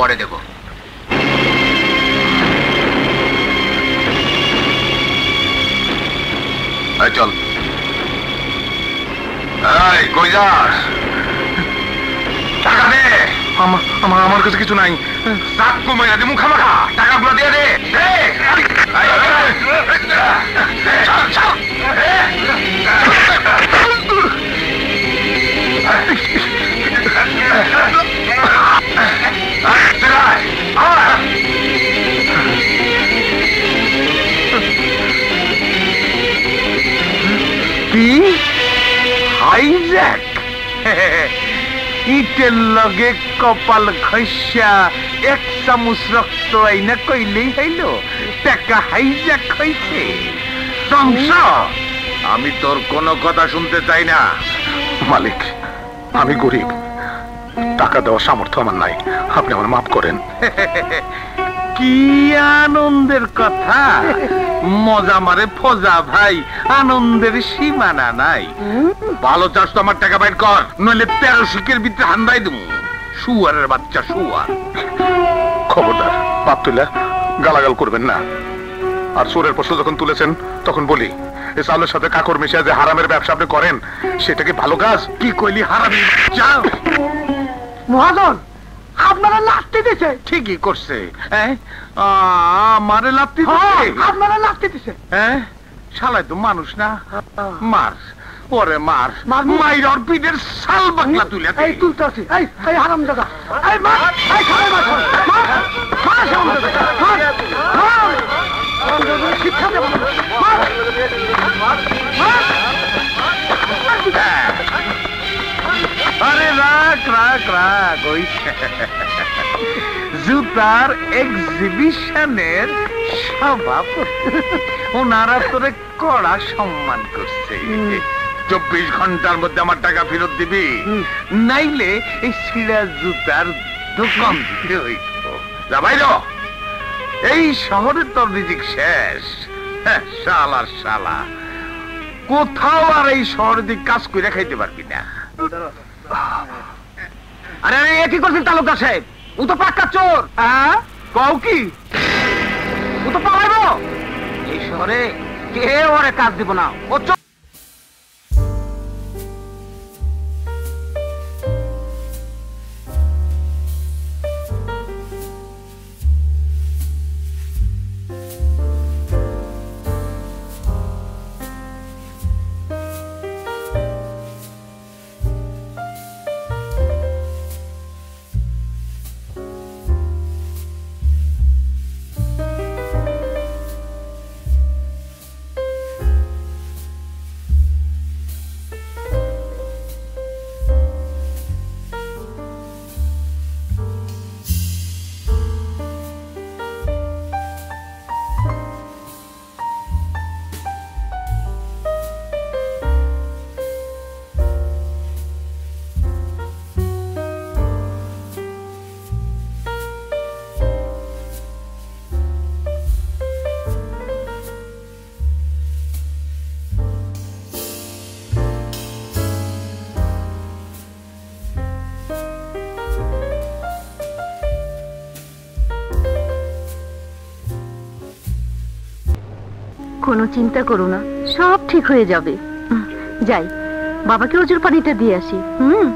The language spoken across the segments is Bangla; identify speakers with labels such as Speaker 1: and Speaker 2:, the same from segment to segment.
Speaker 1: পরে দেব।
Speaker 2: চল। কই যাস? টাকা দে। আমার আমার আমার কাছে কিছু নাই। মুখামাখা কমাইয়া দে মুখা টাকাগুলো দিয়ে দে।
Speaker 3: ইটের লগে কপাল খসা এক চামচ রক্ত আইনা কইলেই হইল টাকা হাইজ্যাক হইছে ধ্বংস!
Speaker 2: আমি তোর কোনো কথা শুনতে চাই না। মালিক আমি গরিব। টাকা দেওয়ার সামর্থ্য আমার নাই। আপনি আমার মাফ করেন।
Speaker 3: কি আনন্দের কথা! মজা মারে ফজা ভাই, আনন্দের সীমানা নাই।
Speaker 2: ভালো চাস তো আমার টাকা বাইর কর, নইলে তেরো শিকের ভিতরে হান্দাই দেবো। শুয়ারের বাচ্চা শুয়ার। খবরদার, বাপ তুলে গালাগাল করবেন না। আর চোরের প্রশ্ন যখন তুলেছেন, তখন বলি এই চাউলের সাথে কাকর মিশিয়ে যে হারামের ব্যবসা আপনি করেন, সেটা কি ভালো কাজ? কি কইলি হারামি?
Speaker 3: মহাজন ঠিকই করছে। হ্যাঁ আমারে লাত্তি দিছে আপনারা লাত্তি দিছে হ্যাঁ শালাই তো মানুষ না। মার ওরে মার। মার মাইর ওর পিঠের শাল বাংলা তুলে এই তুলতাছি এই এই হারাম দাদা এই মার এই খালে মার। মার মার হারাম দাদা মার মার শিক্ষা দেব মার মার আরে রাখ রাখ রাখ ওই। জুতার এক্সিবিশনের সভাপতি। ওনারা তোরে কড়া সম্মান করছে। চব্বিশ ঘণ্টার মধ্যে আমার টাকা ফেরত দিবি? নাইলে এই সিরা জুতার দোকান দিতে হইত এই শহরে তোর রিজিক শেষ। হ্যাঁ, শালার শালা। কোথাও আর এই শহরে তুই কাজ করে খাইতে পারবি না। আরে কি করছেন তালুকদার সাহেব? ও তো পাক্কা চোর। হ্যাঁ? কও কি? ও তো এই শহরে কে ওরে কাজ দিব না। ও
Speaker 1: কোনো চিন্তা করো না, সব ঠিক হয়ে যাবে। যাই, বাবাকে ওজোর পানিটা দিয়ে আসি। হুম?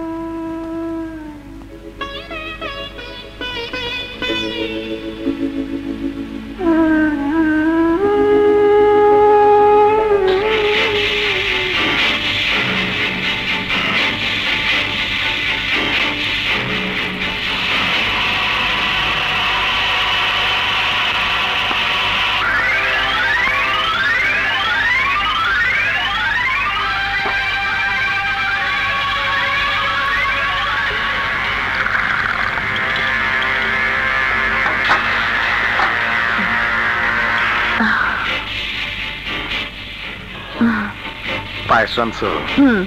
Speaker 2: রানছো
Speaker 1: হুম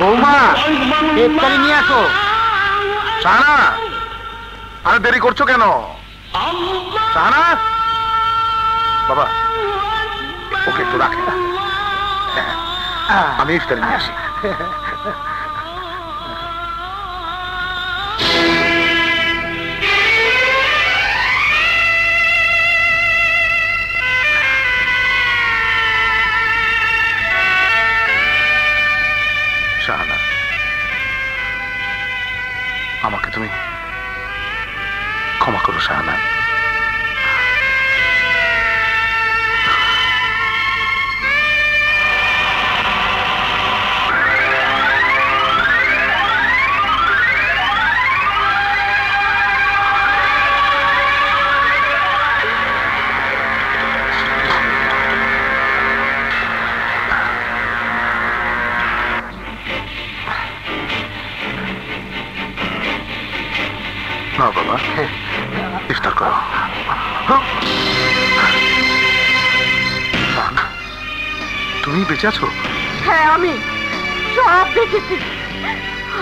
Speaker 3: বৌমা ইফতারি নিয়ে আসো।
Speaker 2: সানা আরে দেরি করছ কেন? সানা বাবা ওকে একটু রাখে। না আমি ইফতারি নিয়ে আসি।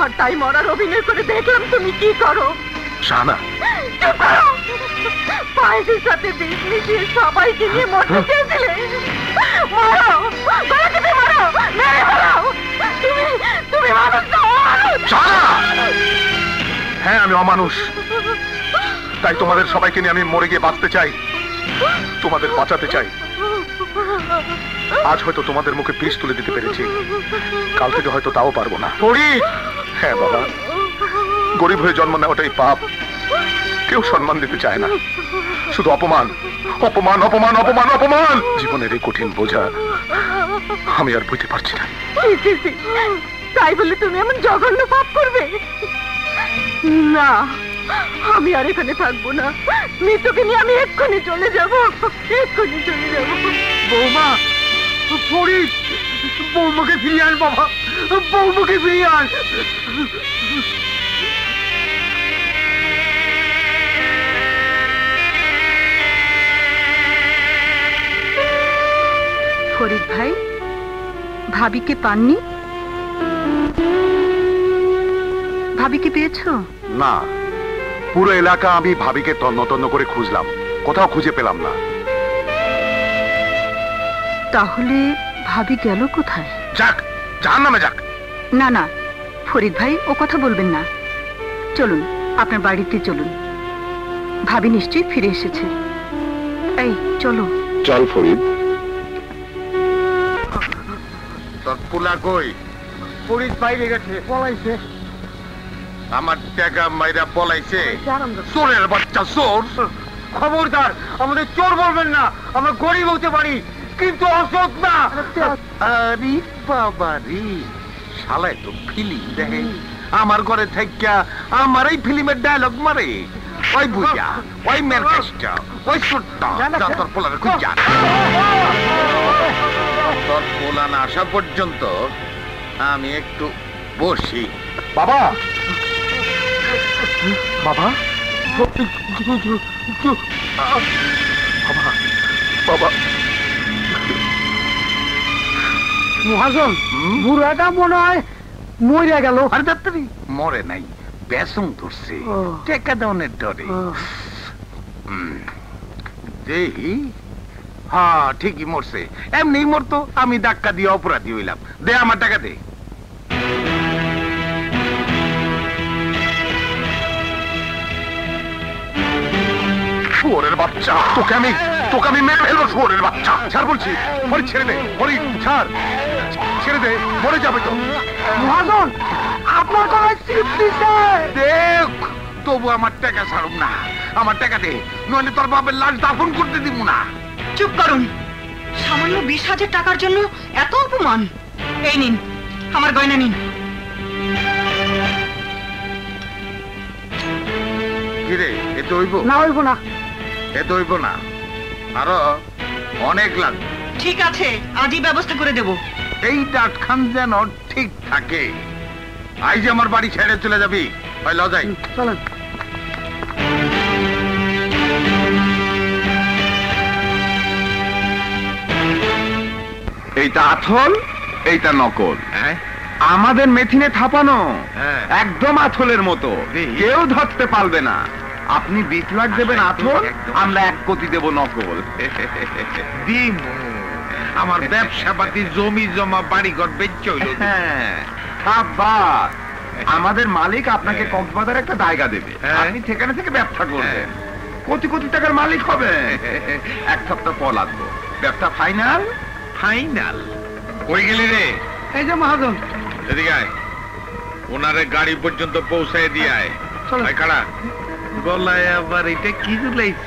Speaker 1: আর তাই মরার অভিনয় করে দেখলাম তুমি কি করো।
Speaker 2: শাহানা
Speaker 1: পায়েসের সাথে বিষ মিশিয়ে সবাইকে নিয়ে মরতে চেয়েছিলে। মেরে তুমি তুমি মানুষ না অমানুষ।
Speaker 2: হ্যাঁ আমি অমানুষ। তাই তোমাদের সবাইকে নিয়ে আমি মরে গিয়ে বাঁচতে চাই। তোমাদের বাঁচাতে চাই। আজ হয়তো তোমাদের মুখে পিস তুলে দিতে পেরেছি। কাল থেকে হয়তো তাও পারব না। হ্যাঁ বাবা। গরিব হয়ে জন্ম নেওয়াটাই পাপ। কেউ সম্মান দিতে চায় না। শুধু অপমান। অপমান অপমান অপমান অপমান! জীবনের এই কঠিন বোঝা আমি আর বুঝতে পারছি না।
Speaker 1: তাই বলে তুমি এমন জঘন্য পাপ করবে? না আমি আর এখানে থাকব না। মৃত্যুকে নিয়ে আমি এক্ষুনি চলে যাব। এক্ষুনি চলে যাব।
Speaker 3: বৌমা ফরিদ বৌমাকে ফিরিয়ে আন বাবা। বৌমাকে ফিরিয়ে আন।
Speaker 1: ফরিদ ভাই ভাবিকে পাননি? ভাবিকে পেয়েছ?
Speaker 2: না। পুরো এলাকা আমি ভাবিকে তন্ন তন্ন করে খুঁজলাম। কোথাও খুঁজে পেলাম না।
Speaker 1: তাহলে ভাবি গেল কোথায়?
Speaker 2: যাক জাহান নামে যাক।
Speaker 1: না না ফরিদ ভাই ও কথা বলবেন না। চলুন আপনার বাড়িতে চলুন। ভাবি নিশ্চয়ই ফিরে এসেছে। এই চলো।
Speaker 2: চল ফরিদ।
Speaker 3: পোলা কই? ফরিদ বাইরে গেছে। পলাইছে।
Speaker 2: আমার টাকা মাইরা পলাইছে। চোরের বাচ্চা চোর।
Speaker 3: খবরদার আমাদের চোর বলবেন না। আমরা গরিব হতে পারি। কিন্তু অসৎ না।
Speaker 2: আরে বাবা রে। শালায় তো ফিলিম দেখে। আমার ঘরে থাইকা আমার এই ফিল্মের ডায়লগ মারে। ওই বুঝা ওই মেরকাস্টা ওই সুট্টা তোর পোলার খুঁজা তোর পোলা না আসা পর্যন্ত আমি একটু বসি। বাবা! বাবা? বাবা! বাবা!
Speaker 3: মহাজন বুড়াটা মনে হয় মরে গেল।
Speaker 2: মরে নাই ধরছে টেকা ডরে। দেহি? হ্যাঁ ঠিকই মরছে। এমনি মরতো আমি ধাক্কা দিয়ে অপরাধী হইলাম। দে আমার টাকা দে।
Speaker 3: বাচ্চা তোকে আমি তোকে আমি মেরে ফেলব শুয়োরের বাচ্চা। ছাড় বলছি হরি ছেড়ে দে হরি ছাড়। ছেড়ে দে মরে যাবে তো।
Speaker 4: মহাজন আপনার দিছে
Speaker 3: দেখ তবু আমার টাকা ছাড়ুম না। আমার টাকা দে নইলে তোর বাপের লাশ দাফন করতে দিব না।
Speaker 5: চুপ করুন। সামান্য বিশ হাজার টাকার জন্য এত অপমান। এই নিন আমার গয়না নিন।
Speaker 3: কিরে এ তো হইব?
Speaker 4: না হইব না।
Speaker 3: এ তো হইব না। আরও অনেক লাগবে।
Speaker 5: ঠিক আছে আজই ব্যবস্থা করে দেব।
Speaker 3: এই ডাটখান যেন ঠিক থাকে। আই যে আমার বাড়ি ছেড়ে চলে যাবি। হয় লজাই
Speaker 4: চলেন
Speaker 6: এইটা আথল এইটা নকল।
Speaker 3: হ্যাঁ?
Speaker 6: আমাদের মেথিনে থাপানো।
Speaker 3: হ্যাঁ।
Speaker 6: একদম আথলের মতো। কেউ ধরতে পারবে না। আপনি বিশ লাখ দেবেন
Speaker 3: একদম।
Speaker 6: আমরা এক কোটি দেব নকল।
Speaker 3: দিম আমার ব্যবসা পাতি জমি জমা বাড়ি ঘর বেচে হইল
Speaker 6: হ্যাঁ আমাদের মালিক আপনাকে কক্সবাজার একটা জায়গা দেবে।
Speaker 3: হ্যাঁ।
Speaker 6: আপনি সেখানে থেকে ব্যবসা করবেন। কোটি কোটি টাকার মালিক হবে এক সপ্তাহ পর লাগবে ব্যবসা ফাইনাল?
Speaker 3: ফাইনাল। কই গেলি রে?
Speaker 4: এই যে মহাজন।
Speaker 3: এদিকে আয়। ওনারে গাড়ি পর্যন্ত পৌঁছায় দিয়ে। আয় খাড়া। গলায় আবার এটা কি ঝুলাইছ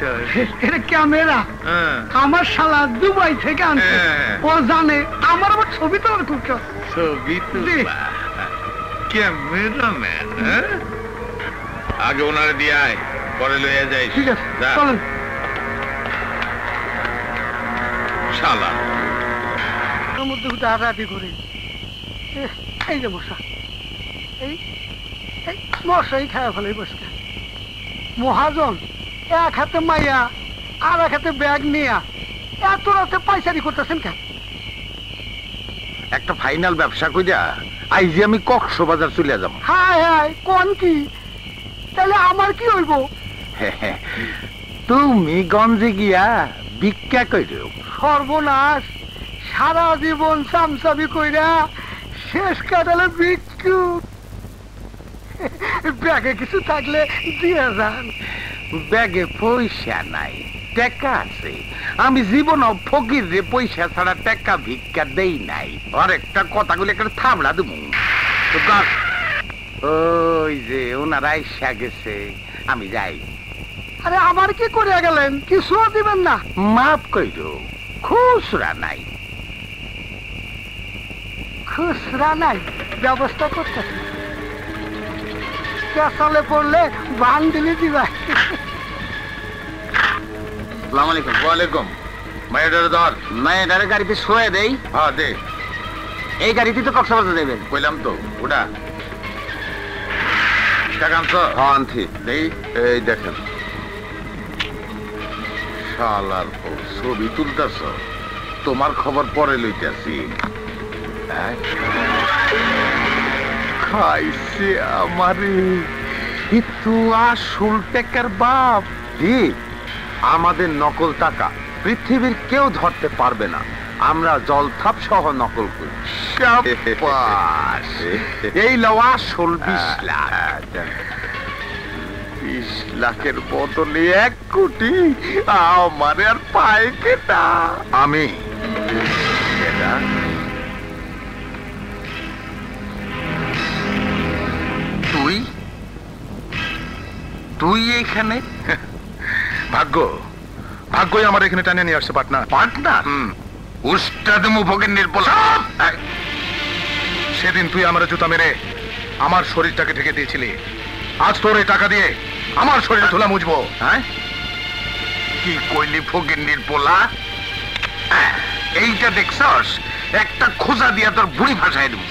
Speaker 4: এটা ক্যামেরা। আমার শালা দুবাই থেকে আনছে।
Speaker 3: হ্যাঁ।
Speaker 4: ও জানে আমার আবার ছবি তোলার খুব
Speaker 3: ক্যামেরাম্যান আগে ওনারে দিয়ে আয় পরে লইয়া যাই।
Speaker 4: ঠিক আছে চলেন।
Speaker 3: শালা।
Speaker 4: মধ্যে উঠে হাঁটাহাঁটি করে। এই যে মশা। এই মশাই খায় ফেলে বসকে মহাজন এক হাতে মাইয়া আর এক হাতে ব্যাগ নিয়া এত রাতে পাইচারি করতেছেন কেন?
Speaker 3: একটা ফাইনাল ব্যবসা কইরা আইজি আমি কক্সবাজার চলে যাব।
Speaker 4: হায় হায় কোন কি? তাহলে আমার কি হইব?
Speaker 3: তুমি গঞ্জে গিয়া ভিক্ষা কইরো।
Speaker 4: সর্বনাশ সারা জীবন চামচামি কইরা শেষ কাটালে বিচ্ছু ব্যাগে কিছু থাকলে দিয়ে যান।
Speaker 3: ব্যাগে পয়সা নাই টাকা আছে। আমি জীবন ফকির রে পয়সা ছাড়া টাকা ভিক্ষা দেই নাই। আর একটা কথাগুলো একটা থামলা দেবো ওই যে ওনারা আইসা গেছে আমি যাই।
Speaker 4: আরে আমার কি করে গেলেন? কিছু দিবেন না।
Speaker 3: মাফ কইরো খুচরা নাই।
Speaker 4: খুচরা নাই ব্যবস্থা করতে পেশালে পড়লে বান দিলে দিবা।
Speaker 3: সালাম আলাইকুম। ওয়ালাইকুম। মায়ের ধর
Speaker 7: মেয়েটারে গাড়িতে শোয়ে দেই।
Speaker 3: হ্যাঁ দে।
Speaker 7: এই গাড়িতে তো কক্সবাজার দেবেন
Speaker 3: কইলাম তো ওটা টাকা আনছো?
Speaker 6: হ্যাঁ আনছি।
Speaker 3: দেই এই দেখেন। শালার ছবি তুলতেছ? তোমার খবর পরে লইতেছি। খাইছে আমারে। এ তো আসল টাকার বাপ।
Speaker 6: জি আমাদের নকল টাকা পৃথিবীর কেউ ধরতে পারবে না। আমরা জলথাপ সহ নকল করি।
Speaker 3: এই লও আসল বিশ লাখ। বিশ লাখের বদলে এক কোটি। আমার আর পায় কেটা আমি। তুই এখানে? ভাগ্য। ভাগ্যই আমার এখানে টানে নিয়ে আসছে পাটনা পাটনা উস্তাদ মুভগের নির্বল। সেদিন তুই আমার জুতা মেরে আমার শরীরটাকে ঢেকে দিয়েছিলি। আজ তোর এই টাকা দিয়ে আমার শরীরে ধুলা মুছবো হ্যাঁ? কি কইলি ফকির নির্পোলা এইটা দেখছস? একটা খোঁজা দিয়া তোর বুড়ি ভাষায় দেব।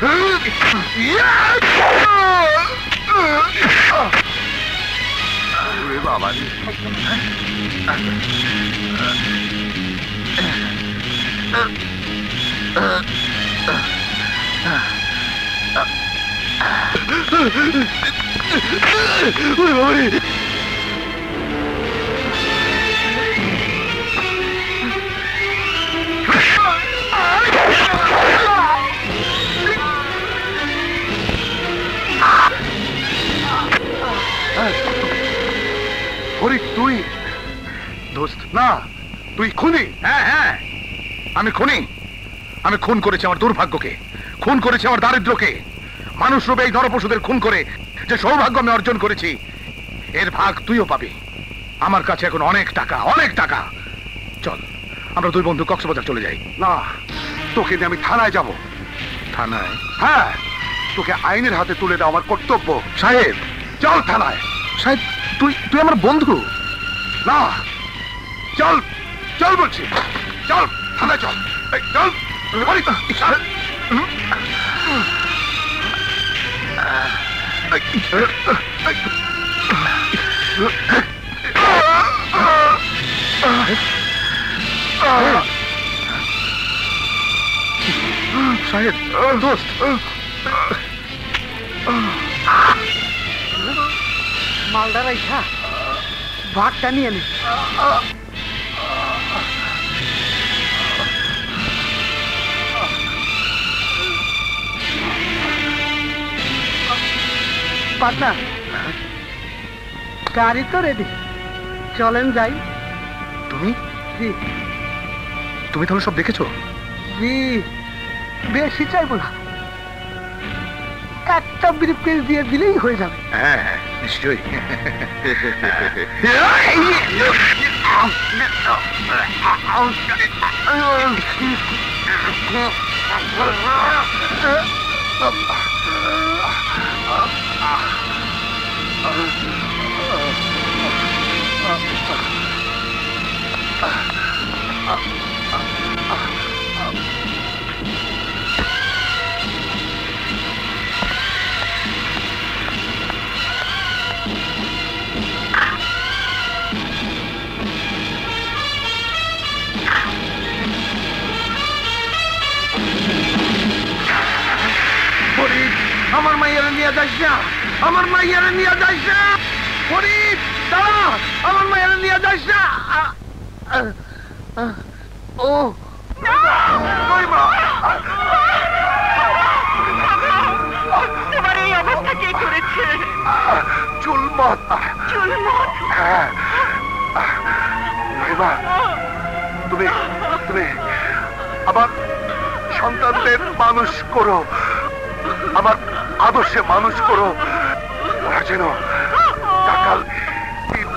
Speaker 3: 瑞
Speaker 2: 爸爸，你，তুই দোস্ত না তুই খুনি। হ্যাঁ হ্যাঁ। আমি খুনি। আমি খুন করেছি আমার দুর্ভাগ্যকে। খুন করেছি আমার দারিদ্র্যকে মানুষ রূপে এই নরপশুদের খুন করে যে সৌভাগ্য আমি অর্জন করেছি এর ভাগ তুইও পাবি। আমার কাছে এখন অনেক টাকা অনেক টাকা। চল আমরা দুই বন্ধু কক্সবাজার চলে যাই।
Speaker 3: না তোকে নিয়ে আমি থানায় যাব।
Speaker 2: থানায়?
Speaker 3: হ্যাঁ তোকে আইনের হাতে তুলে দেওয়া আমার কর্তব্য।
Speaker 2: সাহেব
Speaker 3: চল থানায়।
Speaker 2: সাহেব, তুই তুই আমার বন্ধু।
Speaker 3: না, চল চল বলছি। চল, থানায় চল। চল।
Speaker 2: সাহেব, দোস্ত।
Speaker 3: মালদা রাইখা ভাগটা নিয়ে নে। পার্টনার গাড়ি তো রেডি চলেন যাই।
Speaker 2: তুমি?
Speaker 3: জি।
Speaker 2: তুমি তাহলে সব দেখেছ?
Speaker 3: জি। বেশি চাইব না। একটা ব্রিফ কেস দিয়ে দিলেই হয়ে যাবে।
Speaker 2: হ্যাঁ হ্যাঁ, নিশ্চয়ই।
Speaker 3: ফরিদ আমার মাইয়ারে নিয়ে যাস না। আমার মাইয়ারে নিয়ে যাস না। ফরিদ দাঁড়া। আমার মাইয়ারে নিয়ে যাস না। ও। চুলমত
Speaker 1: চুলমত
Speaker 3: হ্যাঁ। মা তুমি তুমি আমার সন্তানদের মানুষ করো। আমার আদর্শে মানুষ করো। ওরা যেন টাকাল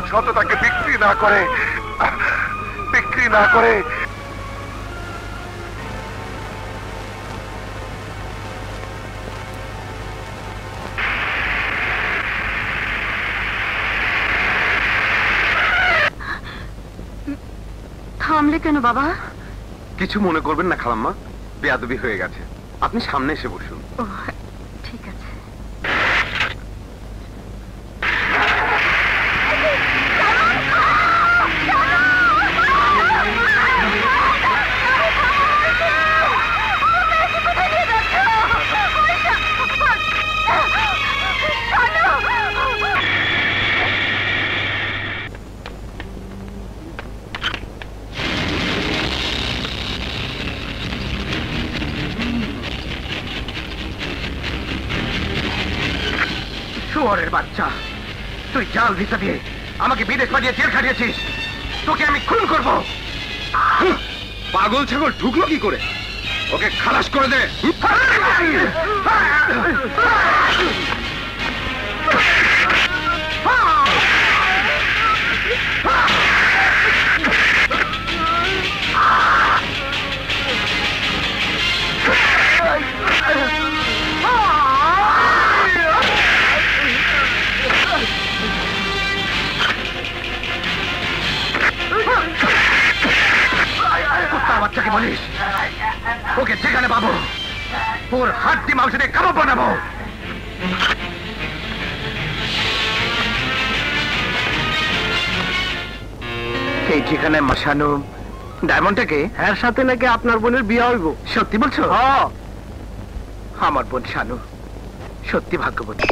Speaker 3: শতটাকে বিক্রি না করে বিক্রি না করে।
Speaker 1: থামলে কেন বাবা?
Speaker 6: কিছু মনে করবেন না খালাম্মা বেয়াদবি হয়ে গেছে। আপনি সামনে এসে বসুন।
Speaker 3: জাল ভিসা দিয়ে আমাকে বিদেশ পাঠিয়ে জেল খাটিয়েছিস তোকে আমি খুন করব
Speaker 2: পাগল ছাগল ঢুকলো কি করে ওকে খালাস করে দে
Speaker 3: বাচ্চাকে বলিস? ওকে যেখানে পাবো ওর হাড্ডি মাংস দিয়ে কাবাব বানাবো। এই ঠিকানায় মাসানো ডায়মন্ডটাকে এর সাথে নাকি আপনার বোনের বিয়ে হইব? সত্যি বলছো? আমার বোন শানু। সত্যি ভাগ্যবতী।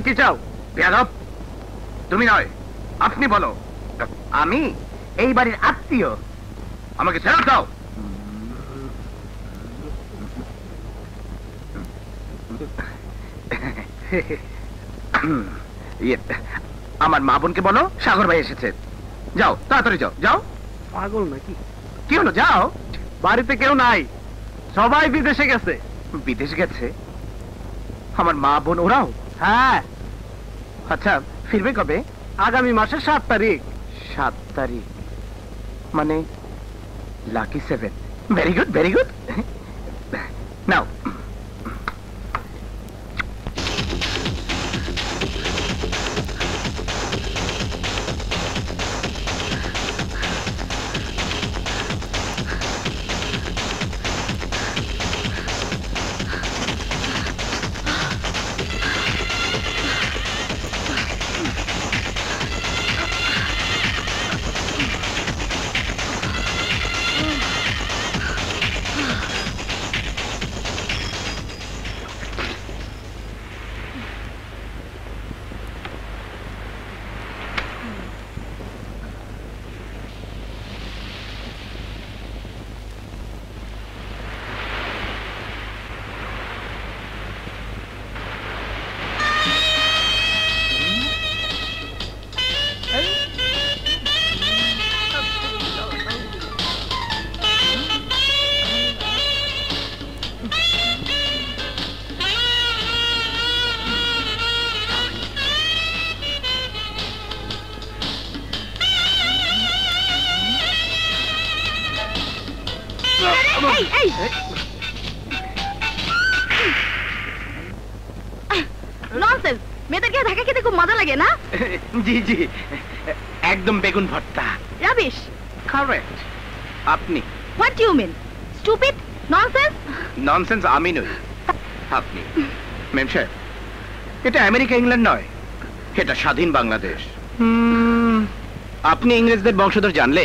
Speaker 1: তুমি কি
Speaker 3: চাও? বেয়াদব। তুমি নয় আপনি বলো। আমি এই বাড়ির আত্মীয়। আমাকে ছেড়ে দাও। ইয়ে, আমার মা বোনকে বলো সাগর ভাই এসেছে। যাও তাড়াতাড়ি যাও। যাও।
Speaker 8: পাগল নাকি?
Speaker 3: কি হলো? যাও।
Speaker 8: বাড়িতে কেউ নাই। সবাই বিদেশে গেছে।
Speaker 3: বিদেশ গেছে? আমার মা বোন ওরাও?
Speaker 8: হ্যাঁ।
Speaker 3: আচ্ছা ফিরবে কবে?
Speaker 8: আগামী মাসের সাত তারিখ।
Speaker 3: সাত তারিখ? মানে lucky seven. Very good very good
Speaker 1: nonsense
Speaker 3: আমি নই। আপনি। মেম সাহেব এটা আমেরিকা ইংল্যান্ড নয়। এটা স্বাধীন বাংলাদেশ। আপনি ইংরেজদের বংশধর জানলে?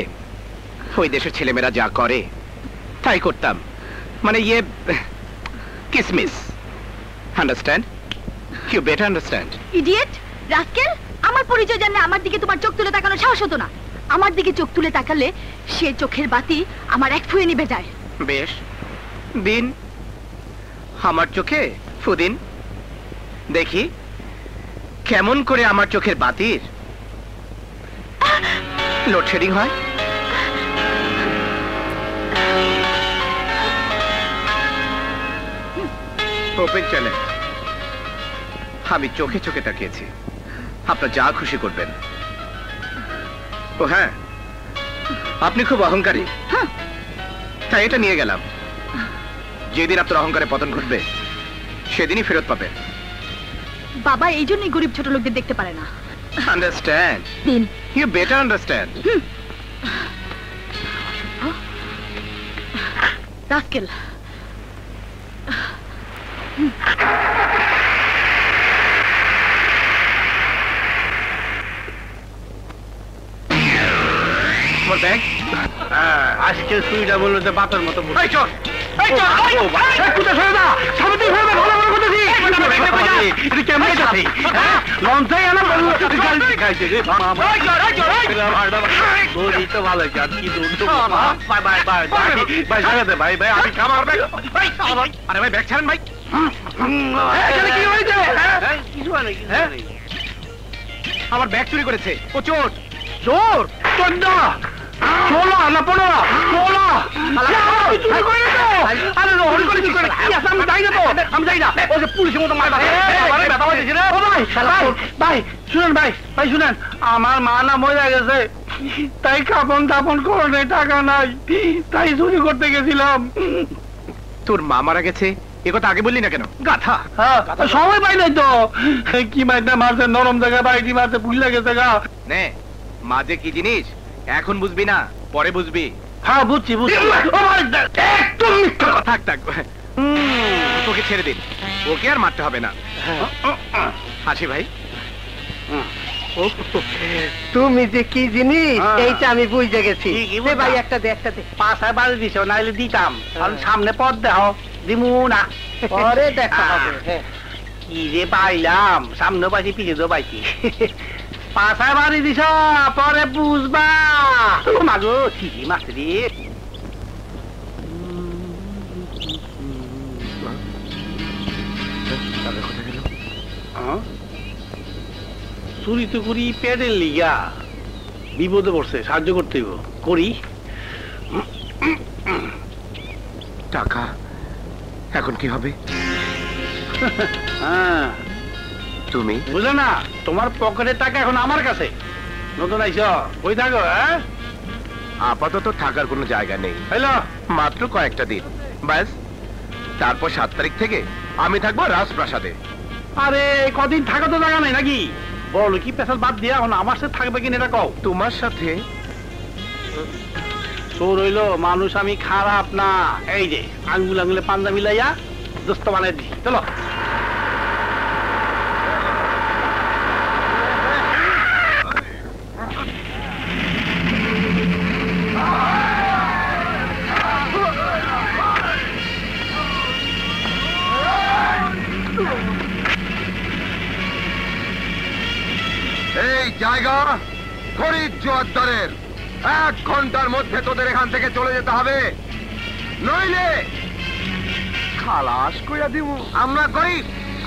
Speaker 3: ওই দেশের ছেলেমেয়েরা যা করে তাই করতাম। মানে ইয়ে কিসমিস। Understand you better understand
Speaker 1: idiot rascal আমার পরিচয় জানলে আমার দিকে তোমার চোখ তুলে তাকানো সাহস হতো না। আমার দিকে চোখ তুলে তাকালে সে চোখের বাতি আমার এক ফুয়ে নিবে যায়।
Speaker 3: বেশ। দিন আমার চোখে? ফুদিন দেখি কেমন করে আমার চোখের বাতির? লোডশেডিং হয়? ওপেন চ্যালেঞ্জ আমি চোখে চোখে তাকিয়েছি। আপনার যা খুশি করবেন। ও হ্যাঁ আপনি খুব অহংকারী।
Speaker 1: হ্যাঁ।
Speaker 3: তাই এটা নিয়ে গেলাম। যেদিন আপনার অহংকারে পতন ঘটবে সেদিনই ফেরত পাবেন।
Speaker 1: বাবা এই জন্যই গরিব ছোট লোকদের দেখতে পারে না।
Speaker 3: আন্ডারস্ট্যান্ড
Speaker 1: দিন।
Speaker 3: ইউ বেটার আন্ডারস্ট্যান্ড
Speaker 1: রাস্কেল
Speaker 8: আজকে সুইটা বলল যে বাতের মতো আর ভাই
Speaker 3: ব্যাগ ছাড়েন ভাই
Speaker 8: কি হয়েছে
Speaker 3: হ্যাঁ?
Speaker 8: কিছু হয় না কিছু
Speaker 3: হ্যাঁ?
Speaker 8: হয়
Speaker 3: আমার ব্যাগ চুরি করেছে ও চোর
Speaker 8: চোর চন্দা ষোলো না পনেরো ষোলো। আরে হরি করে কি করে কি আছে আমি যাই না তো। আমি যাই না। ওই যে পুলিশের মতো মার ব্যথা হয়েছে রে ও ভাই ভাই ভাই শুনেন ভাই ভাই শুনেন। আমার মা না মরে গেছে। তাই কাপন তাপন করনে টাকা নাই। তাই চুরি করতে গেছিলাম।
Speaker 3: তোর মা মারা গেছে? এ কথা আগে বললি না কেন? গাথা
Speaker 8: হ্যাঁ পাই নাই তো। কি মাইটা মারছে নরম জায়গায় বাইটি মারছে ভুলে গা
Speaker 3: নে মা কি জিনিস? এখন বুঝবি না পরে বুঝবি।
Speaker 8: হ্যাঁ বুঝছি বুঝছি। একদম মিথ্যা কথা।
Speaker 3: থাক থাক। তোকে ছেড়ে দিন। ওকে আর মারতে হবে না। হাসি ভাই।
Speaker 4: তুমি যে কি জিনিস
Speaker 8: হ্যাঁ।
Speaker 4: এইটা আমি বুঝে গেছি? ভাই একটা দে একটা দে।
Speaker 8: পাশায় বাড়ি দিছ নাইলে দিতাম। কারণ সামনে পথ দেহ দিমু না।
Speaker 4: পরে দেখা হবে হ্যাঁ।
Speaker 8: কি যে পাইলাম। সামনে পাইছি পিছিয়ে পাইছি। পাশায় বাড়ি দিছ পরে বুঝবা। মাগো ঠিকই মারছে রে? হ্যাঁ? চুরি তো করি পেটের লিগা। বিপদে পড়ছে সাহায্য করতে করি?
Speaker 3: টাকা এখন কি হবে?
Speaker 8: হ্যাঁ।
Speaker 3: তুমি?
Speaker 8: বুঝলে না তোমার পকেটের টাকা এখন আমার কাছে। নতুন আইস ওই থাকো হ্যাঁ?
Speaker 3: আপাতত থাকার কোনো জায়গা নেই।
Speaker 8: হ্যালো
Speaker 3: মাত্র কয়েকটা দিন। ব্যাস তারপর সাত তারিখ থেকে আমি থাকব রাজপ্রাসাদে।
Speaker 8: আরে কদিন থাকা তো জায়গা নাই নাকি? বলো কি পেশাল বাদ দিয়া এখন আমার সাথে থাকবে কিনা এটা কও।
Speaker 3: তোমার সাথে?
Speaker 8: তো রইল মানুষ আমি খারাপ না। এই যে আঙ্গুল আঙ্গুলে পাঞ্জা মিলাইয়া দোস্ত বানাই দি চলো।
Speaker 6: ফরিদ জোয়াদ্দারের এক ঘণ্টার মধ্যে তোদের এখান থেকে চলে যেতে হবে। নইলে খালাস কইরা দিব আমরা গরিব,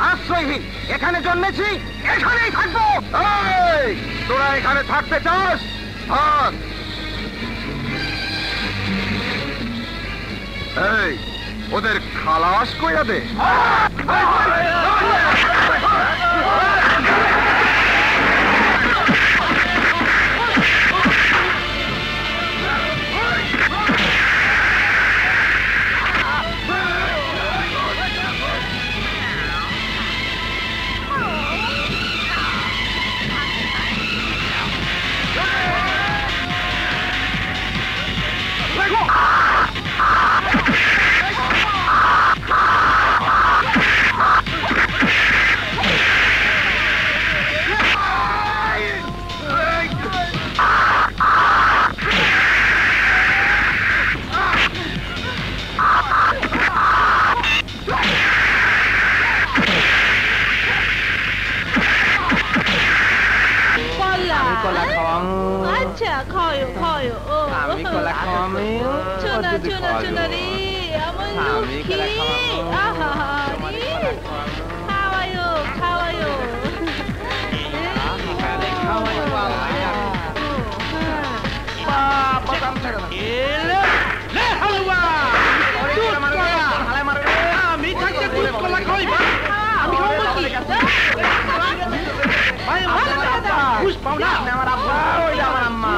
Speaker 6: আশ্রয়হীন। এখানে জন্মেছি, এখানেই থাকব। তোরা এখানে থাকতে চাস? ওদের খালাস কইরা দে।
Speaker 9: চোনা
Speaker 4: ও যদি
Speaker 9: চোনা
Speaker 4: খাওয়ালো।
Speaker 9: চোনা রে আমার লক্ষ্মী
Speaker 4: কলা খাওয়ামু,
Speaker 9: আহা
Speaker 4: তোমারে
Speaker 9: রে
Speaker 4: কলা খাওয়ামু।
Speaker 9: খাওয়ায়ো খাওয়ায়ো
Speaker 4: এখানে খাওয়াই পাওয়া
Speaker 8: আমি থাকতে দুধ কলা খাইবা আমি খাব কি ভাই ঘুষ পাও না আমার আব্বা ওই আমার আম্মা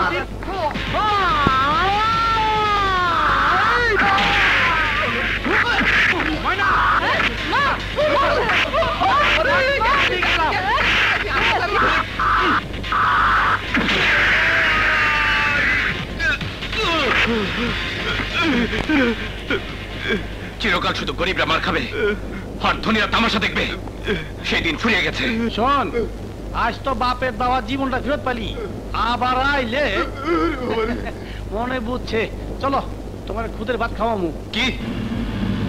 Speaker 3: চিরকাল শুধু গরিবরা মার খাবে আর ধনীরা তামাশা দেখবে সেদিন ফুরিয়ে গেছে
Speaker 8: শোন আজ তো বাপের দেওয়া জীবনটা ফেরত পালি আবার আইলে মনে বুঝছে চলো তোমার খুদের ভাত খাওয়ামু
Speaker 2: কি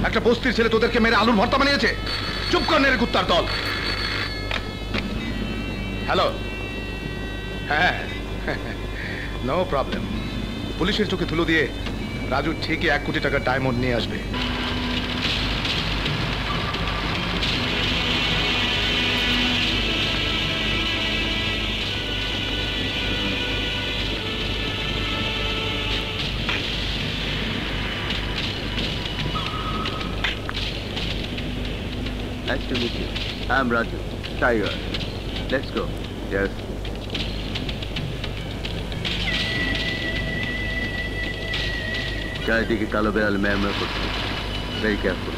Speaker 2: একটা বস্তির ছেলে তোদেরকে মেরে আলুর ভর্তা বানিয়েছে চুপ কর নেড়ে কুত্তার দল হ্যালো হ্যাঁ নো প্রবলেম পুলিশের চোখে ধুলো দিয়ে রাজু ঠিকই এক কোটি টাকা ডায়মন্ড নিয়ে আসবে
Speaker 6: I'm Roger. Tiger. Let's go. Yes. চারিদিকে কালো বেড়াল ম্যামরা করছে ভেরি কেয়ারফুল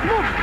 Speaker 1: move!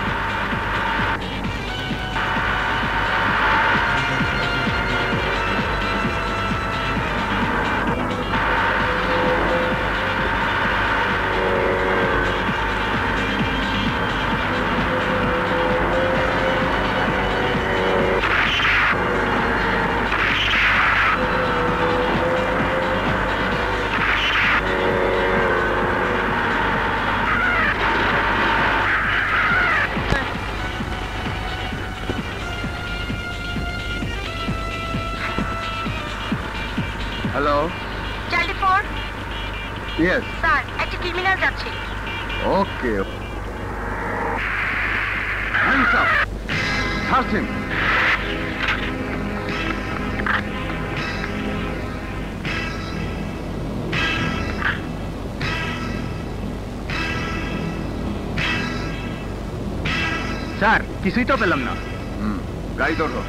Speaker 10: স্যার
Speaker 1: কিছুই তো পেলাম না
Speaker 6: হুম গাড়ি ধরো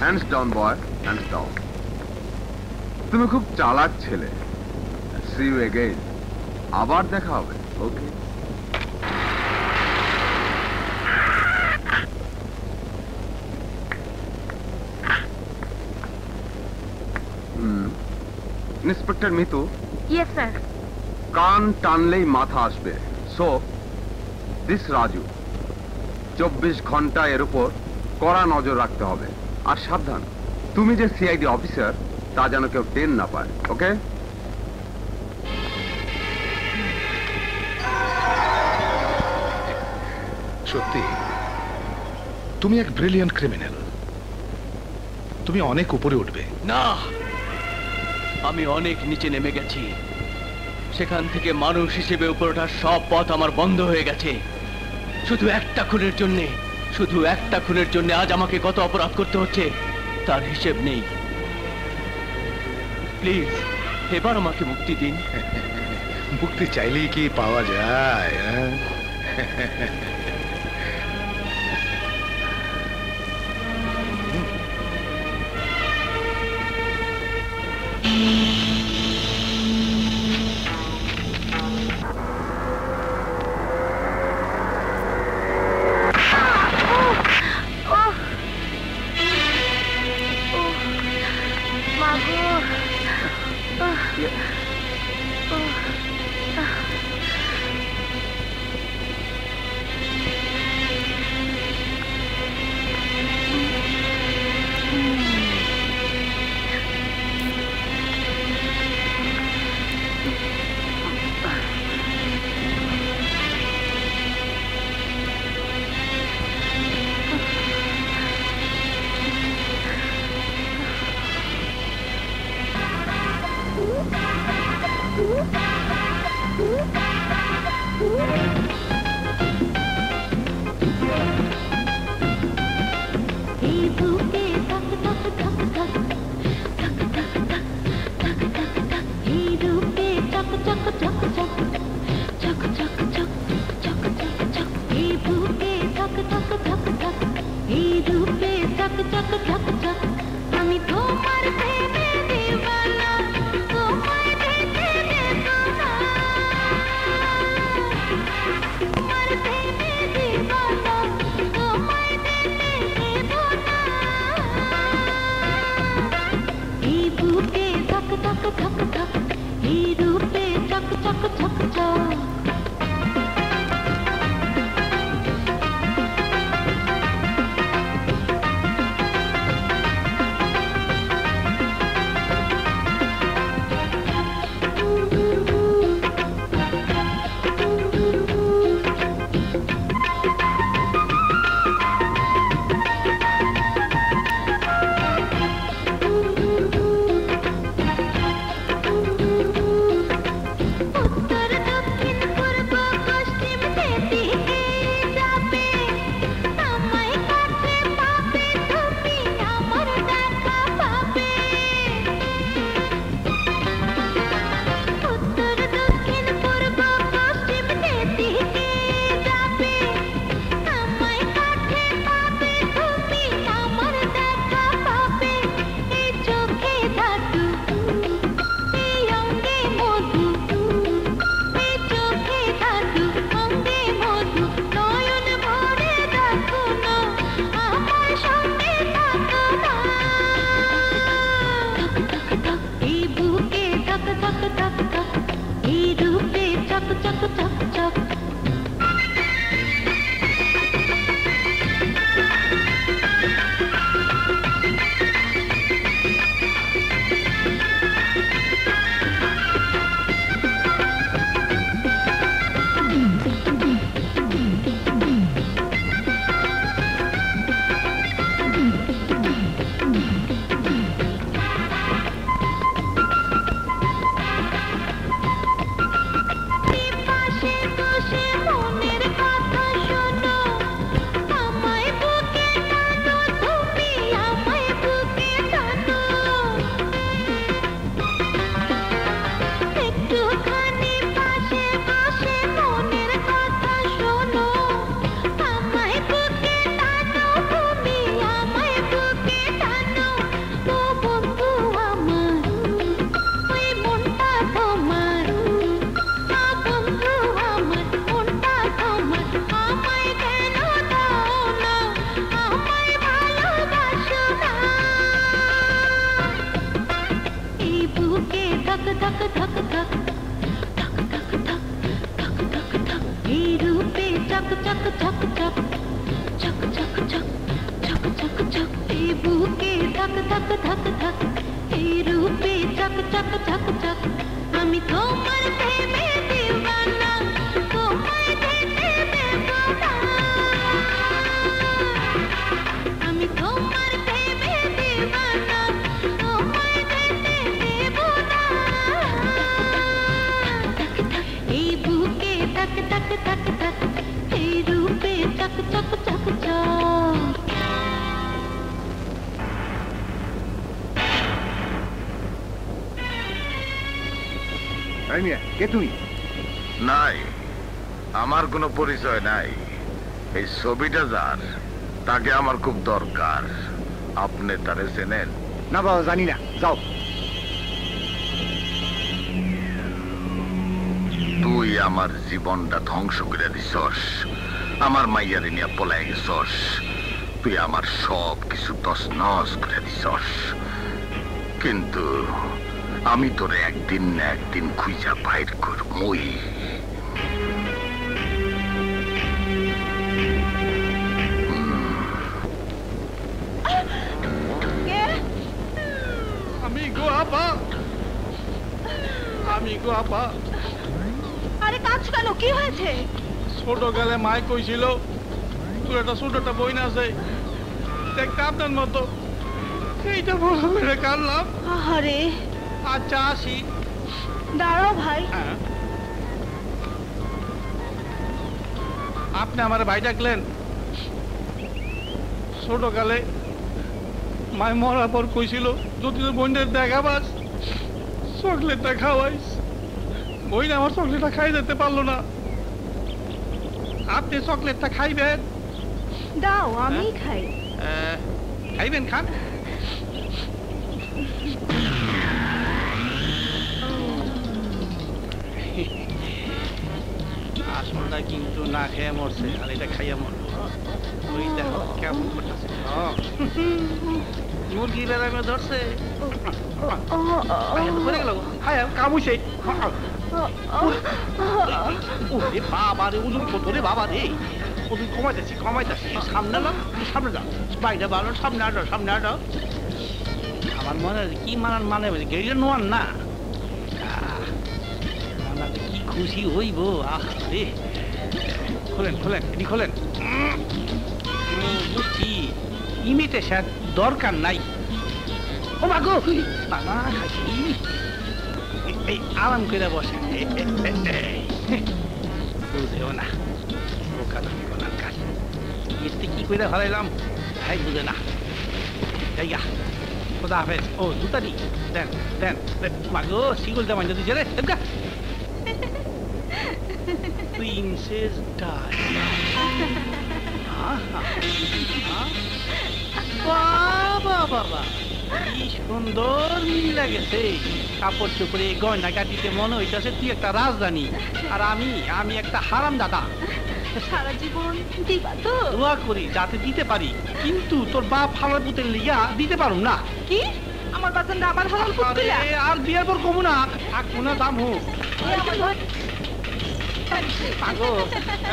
Speaker 6: hands down boy hands down তুমি খুব চালাক ছেলে সি ইউ এগেইন আবার দেখা হবে okay inspector Mitu
Speaker 10: yes sir
Speaker 6: কান টানলেই মাথা আসবে সো দিস রাজু চব্বিশ ঘণ্টা এর উপর কড়া নজর রাখতে হবে। আর সাবধান। তুমি যে সিআইডি অফিসার তা যেন কেউ টেন না পায় ওকে
Speaker 11: সত্যি তুমি এক ব্রিলিয়ান্ট ক্রিমিনাল তুমি অনেক উপরে উঠবে।
Speaker 12: না আমি অনেক নিচে নেমে গেছি। সেখান থেকে মানুষ হিসেবে উপরে ওঠার সব পথ আমার বন্ধ হয়ে গেছে। শুধু একটা খুনের জন্য, শুধু একটা খুনের জন্য আজ আমাকে কত অপরাধ করতে হচ্ছে, তার হিসেব নেই। প্লিজ এবার আমাকে মুক্তি দিন।
Speaker 11: মুক্তি চাইলেই কি পাওয়া যায়
Speaker 6: কে তুমি
Speaker 3: নাই আমার কোনো পরিচয় নাই। এই ছবিটা যার তাকে আমার খুব দরকার। আপনি তারে চেনেন?
Speaker 6: না বাবা জানি না। যাও।
Speaker 3: তুই আমার জীবনটা ধ্বংস করে দিছস। আমার মাইয়ারে নিয়ে পলাই গেছস। তুই আমার সব কিছু তছনছ করে দিছস। কিন্তু আমি তোরে একদিন না একদিন খুঁজা বাইর করবই
Speaker 8: আমি গো আপা আমি গো আপা
Speaker 11: আরে কাজ কেন? কি হয়েছে?
Speaker 8: ছোট গেলে মায় কইছিল তোর একটা ছোট একটা বই আছে দেখতে আপনার মতো। এইটা বড় করে কাটলাম
Speaker 11: আরে
Speaker 8: আচ্ছা আসি।
Speaker 11: দাঁড়াও ভাই।
Speaker 8: হ্যাঁ। আপনি আমার ভাই ডাকলেন। ছোট কালে মায় মরার পর কইছিল যদি তোর বোনের দেখাবাস চকলেটটা খাওয়াইস। বই আমার চকলেটটা খাই যেতে পারল না। আপনি চকলেটটা খাইবেন?
Speaker 11: দাও আমি খাই।
Speaker 8: আহ, খাইবেন খান। খেয়ে মরছে, আর এটা খাইয়া ওই দেখো কেমন করতেছে। মুরগি বেড়ামে ধরছে। ধরে গেল হায় কামুছে। ওরে বাবা রে ওজন কত রে বাবা রে। ওজন কমাইতেছি কমাইতেছি। সামনে না সামনে যাও। বাইরে বাড়ো, সামনে আটো সামনে আটো। আমার মনে কি মানার মানে গেড়িয়ে নোয়ান না। কি খুশি হইব, আহ রে। খোলেন খোলেন এটি খোলেন। বুঝছি ইমিটেশন দরকার নাই। ও মাগো বাবা এই, আরাম করে বসে বুঝেও না, বোকা কাজ। এতে কি করে হারাইলাম ভাই বুঝে না। জায়গা খোদা হাফেজ। ও, জুতা দি। দেন দেন। মাগো শিগুল জামাই যদি ছেড়ে দেবগা প্রিন্সেস ডাই বাবা বাবা কি সুন্দর মিল লাগেছে। কাপড় চোপড়ে গয়না কাটিতে মনে হইতেছে তুই একটা রাজধানী আর আমি আমি একটা হারাম দাদা
Speaker 11: সারা জীবন দিবা তো।
Speaker 8: দোয়া করি যাতে দিতে পারি কিন্তু তোর বাপ হালার পুতের লিগা দিতে পারুম না।
Speaker 11: কি? আমার হালাল
Speaker 8: আর বিয়ের পর কমু না। থাক না দাম হোক। আগো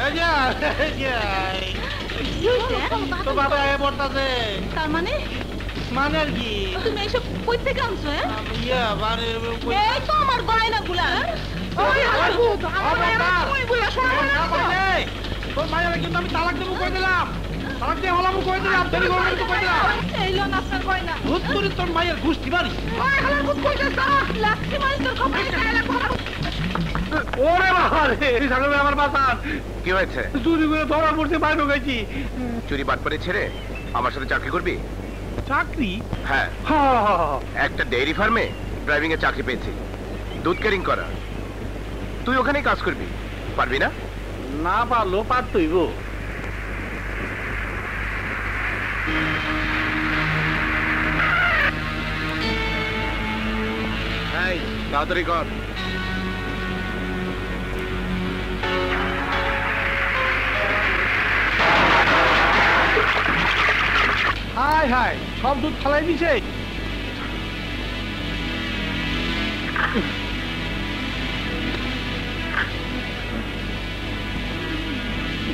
Speaker 8: এই যে, এই যে, তোর বাবা আয় পড়তাছে।
Speaker 11: তার মানে?
Speaker 8: মানে আর কি
Speaker 11: তুমি এইসব কই থেকে আনছো হ্যাঁ?
Speaker 8: ইয়া মানে
Speaker 11: এই তো আমার গয়না গুলা ওই হালাল আমার মায়েরগুলা শোনা
Speaker 8: এই, তোর মায়ের কিন্তু আমি তালাক দেবো কই দিলাম? তালাক দিয়ে হলাম কই দিলাম? দেরি করবেন তো কই দিলাম?
Speaker 11: এই লোন আপনার গয়না।
Speaker 8: ভূত তোর মায়ের ঘুষ দিবারি
Speaker 11: ওই কই তোর কপালে
Speaker 8: ওরে বাবা রে এই সাগরে আমার বাসান
Speaker 3: কি হয়েছে?
Speaker 8: চুরি করে ধরা পড়তে বাইরে গেছি
Speaker 3: চুরি বাট করে ছেড়ে আমার সাথে চাকরি করবি?
Speaker 8: চাকরি?
Speaker 3: হ্যাঁ। একটা ডেইরি ফার্মে ড্রাইভিং এর চাকরি পেয়েছি। দুধ ক্যারিং করা। তুই ওখানেই কাজ করবি পারবি না?
Speaker 8: না পারল পারতইব
Speaker 3: এই তাড়াতাড়ি কর।
Speaker 8: হায় হায় সব দুধ ফালাই দিছে।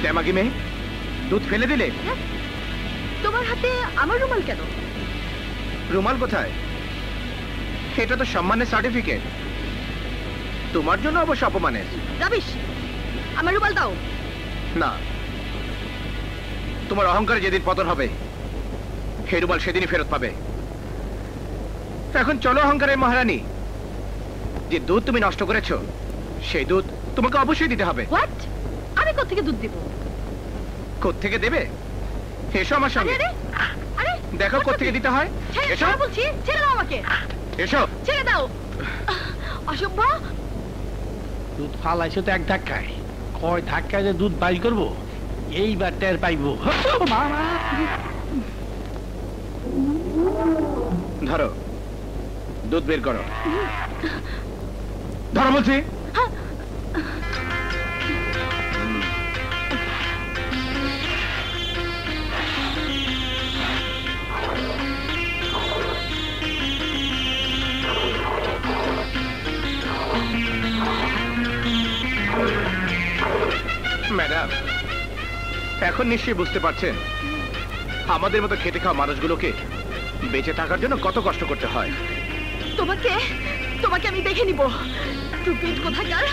Speaker 3: দেমাগি মেয়ে দুধ ফেলে দিলে?
Speaker 1: হ্যাঁ, তোমার হাতে আমার রুমাল কেন?
Speaker 3: রুমাল কোথায়? এটা তো সম্মানের সার্টিফিকেট তোমার জন্য অবশ্য অপমানের।
Speaker 1: রাবিশ আমার রুমাল দাও।
Speaker 3: না তোমার অহংকার যেদিন পতন হবে সেই রুমাল সেদিনই ফেরত পাবে। এখন চলো অহংকারের মহারানী। যে দুধ তুমি নষ্ট করেছ সেই দুধ তোমাকে অবশ্যই দিতে হবে।
Speaker 1: আমি কোত্থেকে দুধ দিব?
Speaker 3: কোত্থেকে দেবে? এসো আমার সঙ্গে।
Speaker 1: আরে আরে
Speaker 3: দেখো
Speaker 1: করছ
Speaker 3: কোত্থেকে
Speaker 1: কি?
Speaker 3: দিতে হয়। এসো।
Speaker 1: বলছি ছেড়ে দাও আমাকে।
Speaker 3: এসো।
Speaker 1: ছেড়ে দাও। অসভ্য
Speaker 8: দুধ ফালাইছে তো এক ধাক্কায়। কয় ধাক্কায় যে দুধ বাই করব? এইবার টের পাইবো।
Speaker 3: ধরো। দুধ বের করো। ধরো বলছি। ম্যাডাম, এখন নিশ্চয়ই বুঝতে পারছেন। আমাদের মতো খেটে খাওয়া মানুষগুলোকে বেঁচে থাকার জন্য কত কষ্ট করতে হয়?
Speaker 1: তোমাকে তোমাকে আমি দেখে নিব। কোথাকার?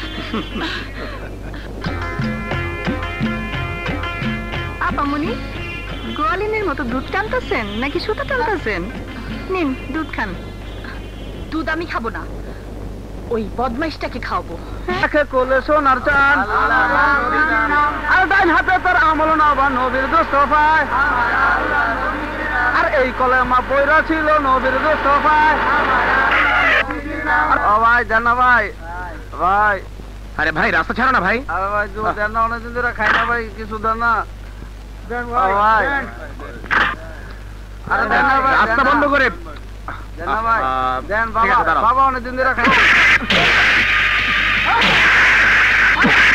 Speaker 1: আপামনি গোয়ালিনের মতো দুধ টানতেছেন নাকি সুতা টানতেছেন? নিন দুধ খান। দুধ আমি খাব না। ওই বদমাইশটাকে খাওয়াবো।
Speaker 13: কোলে সোনার চান। আর ডাইন হাতে তোর আমল নবা নবীর দোস্ত এই কলে মা বইরা ছিল নবীর দোস্ত ও ভাই জানা ভাই। ভাই।
Speaker 3: আরে ভাই রাস্তা ছাড়ো না ভাই।
Speaker 13: আরে ভাই দুধ দেন না অনেকদিন ধরে খাই না ভাই কিছু দেন না। ভাই আরে দেন না ভাই
Speaker 3: রাস্তা বন্ধ করে
Speaker 13: দেন না ভাই। দেন বাবা। বাবা অনেকদিন ধরে খাই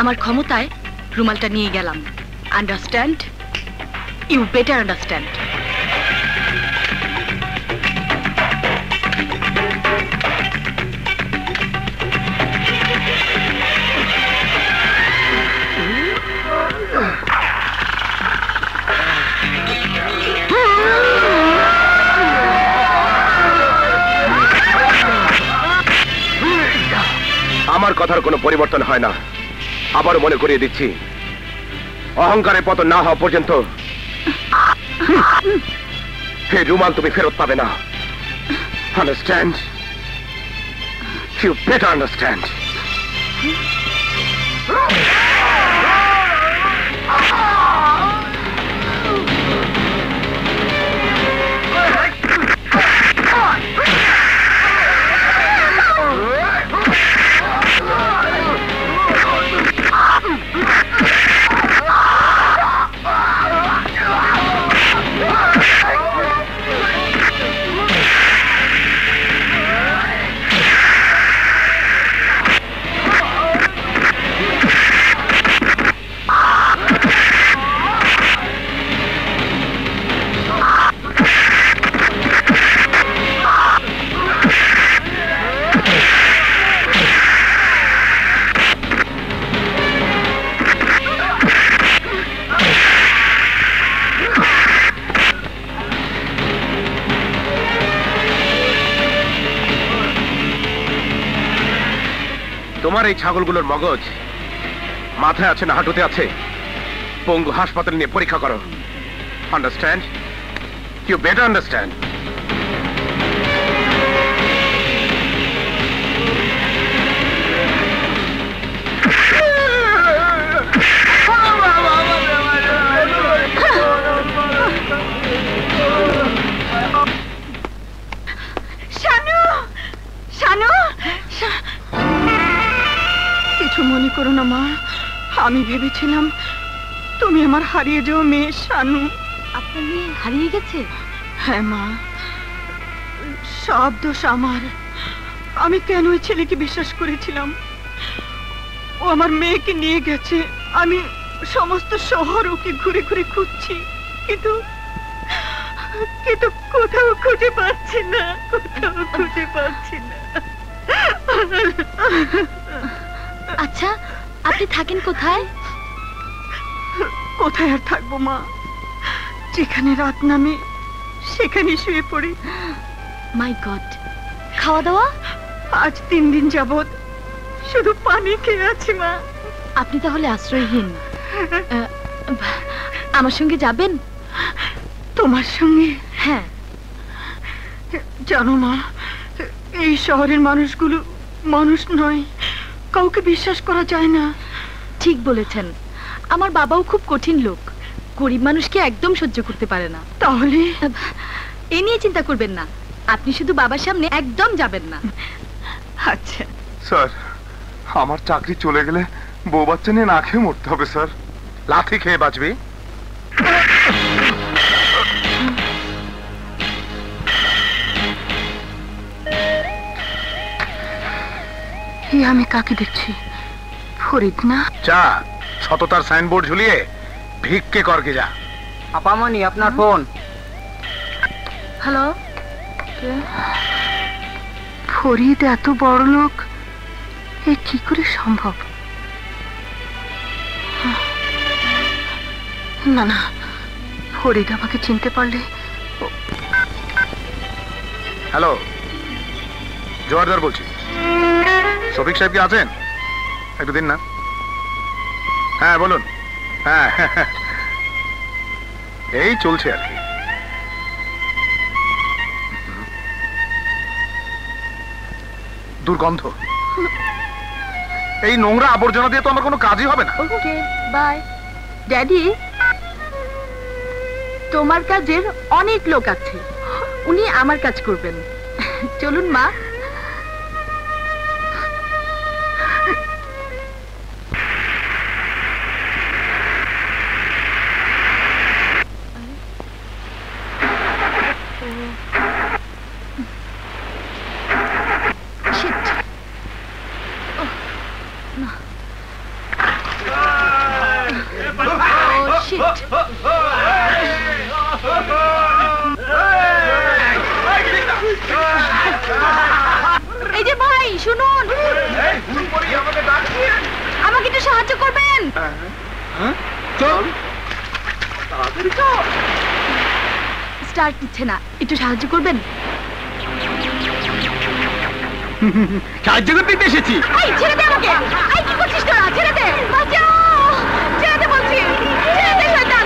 Speaker 1: আমার ক্ষমতায় রুমালটা নিয়ে গেলাম। আন্ডারস্ট্যান্ড ইউ বেটার আন্ডারস্ট্যান্ড
Speaker 3: আমার কথার কোনো পরিবর্তন হয় না। আবারও মনে করিয়ে দিচ্ছি। অহংকারের পতন না হওয়া পর্যন্ত এই রুমাল, তুমি ফেরত পাবে না। আন্ডারস্ট্যান্ড ইউ বেটার আন্ডারস্ট্যান্ড তোমার এই ছাগলগুলোর মগজ। মাথায় আছে না, হাঁটুতে আছে? পঙ্গু হাসপাতাল নিয়ে পরীক্ষা করো। আন্ডারস্ট্যান্ড ইউ বেটার আন্ডারস্ট্যান্ড
Speaker 14: করো না মা। আমি ভেবেছিলাম তুমি আমার হারিয়ে যাও মেয়ে শানু।
Speaker 1: আপনার মেয়ে হারিয়ে গেছে?
Speaker 14: হ্যাঁ মা। সব দোষ আমার। আমি কেন ওই ছেলেকে বিশ্বাস করেছিলাম? ও আমার মেয়েকে নিয়ে গেছে। আমি সমস্ত শহর ওকে ঘুরে ঘুরে খুঁজছি। কিন্তু কিন্তু কোথাও খুঁজে পাচ্ছি না কোথাও খুঁজে পাচ্ছি না।
Speaker 1: আচ্ছা আপনি থাকেন কোথায়?
Speaker 14: কোথায় আর থাকব মা? যেখানে রাত নামে সেখানে শুয়ে পড়ি।
Speaker 1: মাই গড খাওয়া দাওয়া
Speaker 14: আজ তিন দিন যাবত শুধু পানি খেয়ে আছি মা।
Speaker 1: আপনি তাহলে আশ্রয়হীন আমার সঙ্গে যাবেন?
Speaker 14: তোমার সঙ্গে?
Speaker 1: হ্যাঁ।
Speaker 14: জানো মা এই শহরের মানুষগুলো মানুষ নয়। কাউকে বিশ্বাস করা যায় না।
Speaker 1: ঠিক বলেছেন। আমার বাবাও খুব কঠিন লোক। গরিব মানুষকে একদম সহ্য করতে পারে না।
Speaker 14: তাহলে?
Speaker 1: এ নিয়ে চিন্তা করবেন না। আপনি শুধু বাবার সামনে একদম যাবেন না।
Speaker 14: আচ্ছা।
Speaker 6: স্যার আমার চাকরি চলে গেলে বউ বাচ্চা নিয়ে না খেয়ে মরতে হবে স্যার।
Speaker 2: লাথি খেয়ে বাঁচবি।
Speaker 14: এ আমি কাকে দেখছি? ফরিদ না?
Speaker 2: চা সততার সাইনবোর্ড ঝুলিয়ে ভিক্ষে করকে যা।
Speaker 13: আপামনি আপনার ফোন।
Speaker 1: হ্যালো?
Speaker 14: ফরিদ এত বড় লোক এ কি করে সম্ভব? না না ফরিদ আমাকে চিনতে পারলে
Speaker 2: হ্যালো জোয়ারদার বলছি। শফিক সাহেব কি আছেন? একটু দিন না। হ্যাঁ বলুন। হ্যাঁ এই চলছে আর কি। দুর্গন্ধ। এই নোংরা আবর্জনা দিয়ে তো আমার কোনো কাজই হবে না।
Speaker 1: ওকে, বাই। ড্যাডি, তোমার কাজের অনেক লোক আছে। উনি আমার কাজ করবেন। চলুন, মা। দিচ্ছে না। একটু সাহায্য করবেন?
Speaker 15: সাহায্য করতে এসেছি।
Speaker 1: ছেড়ে দে আমাকে! এই কি করছিস তোরা? ছেড়ে দে! বাঁচাও! ছেড়ে দে বলছি। ছেড়ে দে শয়তান!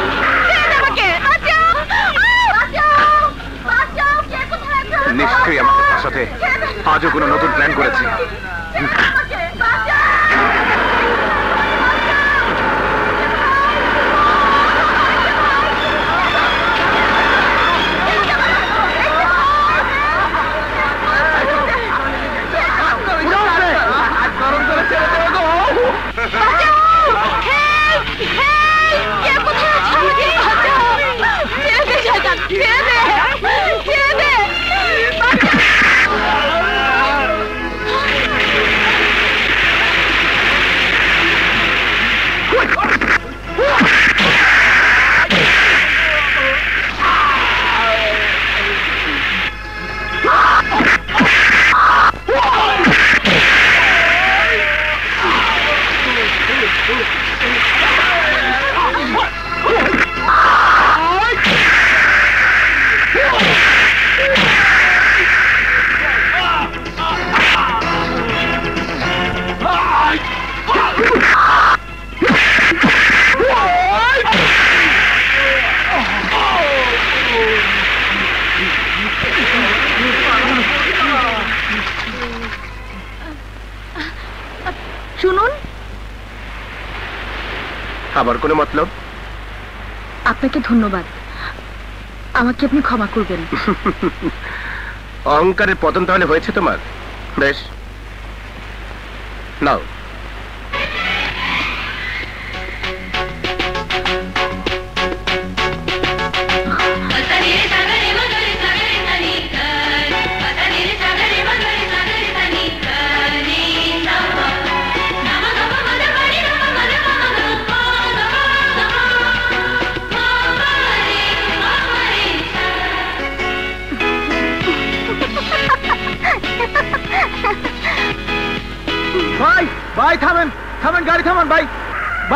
Speaker 1: ছেড়ে দে আমাকে! বাঁচাও! বাঁচাও! বাঁচাও! কে কোথায়
Speaker 2: নিশ্চয়ই আজও কোনো নতুন প্ল্যান করেছে। আবার কোনো মতলব?
Speaker 1: আপনাকে ধন্যবাদ। আমাকে আপনি ক্ষমা করবেন।
Speaker 2: অহংকারের পতন তাহলে হয়েছে তোমার? বেশ।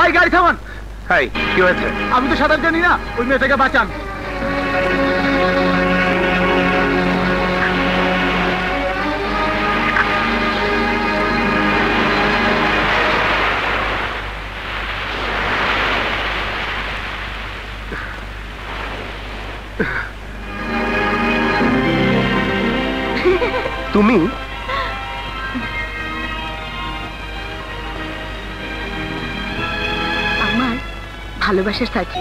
Speaker 16: ভাই গাড়ি থামান।
Speaker 6: হাই কি হয়েছে?
Speaker 16: আমি তো সাঁতার জানি না ওই মেয়েটাকে বাঁচান।
Speaker 6: তুমি
Speaker 1: ভালোবাসার সাথী।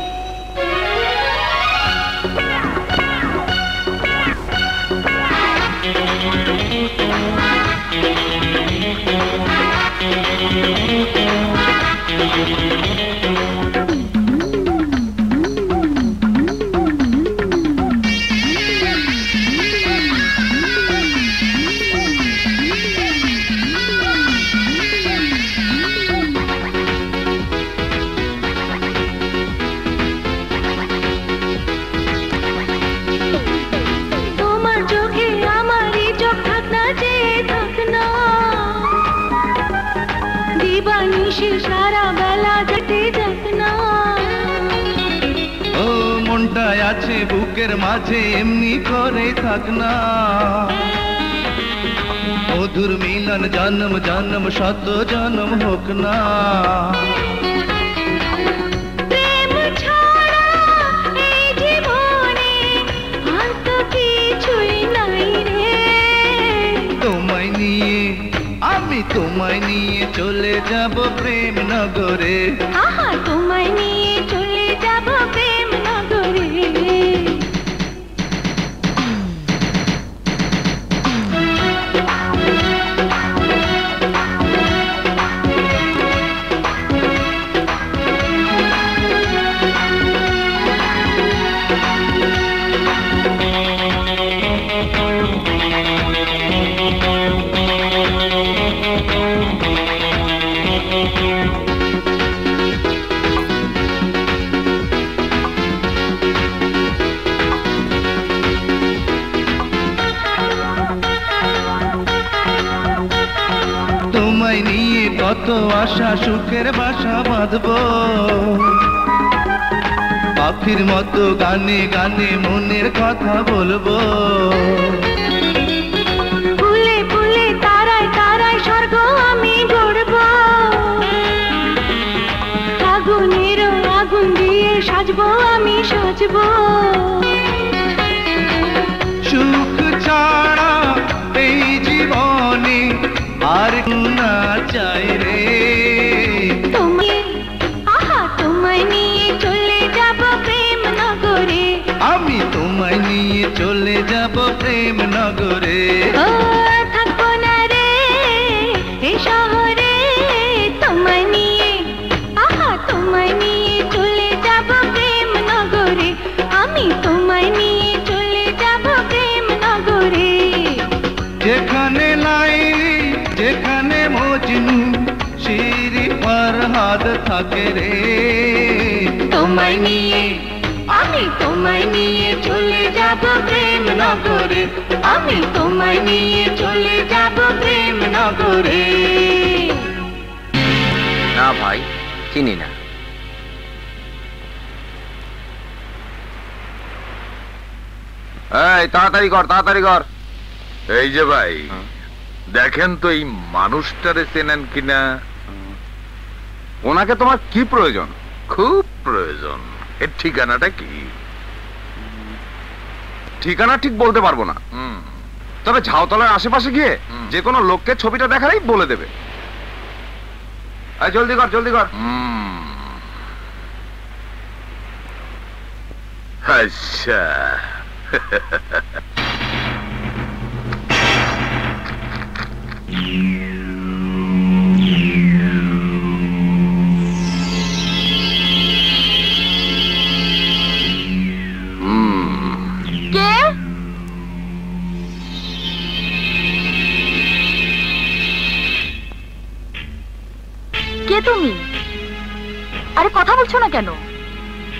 Speaker 17: তোমার
Speaker 18: বুকের মাঝে এমনি করে থাক না। মধুর মিলন জন্ম জন্ম শত জন্ম হোক না। আমি তোমায় নিয়ে চলে যাব প্রেম নগরে
Speaker 17: আহা তোমায় নিয়ে
Speaker 18: আশা সুখের বাসা বাঁধবো। পাখির মতো গানে গানে মনের কথা বলব।
Speaker 17: ফুলে ফুলে তারায় তারায় স্বর্গ আমি গড়ব। আগুনের আগুন দিয়ে সাজবো আমি সাজবো।
Speaker 18: সুখ ছাড়া এই জীবনে আর না চাই রে।
Speaker 17: চলে যাব প্রেম নগরে থাকব না রে এই শহরে তোমায় নিয়ে। আহা তোমায় নিয়ে চলে যাব প্রেম নগরে আমি তোমায় নিয়ে চলে যাব প্রেম নগরে
Speaker 18: যেখানে লাইলি যেখানে মজনু শিরি ফরহাদ থাকে রে।
Speaker 17: তোমায় নিয়ে আমি তোমায় নিয়ে চলে যাব প্রেম নগরে আমি তোমায় নিয়ে চলে যাব প্রেম নগরে
Speaker 6: না ভাই চিনি না। এই তাড়াতাড়ি কর তাড়াতাড়ি কর।
Speaker 3: এই যে ভাই দেখেন তো এই মানুষটারে চেনেন কিনা?
Speaker 6: ওনাকে তোমার কি প্রয়োজন?
Speaker 3: খুব প্রয়োজন। এর ঠিকানাটা কি?
Speaker 6: ঠিকানা ঠিক বলতে পারব না। তবে ঝাউতলার আশেপাশে গিয়ে। যে কোনো লোককে ছবিটা দেখালেই বলে দেবে। জলদি কর জলদি কর।
Speaker 3: আচ্ছা।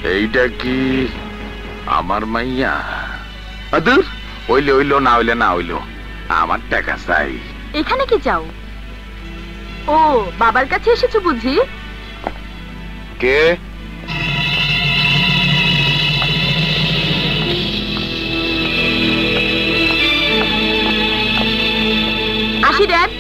Speaker 3: এইটা কি আমার মাইয়া?
Speaker 6: আদুর
Speaker 3: হইলে হইল না হইলে না হইল আমার টাকা চাই।
Speaker 1: এখানে কি চাও?
Speaker 11: ও বাবার কাছে এসেছ বুঝি?
Speaker 2: কে?
Speaker 11: আসি ড্যাড।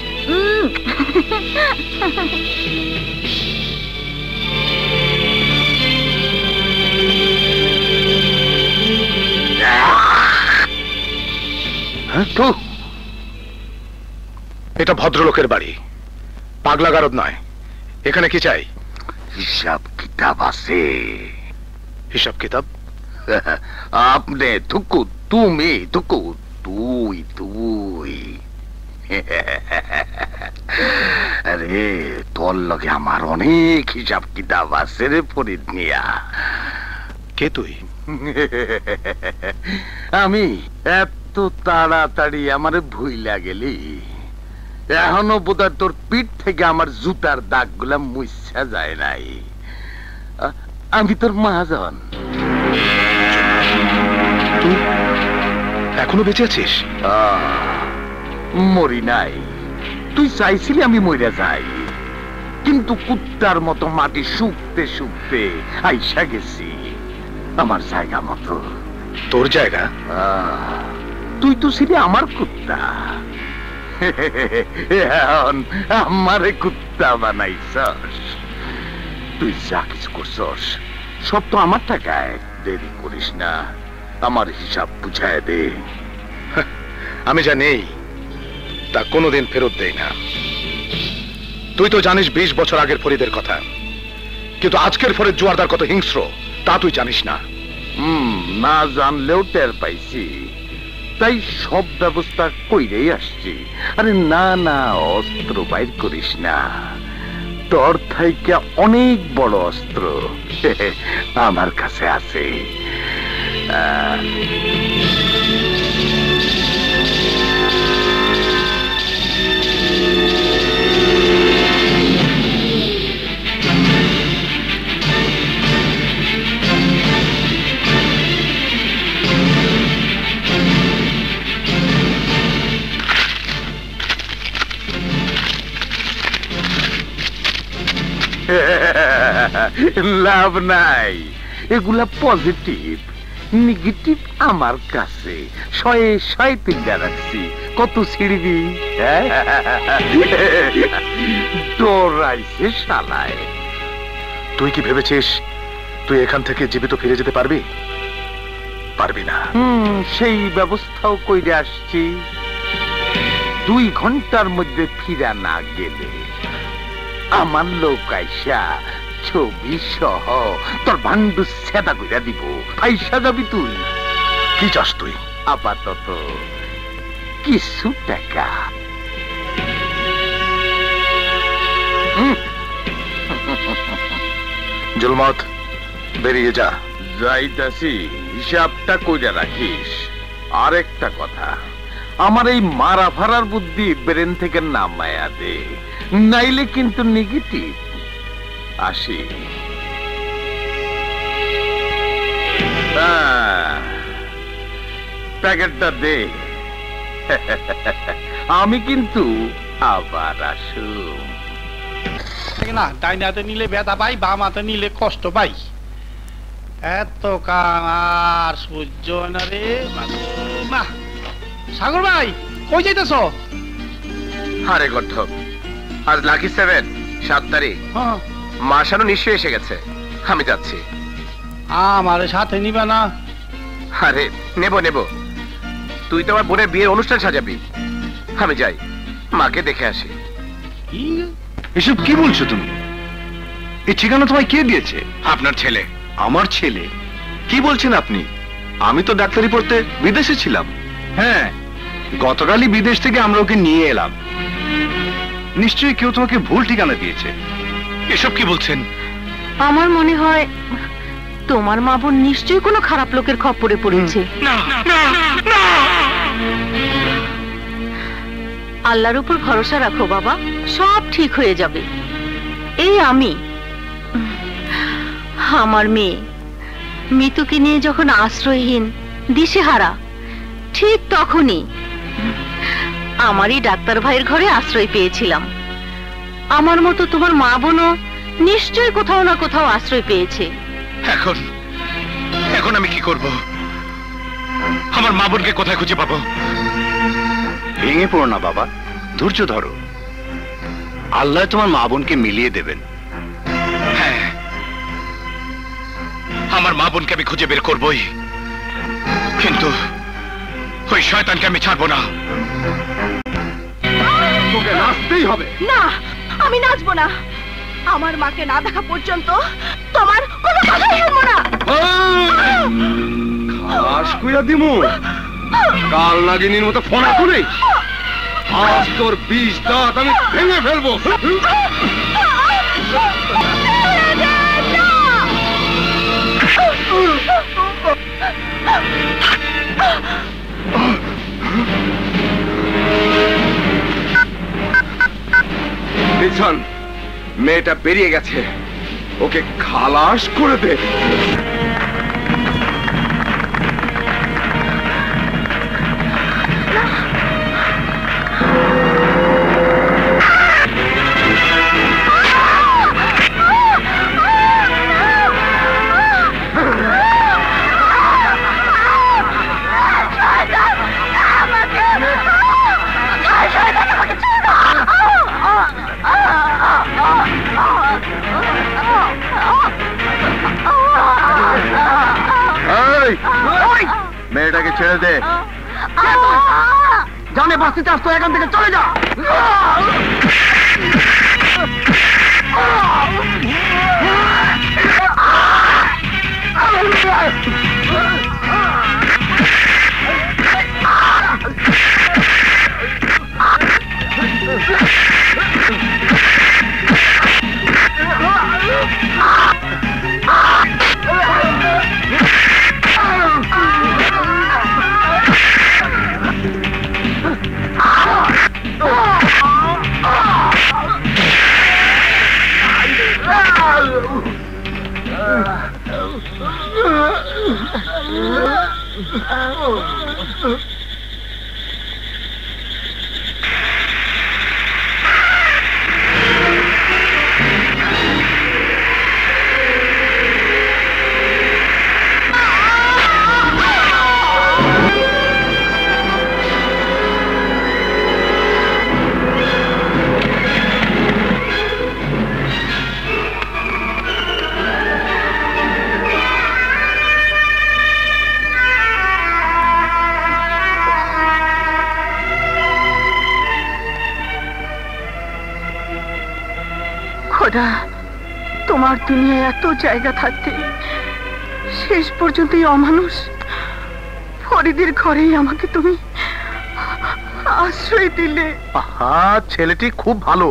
Speaker 2: তো এটা ভদ্রলোকের বাড়ি। পাগলা গারদ নয়। এখানে কি চাই?
Speaker 3: হিসাব কিতাব আছে।
Speaker 2: হিসাব কিতাব?
Speaker 3: আপনি থুকু তুমি থুকু তুই তুই। আরে তোর লগে আমার অনেক হিসাব কিতাব আছে রে ফরিদ মিয়া।
Speaker 2: কে তুই?
Speaker 3: আমি এত তাড়াতাড়ি আমার ভুইলা গেলি। এখনও বোধহয় তোর পিঠ থেকে আমার জুতার দাগগুলা মুছা যায় নাই। আমি তোর মহাজন।
Speaker 2: এখনও বেঁচে আছিস?
Speaker 3: মরি নাই। তুই চাইছিলি আমি মরিয়া যাই। কিন্তু কুত্তার মতো মাটি শুকতে শুকতে আইসা গেছি। আমার জায়গা মতো।
Speaker 2: তোর জায়গা?
Speaker 3: আহ, তুই তো ছিলি আমার কুত্তা। আমারে কুত্তা বানাইছস। তুই যা কিছু করছস সব তো আমার টাকায়। দেরি করিস না আমার হিসাব বুঝায় দে।
Speaker 2: আমি যা নেই তা কোনোদিন ফেরত দেই না। তুই তো জানিস বিশ বছর আগের ফরিদের কথা। কিন্তু আজকের ফরিদ জোয়ারদার কত হিংস্র তা তুই জানিস না।
Speaker 3: হুম না জানলেও টের পাইছি। তাই সব ব্যবস্থা কইরেই আসছি। আরে না না, অস্ত্র বাইর করিস না। তোর থাইকে অনেক বড় অস্ত্র। আমার কাছে আছে। লাভ নাই। এগুলা পজিটিভ নেগেটিভ আমার কাছে। শয়ে শয়ে তিনটা রাখছি। কত ছিড়বি? ডরাইছে শালায়।
Speaker 2: তুই কি ভেবেছিস তুই এখান থেকে জীবিত ফিরে যেতে পারবি? পারবি না।
Speaker 3: হুম সেই ব্যবস্থাও কইরে আসছি। দুই ঘণ্টার মধ্যে ফিরা না গেলে। আমার লোক আইসা ছবি সহ তোর ভান্ডু সেদা কইরা দিব। পয়সা যাবি তুই।
Speaker 2: কি চাস তুই?
Speaker 3: আপাতত কিছু টাকা।
Speaker 2: জুলমত বেরিয়ে যা।
Speaker 3: যাইতাছি হিসাবটা কইরা রাখিস। আরেকটা কথা আমার এই মারা ফারার বুদ্ধি ব্রেন থেকে নামায়া দে। নাইলে কিন্তু নেগেটিভ আসি। প্যাকেটটা দে। আমি কিন্তু আবার আসুম
Speaker 8: না ডাইন হাতে নিলে ব্যথা পাই বাম হাতে নিলে কষ্ট পাই। এত কাম আর সূর্য না রে সাগর ভাই কই যাইতেছ?
Speaker 19: আরে গর্ধব আজ লাকি সেভেন সাত তারিখ।
Speaker 8: হ্যাঁ।
Speaker 19: মাসানো নিশ্চয়ই এসে গেছে। আমি যাচ্ছি।
Speaker 8: আমার সাথে নিবা না।
Speaker 19: আরে নেব নেব। তুই তো আমার বোনের বিয়ের অনুষ্ঠান সাজাবি। আমি যাই। মাকে দেখে আসি।
Speaker 20: এসব কি বলছো তুমি? এই ঠিকানা তোমায় কে দিয়েছে?
Speaker 2: আপনার ছেলে।
Speaker 20: আমার ছেলে? কি বলছেন আপনি? আমি তো ডাক্তারি পড়তে বিদেশে ছিলাম। হ্যাঁ। গতকালই বিদেশ থেকে আমরা ওকে নিয়ে এলাম। নিশ্চয়ই কেউ তোমাকে ভুল ঠিকানা দিয়েছে।
Speaker 2: এসব কি বলছেন?
Speaker 11: আমার মনে হয় তোমার মা বোন নিশ্চয়ই কোনো খারাপ লোকের খপ্পরে পড়েছে। আল্লাহর উপর ভরসা রাখো বাবা সব ঠিক হয়ে যাবে। এই আমি আমার মেয়ে মিতুকে নিয়ে যখন আশ্রয়হীন দিশেহারা ঠিক তখনই আমারই ডাক্তার ভাইয়ের ঘরে আশ্রয় পেয়েছিলাম।
Speaker 1: আমার মতো তোমার মা বোনও নিশ্চয়ই কোথাও না কোথাও আশ্রয় পেয়েছে।
Speaker 3: এখন এখন আমি কি করব? আমার মা বোনকে কোথায় খুঁজে পাবো?
Speaker 20: ভেঙে পড়ো না বাবা ধৈর্য ধরো। আল্লাহ তোমার মা বোনকে মিলিয়ে দেবেন।
Speaker 3: হ্যাঁ আমার মা বোনকে আমি খুঁজে বের করবই। কিন্তু ওই শয়তানকে আমি ছাড়বো না।
Speaker 6: তোকে নাচতেই হবে।
Speaker 1: না আমি নাচবো না। আমার মাকে না দেখা পর্যন্ত তোমার কোনো কথাই শুনব না।
Speaker 6: খাস কুইয়া দিমু কাল নাগিনীর মতো ফোনা তুলে আজ তোর বিষ দাঁত আমি ভেঙে ফেলব। মেয়েটা বেরিয়ে গেছে। ওকে খালাস করে দে।
Speaker 2: এই, মেয়েটাকে ছেড়ে দে। জানে বাঁচতে চাস তো এখান থেকে চলে যা। Áo.
Speaker 1: খোদা তোমার দুনিয়ায় এত জায়গা থাকতে শেষ পর্যন্ত এই অমানুষ। ফরিদের ঘরেই আমাকে তুমি আশ্রয় দিলে।
Speaker 2: আহা ছেলেটি খুব ভালো।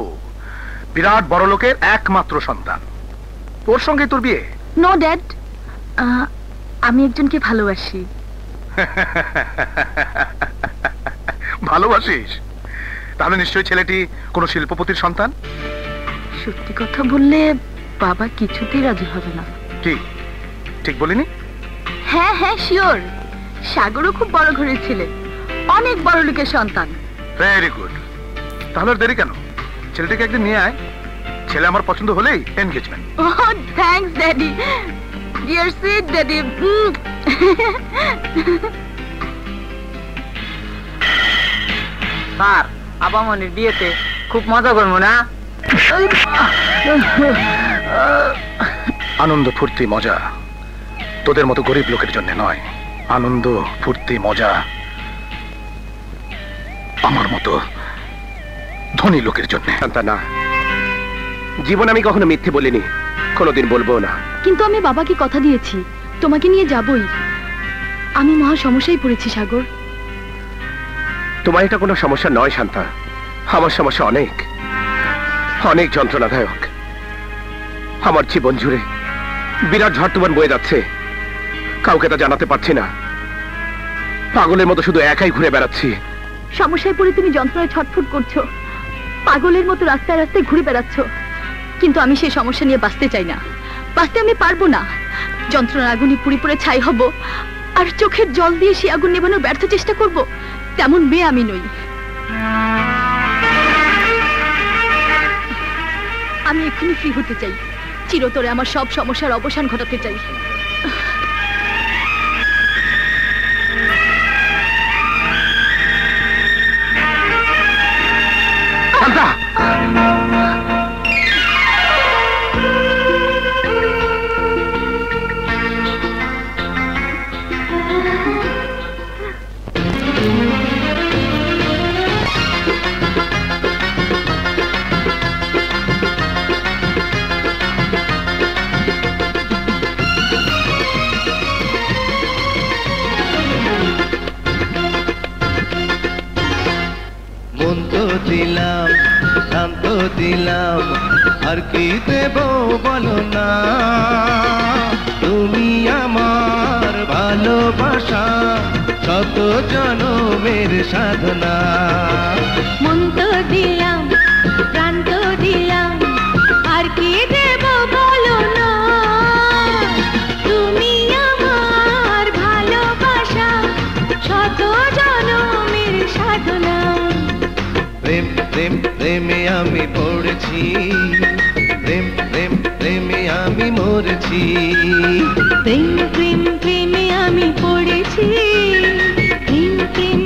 Speaker 2: বিরাট বড় লোকের একমাত্র সন্তান। তোর সঙ্গে তোর বিয়ে?
Speaker 1: নো ড্যাড আমি একজনকে ভালোবাসি।
Speaker 2: ভালোবাসিস? তাহলে নিশ্চয়ই ছেলেটি কোনো শিল্পপতির সন্তান?
Speaker 1: সত্যি কথা বললে বাবা কিছুতেই রাজি হবে না।
Speaker 2: কি? ঠিক বলিনি?
Speaker 1: হ্যাঁ হ্যাঁ শিওর সাগরও খুব বড় ঘরের ছেলে। অনেক বড় লোকের সন্তান।
Speaker 2: ভেরি গুড তাহলে দেরি কেন? ছেলেটাকে একদিন নিয়ে আয়। ছেলে আমার পছন্দ হলেই এনগেজমেন্ট
Speaker 1: ও thanks daddy dear sweet daddy
Speaker 13: sir আবামনির বিয়েতে খুব মজা করব না?
Speaker 2: আনন্দ ফুর্তি মজা। তোদের মতো গরিব লোকের জন্য নয়। আনন্দ ফুর্তি মজা আমার মতো ধনী লোকের জন্য।
Speaker 3: না জীবন আমি কখনো মিথ্যে বলিনি। কোনোদিন বলব না।
Speaker 1: কিন্তু আমি বাবাকে কথা দিয়েছি। তোমাকে নিয়ে যাবই। আমি মহা সমস্যায় পড়েছি সাগর।
Speaker 3: তোমার এটা কোনো সমস্যা নয় শান্তা। আমার সমস্যা অনেক। অনেক যন্ত্রণাদায়ক। আমার জীবন জুড়ে বিরাট ঝড় তুফান বয়ে যাচ্ছে। কাউকে তা জানাতে পারছি না। পাগলের মতো শুধু একাই ঘুরে বেড়াচ্ছি।
Speaker 1: সমস্যায় পড়ে তুমি যন্ত্রণায় ছটফট করছ। পাগলের মতো রাস্তায় রাস্তায় ঘুরে বেড়াচ্ছ। কিন্তু আমি সেই সমস্যা নিয়ে বাঁচতে চাই না। বাঁচতে আমি পারব না। যন্ত্রণার আগুনে পুড়ে পুড়ে ছাই হব। আর চোখের জল দিয়ে সেই আগুন নেভানোর ব্যর্থ চেষ্টা করব। তেমন মেয়ে আমি নই।
Speaker 17: আমি এক্ষুনি ফ্রি হতে চাই। চিরতরে আমার সব সমস্যার অবসান ঘটাতে চাই।
Speaker 18: দিলাম, শান্ত দিলাম, আর কি দেব বলো না। তুমি আমার ভালোবাসা, শত জনমের সাধনা।
Speaker 17: মন তো দিলাম, প্রান্ত দিলাম, আর কি
Speaker 18: প্রেম প্রেম আমি পড়েছি। প্রেম প্রেম, প্রেমে আমি মরেছি।
Speaker 17: প্রেম প্রেম, প্রেমে আমি পড়েছি। প্রেম, প্রেমে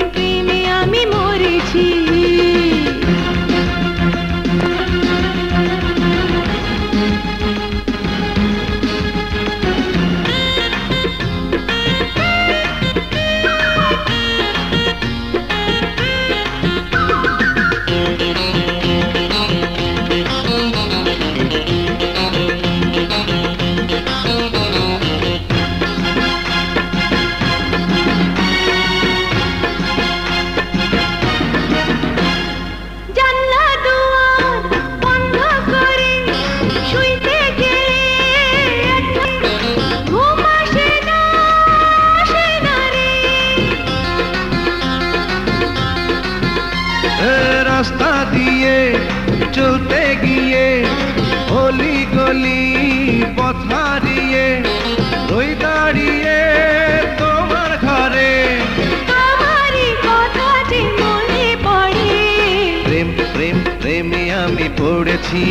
Speaker 18: পড়েছি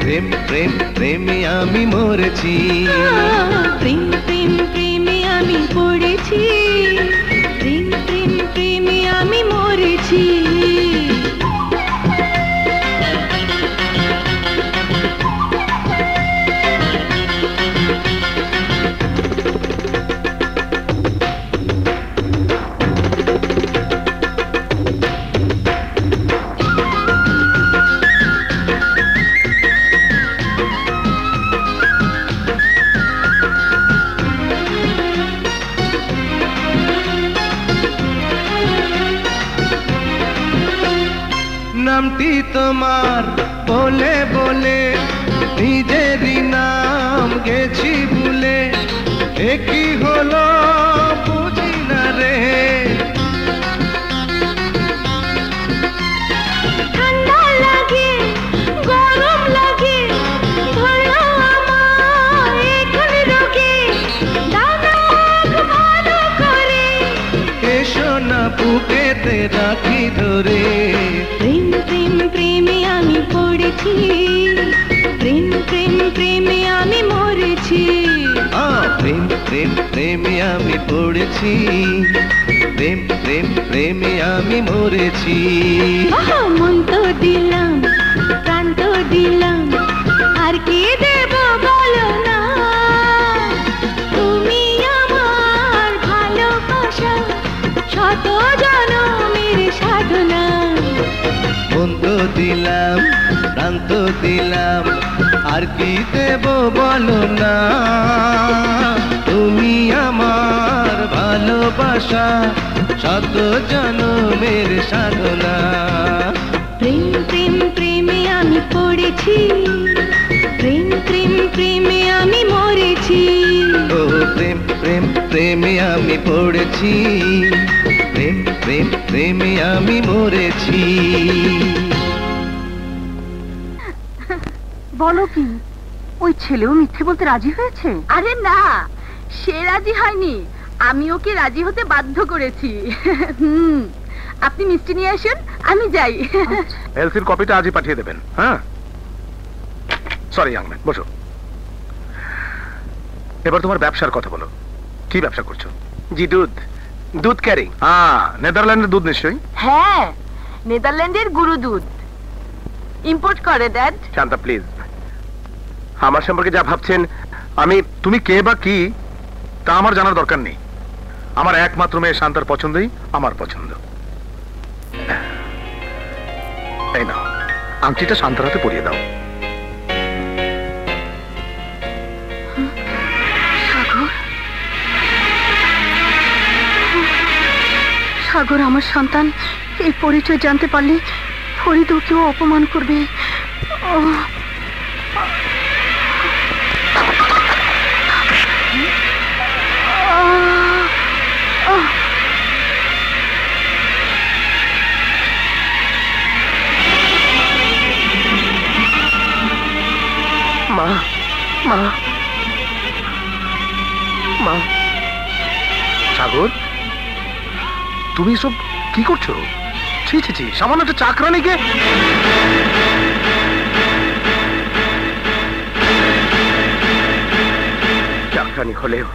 Speaker 18: প্রেম প্রেম, প্রেমে আমি মরেছি।
Speaker 17: প্রেম প্রেম, প্রেমে আমি পড়েছি। প্রেম প্রেম, প্রেমে আমি মরেছি।
Speaker 18: নিজেরই নাম গেছি ভুলে। একই হলো বুঝি না রে। বুকেতে রাখি ধরে।
Speaker 17: প্রেম প্রেম প্রেমে আমি পড়েছি। প্রেম প্রেম আমি
Speaker 18: পড়েছি। প্রেম প্রেম প্রেমে আমি মরেছি।
Speaker 17: মন তো দিলাম প্রাণ তো দিলাম আর কি দেব বলো না? তুমি আমার ভালোবাসা শত জনমের সাধনা।
Speaker 18: মন তো দিলাম প্রাণ তো দিলাম আর কি দেব বলো না? ভালোবাসা শত জনমের সাধনা।
Speaker 17: প্রেম প্রেম প্রেমে আমি পড়েছি। প্রেম প্রেম প্রেমে আমি মরেছি।
Speaker 18: ও প্রেম প্রেম প্রেমে আমি পড়েছি। প্রেম প্রেম প্রেমে আমি মরেছি।
Speaker 1: বলো কি ওই ছেলেও মিথ্যে বলতে রাজি হয়েছে? আরে না সে রাজি হয়নি। আমি ওকে রাজি হতে বাধ্য করেছি। হুম আপনি মিষ্টি নিয়ে আসুন আমি যাই।
Speaker 2: এলসির কপিটা আজই পাঠিয়ে দেবেন হ্যাঁ? সরি ইয়াংম্যান বসো। এবার তোমার ব্যবসার কথা বলো। কি ব্যবসা করছ?
Speaker 3: জি দুধ। দুধ ক্যারিং।
Speaker 2: হ্যাঁ নেদারল্যান্ডের দুধ নিশ্চয়ই?
Speaker 5: হ্যাঁ নেদারল্যান্ডের গুরু দুধ। ইম্পোর্ট করে ড্যাড
Speaker 3: শান্তা প্লিজ আমার সম্পর্কে যা ভাবছেন আমি
Speaker 2: তুমি কে বা কি তা আমার জানার দরকার নেই। আমার একমাত্র মেয়ে শান্তার পছন্দই আমার পছন্দ। এই নাও, আংটিটা শান্তার হাতে পরিয়ে দাও।
Speaker 5: সাগর? আমার সন্তান, এই পরিচয় জানতে পারলে ফরিদ ওকেও অপমান করবে। ও।
Speaker 3: মা মা মা।
Speaker 2: সাগর, তুমি সব কি করছ? ছি ছি ছি, সামান্য একটা
Speaker 3: চাকরানি হলেও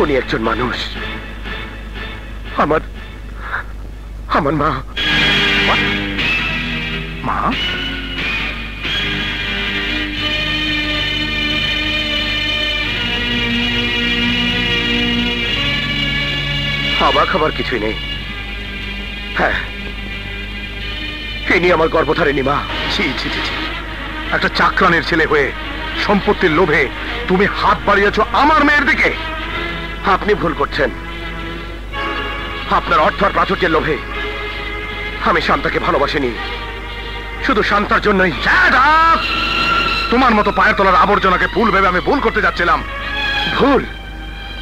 Speaker 3: উনি একজন মানুষ। আমার আমার মা।
Speaker 2: মা?
Speaker 3: অবাক হবার কিছুই নেই। হ্যাঁ। ইনি আমার গর্ভধারিণী, মা।
Speaker 2: ছি ছি ছি ছি। একটা চাকরানের ছেলে হয়ে সম্পত্তির লোভে তুমি হাত বাড়িয়েছো আমার মেয়ের দিকে।
Speaker 3: আপনি ভুল করছেন। আপনার অর্থ আর প্রাচুর্যের লোভে আমি শান্তাকে ভালোবাসিনি। শুধু শান্তার জন্যই।
Speaker 2: তোমার মতো পায়ের তলার আবর্জনাকে ভুল ভেবে আমি ভুল করতে যাচ্ছিলাম।
Speaker 3: ভুল।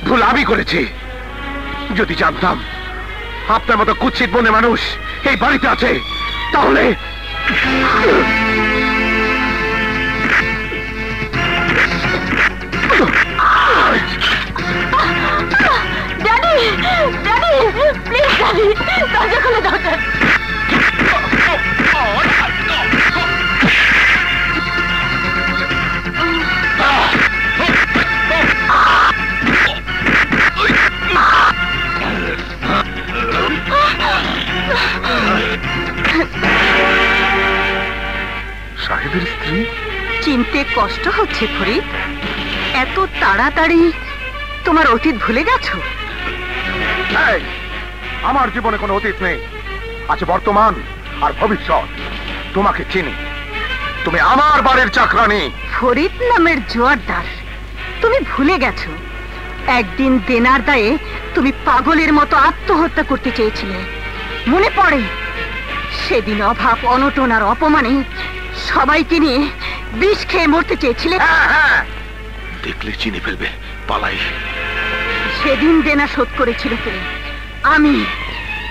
Speaker 3: ভুল আমি করেছি। যদি জানতাম আপনার মতো কুচ্ছিত মনে মানুষ এই বাড়িতে আছে, তাহলে
Speaker 5: ড্যাডি ড্যাডি প্লিজ ড্যাডি দরজা খুলে দাও চিনতে কষ্ট হচ্ছে ফরিদ। এত তাড়াতাড়ি তোমার অতীত ভুলে গেছো?
Speaker 2: আমার জীবনে কোনো অতীত নেই। আছে বর্তমান আর ভবিষ্যৎ। তোমাকে চিনি। তুমি আমার বাড়ির চাকরানি
Speaker 5: ফরিদ নামের জোয়ারদার তুমি ভুলে গেছো। একদিন দেনার দায়ে তুমি পাগলের মতো আত্মহত্যা করতে চেয়েছিলে। মনে পড়ে সেদিন অভাব অনটন আর অপমানে সবাইকে নিয়ে বিষ খেয়ে মরতে চেয়েছিলে?
Speaker 2: হ্যাঁ হ্যাঁ। দেখলে চিনি ফেলবে পালাই।
Speaker 5: সেদিন দেনা শোধ করেছিল কে? আমি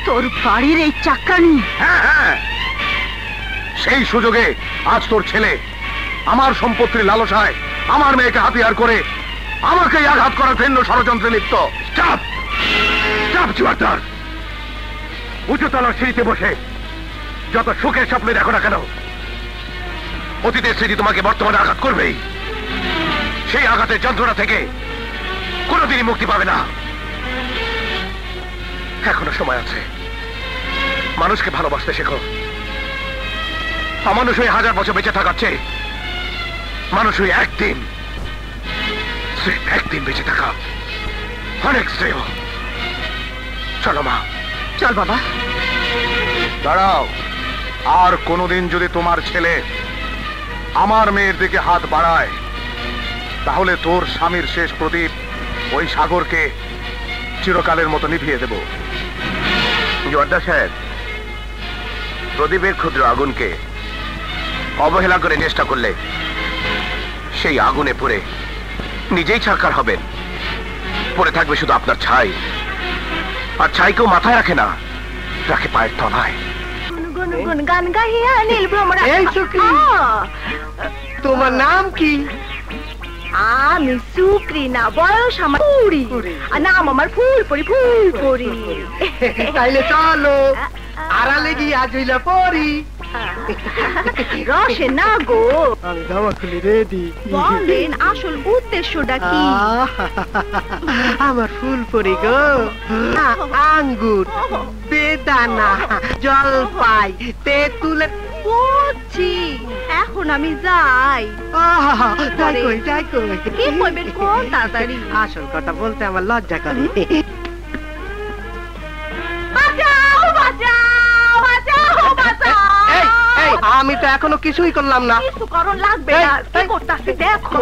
Speaker 5: তোর বাড়ির এই চাকরানি
Speaker 2: হ্যাঁ সেই সুযোগে আজ তোর ছেলে আমার সম্পত্তির লালসায় আমার মেয়েকে হাতিয়ার করে আমাকে আঘাত করার ভিন্ন ষড়যন্ত্রে লিপ্ত। চাপ! স্টপ জুয়ারদার উঁচুতলার সিঁড়িতে বসে যত সুখের স্বপ্নে দেখো না কেন অতীতের স্মৃতি তোমাকে বর্তমানে আঘাত করবেই সেই আঘাতের যন্ত্রণা থেকে কোনোদিনই মুক্তি পাবে না। এখনও সময় আছে। মানুষকে ভালোবাসতে শেখো। অমানুষ হয়ে হাজার বছর বেঁচে থাকার চেয়ে মানুষ হয়ে একদিন একদিন বেঁচে থাকা অনেক শ্রেয়। চলো মা।
Speaker 5: চল বাবা।
Speaker 2: দাঁড়াও। আর কোনোদিন যদি তোমার ছেলে আমার মেয়ের দিকে হাত বাড়ায়। তাহলে তোর স্বামীর শেষ প্রদীপ ওই সাগরকে চিরকালের মতো নিভিয়ে দেব।
Speaker 3: জর্দা সাহেব, প্রদীপের ক্ষুদ্র আগুনকে অবহেলা করে চেষ্টা করলে সেই আগুনে পড়ে নিজেই ছাড়কার হবেন। পড়ে থাকবে শুধু আপনার ছাই। আর ছাই কেউ মাথায় রাখে না, রাখে পায়ের তলায়।
Speaker 5: গুন গুন গান গাইয়া নীল ভ্রমরা।
Speaker 4: এই সুক্রি। তোমার নাম কি?
Speaker 5: আমি সুক্রি না বয়স আমার পুরি আর নাম আমার ফুল পরি ফুল পরি
Speaker 4: তাইলে চলো। আড়ালে গিয়ে আজ হইলা পরি।
Speaker 11: রসে না গো।
Speaker 4: আমি খুলি রেডি
Speaker 11: বলেন আসল উদ্দেশ্যটা কি?
Speaker 4: আমার ফুল পরি গো। আঙ্গুর বেদানা জলপাই তেঁতুলের
Speaker 11: বুঝছি এখন আমি যাই।
Speaker 4: যাই কই যাই কই।
Speaker 11: কি কইবেন কোন তাড়াতাড়ি?
Speaker 4: আসল কথা বলতে আমার লজ্জা করে। আমি তো এখনও কিছুই করলাম না।
Speaker 11: কিছু করণ লাগবে না। কি করতাছি দেখো।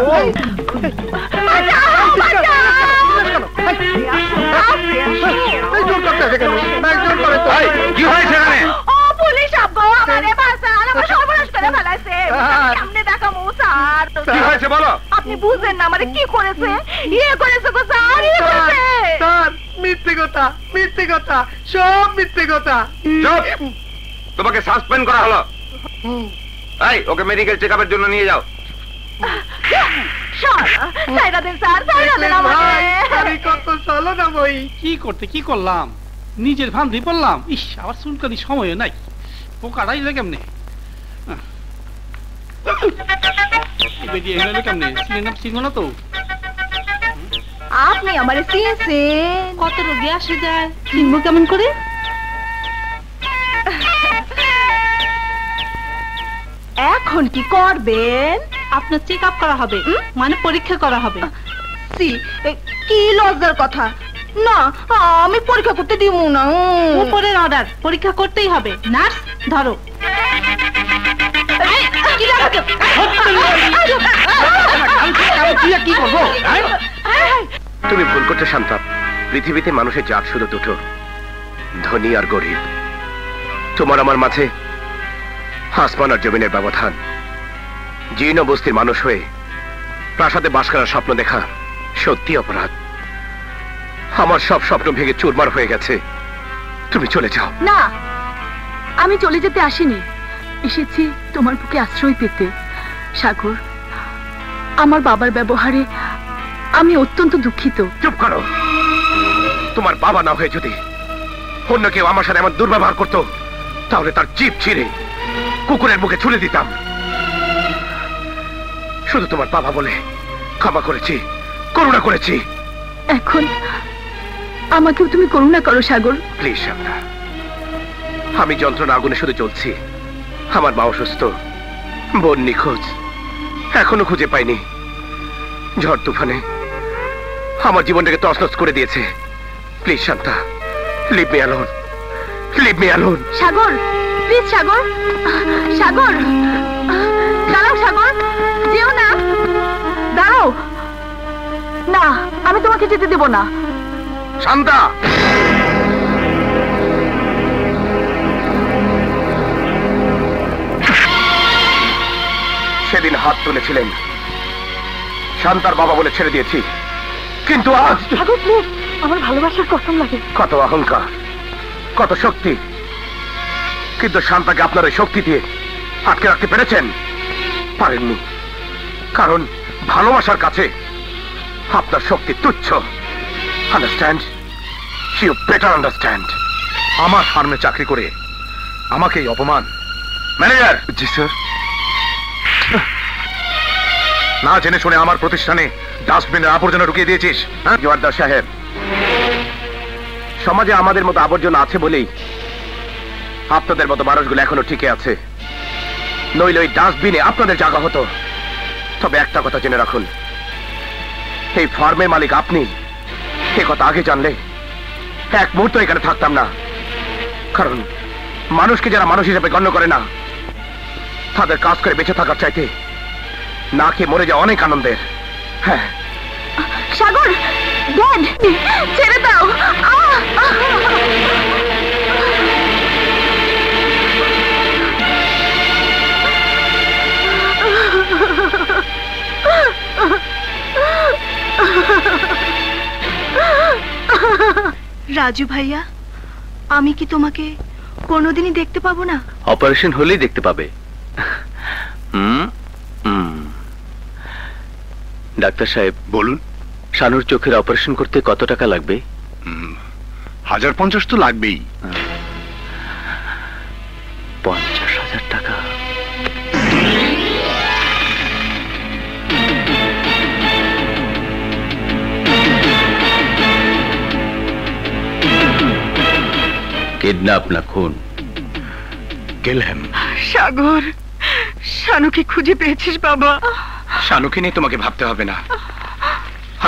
Speaker 2: কি
Speaker 11: পুলিশ আব্বা আমারে বাঁচান আমার সর্বনাশ করে ফেলাইছে সামনে
Speaker 2: কি হয়েছে বলো?
Speaker 11: আপনি বুঝেন না আমারে কি করেছে? ইয়ে করেছে গো স্যার ইয়ে করেছে।
Speaker 4: স্যার মিথ্যে কথা মিথ্যে কথা সব মিথ্যে কথা।
Speaker 2: তোমাকে সাসপেন্ড করা হলো। এই ওকে মেডিকেল চেকআপের জন্য নিয়ে যাও।
Speaker 8: কি করতে কি করলাম? নিজের ভান্তি ইস আবার চুলকানি সময় নাই। কেমনে? তো?
Speaker 11: আপনি আমারে চিনছেন।
Speaker 17: কত রোগী আসে যায়? চিনবো কেমন করে?
Speaker 11: এখন কি করবেন
Speaker 17: আপনার চেক আপ করা হবে মানে পরীক্ষা করা হবে
Speaker 11: সি কি লজ্জার কথা না আমি পরীক্ষা করতে দিব না
Speaker 17: উপরের অর্ডার পরীক্ষা করতেই হবে নার্স ধরো
Speaker 11: এই, কি লাগাচ্ছ?
Speaker 8: কি করব
Speaker 3: তুমি ভুল করছ শান্তা পৃথিবীতে মানুষের জাত শুধু দুটো ধনী আর গরিব তোমার আমার মাঝে আসমান আর জমিনের ব্যবধান। জীর্ণ বস্তির মানুষ হয়ে প্রাসাদে বাস করার স্বপ্ন দেখা সত্যি অপরাধ। আমার সব স্বপ্ন ভেঙে চুরমার হয়ে গেছে। তুমি চলে যাও।
Speaker 11: না আমি চলে যেতে আসিনি। এসেছি তোমার বুকে আশ্রয় পেতে। সাগর আমার বাবার ব্যবহারে আমি অত্যন্ত দুঃখিত।
Speaker 3: চুপ করো। তোমার বাবা না হয়ে যদি অন্য কেউ আমার সাথে আমার দুর্ব্যবহার করতো তাহলে তার জিপ ছিঁড়ে। কুকুরের মুখে ছুড়ে দিতাম। শুধু তোমার বাবা বলে ক্ষমা করেছি করুণা করেছি।
Speaker 11: এখন আমাকেও তুমি করুণা করো সাগর।
Speaker 3: প্লিজ শান্তা আমি যন্ত্রণা আগুনে শুধু চলছি আমার মা অসুস্থ বোন নিখোঁজ এখনও খুঁজে পাইনি। ঝড় তুফানে আমার জীবনটাকে তছনছ করে দিয়েছে। Please Shanta leave me alone leave me alone
Speaker 11: Sagar! Please Sagar. Sagar. দাঁড়াও সাগর। যেও না। দাঁড়াও। না আমি তোমাকে যেতে দেব না।
Speaker 2: শান্তা!
Speaker 3: সেদিন হাত তুলেছিলেন। শান্তার বাবা বলে ছেড়ে দিয়েছি। কিন্তু আজ
Speaker 11: আমার ভালোবাসার কসম লাগে।
Speaker 3: কত অহংকার কত শক্তি। কিন্তু শান্তাকে আপনার শক্তি দিয়ে আটকে রাখতে পেরেছেন? পারেননি। কারণ ভালোবাসার কাছে আপনার শক্তি তুচ্ছ। আন্ডারস্ট্যান্ড ইউ বেটার আন্ডারস্ট্যান্ড
Speaker 2: আমার ফার্মে চাকরি করে আমাকে এই অপমান। ম্যানেজার জি স্যার। না জেনে শুনে আমার প্রতিষ্ঠানে ডাস্টবিনের আবর্জনা ঢুকিয়ে দিয়েছিস হ্যাঁ?
Speaker 3: জোয়ারদার সাহেব সমাজে আমাদের মতো আবর্জনা আছে বলেই আপনাদের মতো মানুষগুলো এখনও টিকে আছে। নইলে ওই ডাস্টবিনে আপনাদের জায়গা হতো। তবে একটা কথা জেনে রাখুন। এই ফার্মের মালিক আপনি। এ কথা আগে জানলে এক মুহূর্ত এখানে থাকতাম না। কারণ মানুষকে যারা মানুষ হিসেবে গণ্য করে না, তাদের কাজ করে বেঁচে থাকার চাইতে না খেয়ে মরে যাওয়া অনেক আনন্দের। হ্যাঁ।
Speaker 11: সাগর ছেড়ে দাও। রাজু ভাইয়া আমি কি তোমাকে কোনোদিনই দেখতে পাবো না?
Speaker 21: অপারেশন হলেই দেখতে পাবে। হুম হুম। ডাক্তার সাহেব
Speaker 20: বলুন
Speaker 21: শানুর চোখের অপারেশন করতে কত টাকা লাগবে?
Speaker 20: উম, হাজার পঞ্চাশ তো লাগবেই।
Speaker 21: পঞ্চাশ কিডন্যাপ না খুন?
Speaker 20: কিল হিম
Speaker 5: সাগর শানুকে খুঁজে পেয়েছিস বাবা।
Speaker 3: শানুকে নিয়ে তোমাকে ভাবতে হবে না।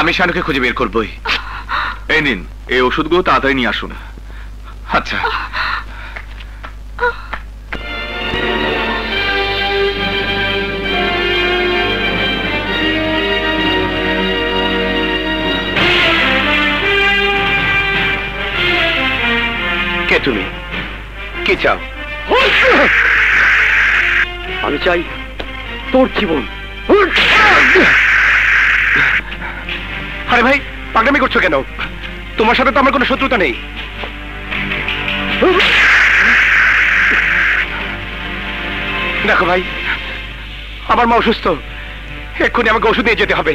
Speaker 3: আমি শানুকে খুঁজে বের করবই।
Speaker 20: এই নিন এই ওষুধগুলো তাড়াতাড়ি নিয়ে আসুন।
Speaker 3: আচ্ছা। কে তুমি? কি চাও?
Speaker 22: আমি চাই তোর জীবন।
Speaker 3: আরে ভাই, পাগলামি করছ কেন? তোমার সাথে তো আমার কোনো শত্রুতা নেই। দেখো ভাই, আমার মা অসুস্থ। এক্ষুনি আমাকে ওষুধ নিয়ে যেতে হবে।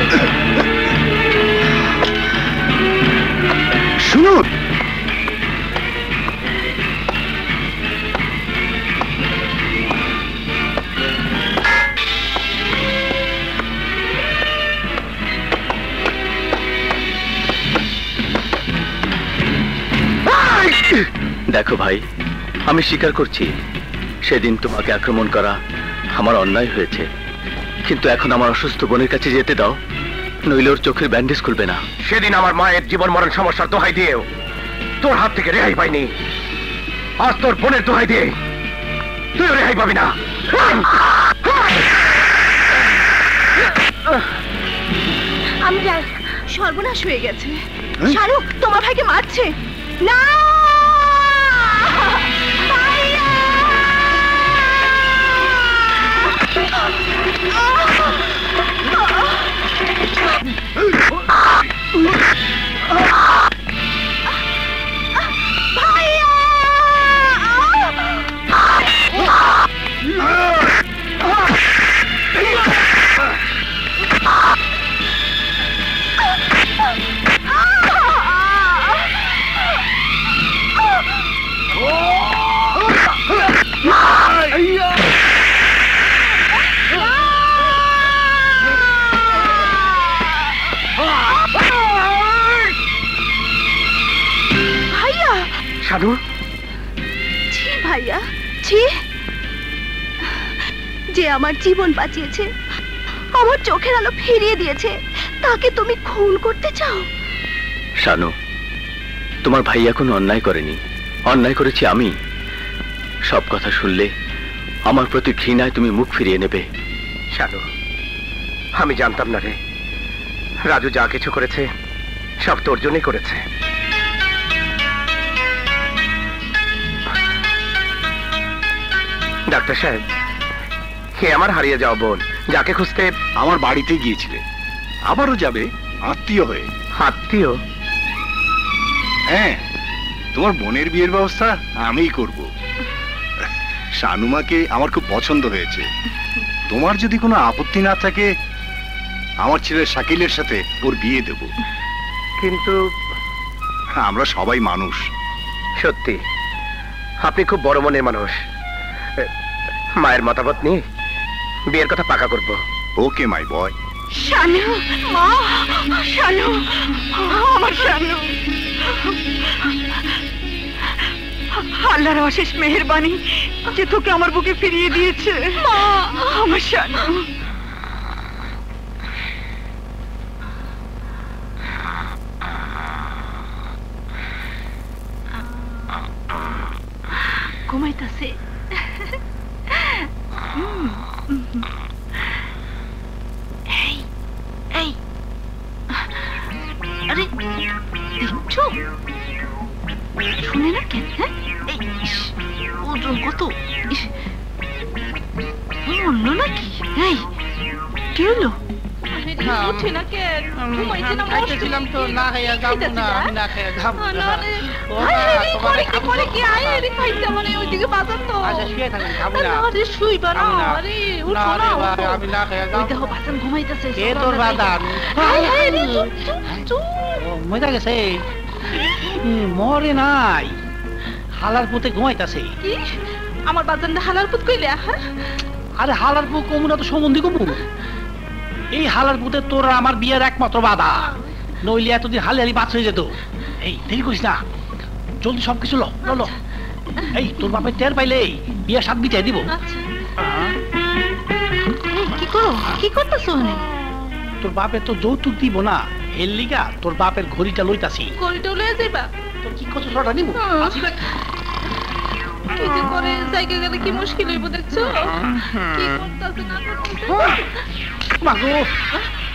Speaker 21: দেখো ভাই আমি স্বীকার করছি সেদিন তোমাকে আক্রমণ করা আমার অন্যায় হয়েছে। কিন্তু এখন আমার অসুস্থ বোনের কাছে যেতে দাও নইলে ওর চোখের ব্যান্ডেজ খুলবে না।
Speaker 3: সেদিন আমার মায়ের জীবন মরণ সমস্যার দোহাই দিয়েও তোর হাত থেকে রেহাই পাইনি। আজ তোর বোনের দোহাই দিয়ে তুইও রেহাই পাবি না।
Speaker 23: আমি সর্বনাশ হয়ে গেছে। শাহরুখ তোমার ভাইকে মারছে। না! ভাইয়া
Speaker 3: সাধু?
Speaker 23: ছি ভাইয়া ছি। যে আমার জীবন বাঁচিয়েছে আমার চোখের আলো ফিরিয়ে দিয়েছে তাকে তুমি খুন করতে চাও?
Speaker 21: শানু তোমার ভাইয়া কোনো অন্যায় করেনি। অন্যায় করেছি আমি। সব কথা শুনলে আমার প্রতি ঘৃণায় তুমি মুখ ফিরিয়ে নেবে।
Speaker 3: সাধু আমি জানতাম না রে। রাজু যা কিছু করেছে সব তোর জন্যই করেছে। ডাক্তার সাহেব হে আমার হারিয়ে যাওয়া বোন যাকে খুঁজতে
Speaker 20: আমার বাড়িতে গিয়েছিলে আবারও যাবে? আত্মীয় হয়ে।
Speaker 3: আত্মীয়?
Speaker 20: হ্যাঁ তোমার বোনের বিয়ের ব্যবস্থা আমিই করব। শানুমাকে আমার খুব পছন্দ হয়েছে। তোমার যদি কোনো আপত্তি না থাকে আমার ছেলে শাকিলের সাথে ওর বিয়ে দেব।
Speaker 3: কিন্তু
Speaker 20: আমরা সবাই মানুষ।
Speaker 3: সত্যি আপনি খুব বড় মনের মানুষ। মায়ের মতামত নিয়ে বিয়ের কথা পাকা করব।
Speaker 20: ওকে মাই বয়।
Speaker 5: শানু মা শানু আমার শানু। আল্লাহর অশেষ মেহেরবানি যে তোকে আমার বুকে ফিরিয়ে দিয়েছে। মা আমার শানু।
Speaker 23: ঘুমাইতাছে। আরে দেখছ? শুনে না কেন হ্যাঁ? ওজন কত? মরলো নাকি? এই কি হলো?
Speaker 11: উঠে না কেন ঘুমাইছে
Speaker 8: তো না খাইয়া যাব না আমি না খাইয়া যাব না। ও মা,
Speaker 11: আরে
Speaker 8: তোমাকে
Speaker 11: করে কি করে কি? আয় রে খাইতে মানে ওইদিকে বাজার তো।
Speaker 8: আচ্ছা শুয়ে থাকেন খাব না।
Speaker 11: আরে শুইবা না আরে উঠো না
Speaker 8: আমি না খাইয়া যাব।
Speaker 11: দেখো বাজান ঘুমাইতেছে
Speaker 8: কে তোর বাদান
Speaker 11: হাই হাই রে চুপ চুপ চুপ।
Speaker 8: মজা গেছে। মরে নাই। হালার পুতে ঘুমাইতাছে।
Speaker 11: কি? আমার বাজান হালার পুত কইলে
Speaker 8: আরে হালার পু কমু না তো সম্বন্ধী কমু। এই হালার পুতে তোর আমার বিয়ের একমাত্র বাধা। নইলে এতদিন হালি হালি বাচ্চা হয়ে যেত। এই দেরি করিস না। জলদি সব কিছু ল এই তোর বাপের টের পাইলে বিয়ে সাত বিটাই দিব।
Speaker 11: আচ্ছা। কি করো কি করতেছো
Speaker 8: তোর বাপের তো যৌতুক দিব না। এর লিগা তোর বাপের ঘড়িটা লইতাছি।
Speaker 11: করিটা লয়ে যাইবা?
Speaker 8: তোর কি কত ছটা নিব। আসি না
Speaker 11: কি যে করে জায়গা গেলে কি মুশকিল হইব দেখছ? কি করতেছে না
Speaker 8: মাগো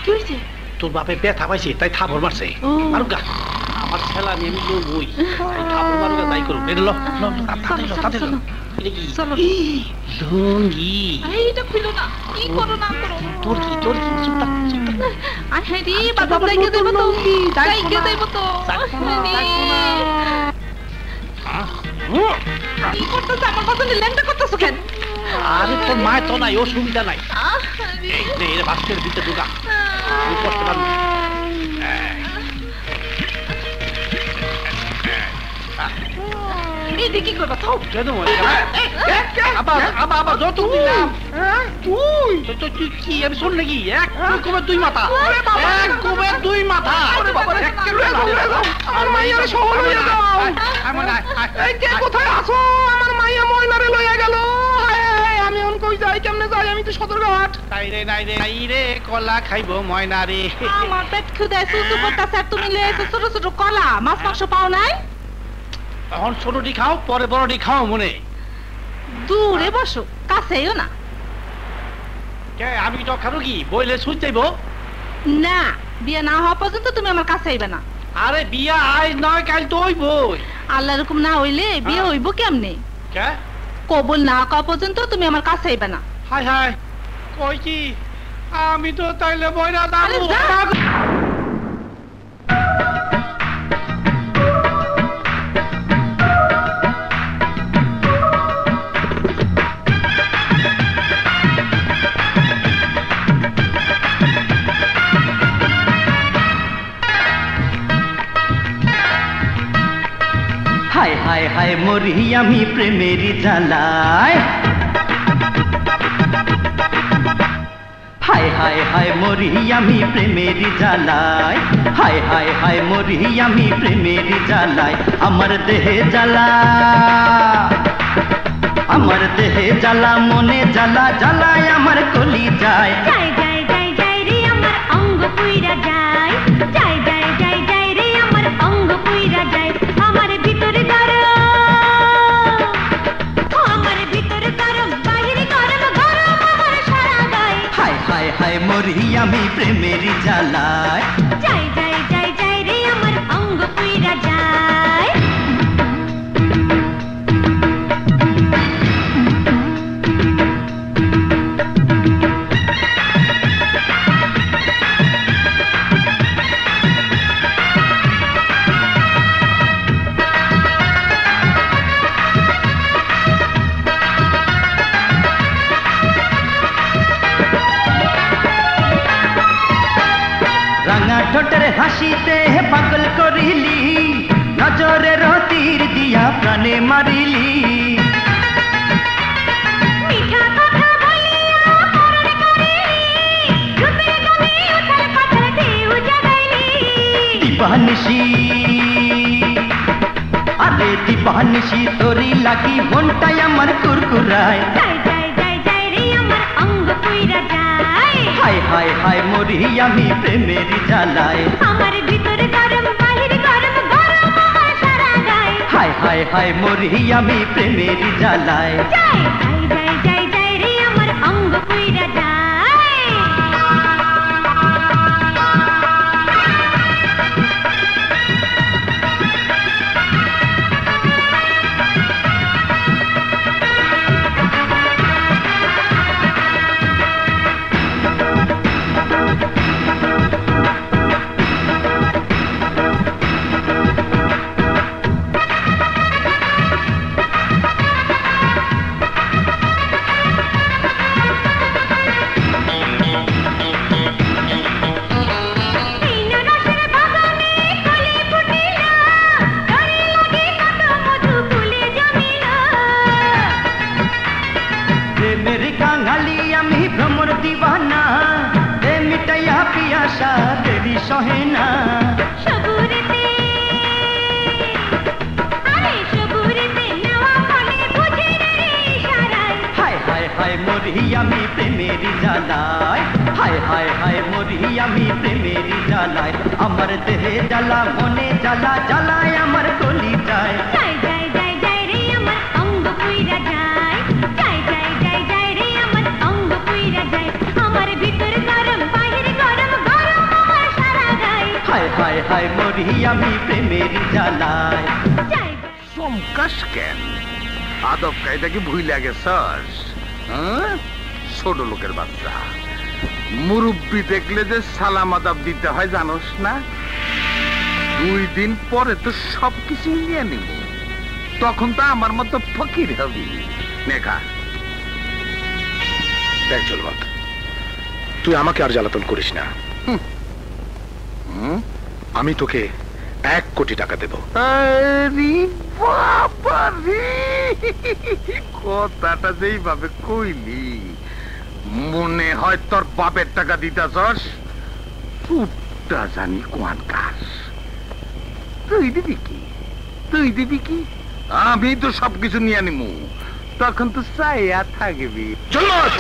Speaker 11: কি হইছে?
Speaker 8: তোর বাপে ব্যথা পাইছে তাই থাপড় মারছে। আমার ছেলা নিয়ে আমি তাই থাপড় মারুগা তাই করুক। এটা ল ল, ল, তাড়াতাড়ি ল,
Speaker 11: চলো,
Speaker 8: তাড়াতাড়ি ল।
Speaker 11: চলো।
Speaker 8: এটা কি?
Speaker 11: চলো।
Speaker 8: ই, ডঙ্গি
Speaker 11: এইটা খুলো না। কি করো না করো?
Speaker 8: তোর কি তোর কি? চুপ থাক, চুপ থাক।
Speaker 11: আর হ্যাঁ রে বাবা জায়গা দেব তো। দেব আমার বাজানে ল্যাংটা করতেছ কেন
Speaker 8: আরে তোর মায়ের তো নাই অসুবিধা নাই। এই এর বাস্কের ভিতরে ঢুকা। তুই করতে পারবি
Speaker 11: এই দেখি করবা থাও
Speaker 8: কেন আবার আবার আবার যত দিলাম। তুই। তো তো তুই কি আমি শোন নাকি এক কোমে দুই মাথা। এক কোমে দুই মাথা। আর মাইয়া সহল হয়ে যাও কোথায় আছো? আমার মাইয়া ময়নারে লইয়া গেল। আমি অন কই যাই? কেমনে যাই? আমি তো সদরঘাট। নাই রে নাই রে নাই রে কলা খাইবো ময়না রে
Speaker 11: আমার পেট ক্ষুদায় সুসু করতেছে আর তুমি লিয়ে ছোট ছোট কলা। মাছ মাংস পাও নাই?
Speaker 8: এখন ছোটটি খাও পরে বড়টি খাও মনে।
Speaker 11: দূরে বসো কাছেও না।
Speaker 8: কে আমি তো খাব কি? বইলে সুই যাইব
Speaker 11: না বিয়ে না হওয়া পর্যন্ত তুমি আমার কাছে আইবে না।
Speaker 8: আরে বিয়া আজ নয় কাল তো হইবই।
Speaker 11: আল্লাহ এরকম না হইলে বিয়ে হইব কেমনে?
Speaker 8: কে?
Speaker 11: কবুল না কওয়া পর্যন্ত তুমি আমার কাছে আইবে না।
Speaker 8: হাই হাই কই কি? আমি তো তাইলে বইরা
Speaker 11: আরে
Speaker 24: হায় হায় হায় মরি আমি প্রেমের জ্বালায় হায় হায় হায় মরি আমি প্রেমের জ্বালায় হায় হায় হায় মরি আমি প্রেমের জ্বালায় আমার দেহে জ্বালা আমার দেহে জ্বালা মনে জ্বালা জ্বালায় আমার কলি যায়
Speaker 17: যাই যাই যাই যাই রে আমার অঙ্গ পুইরা যায়
Speaker 24: মরি আমি প্রেমের জ্বালায় দিয়া প্রাণে মারিলি
Speaker 17: মিঠা কথা বলিয়া হরণ করিলি রূপের গানে উথাল পাথাল ঢেউ জাগাইলি
Speaker 24: দিবানিসি আরে দিবানিসি তোরি লাগি
Speaker 17: গায়
Speaker 24: হায় হায় হায় মরি আমি প্রেমের জ্বালায়
Speaker 17: যাই যাই
Speaker 24: হায় হায় আমি প্রেমের জ্বালায়। হায় হায় হায় মরি আমি প্রেমের জ্বালায়। আমার দেহে জ্বালা মনে জ্বালা জ্বালায় আমার গলি যায়।
Speaker 17: যাই যাই যাই যাই রে আমার অঙ্গ পুইরা যায়। যাই যাই যাই যাই রে আমার অঙ্গ পুইরা যায়। আমার ভিতর গরম বাহির গরম গরম আমার সারা গায়
Speaker 24: হায় হায় হায় মরি আমি প্রেমের জ্বালায়।
Speaker 3: চমকাস কেন আদব কায়দা কি ভুই লাগে হ্যাঁ ছোট লোকের বাচ্চা। মুরব্বি দেখলে যে সালাম আদাব দিতে হয় জানোস না? দুই দিন পরে তো সবকিছু নিয়ে নিব। তখন তো আমার মতো ফকির হবি। নেখা।
Speaker 2: দেখ জলমত তুই আমাকে আর জ্বালাতন করিস না।
Speaker 3: হুম?
Speaker 2: আমি তোকে এক কোটি টাকা দেব।
Speaker 3: কথাটা যেইভাবে কইলি মনে হয় তোর বাপের টাকা দিতাছস। চুপটা জানি কোয়ান কাজ তুই দিবি কি? তুই দিবি কি? আমি তো সবকিছু নিয়ে নিমু। তখন তো চাইয়া থাকবি।
Speaker 2: জলমত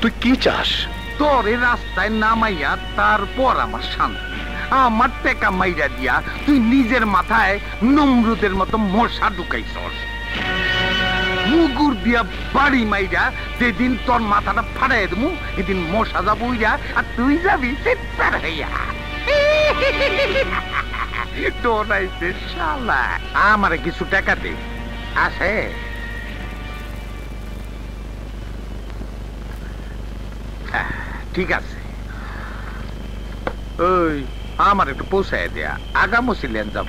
Speaker 2: তুই কি চাস?
Speaker 3: তোর এই রাস্তায় নামাইয়া তারপর আমার শান্তি। আমার টেকা মাইরা দিয়া তুই নিজের মাথায় নমরুদের মতো মশা ঢুকাইছস। মুগুর দিয়া বাড়ি মাইরা যেদিন তোর মাথাটা ফাড়াই দেবো এদিন মশা যাব উইরা, আর তুই যাবি চিৎকার হইয়া। ডরাইছে শালা। আমারে কিছু টাকা দে। আছে? হ্যাঁ, ঠিক আছে। ওই আমার একটু পৌঁছায় দেয়া আগামো সিলেন যাব।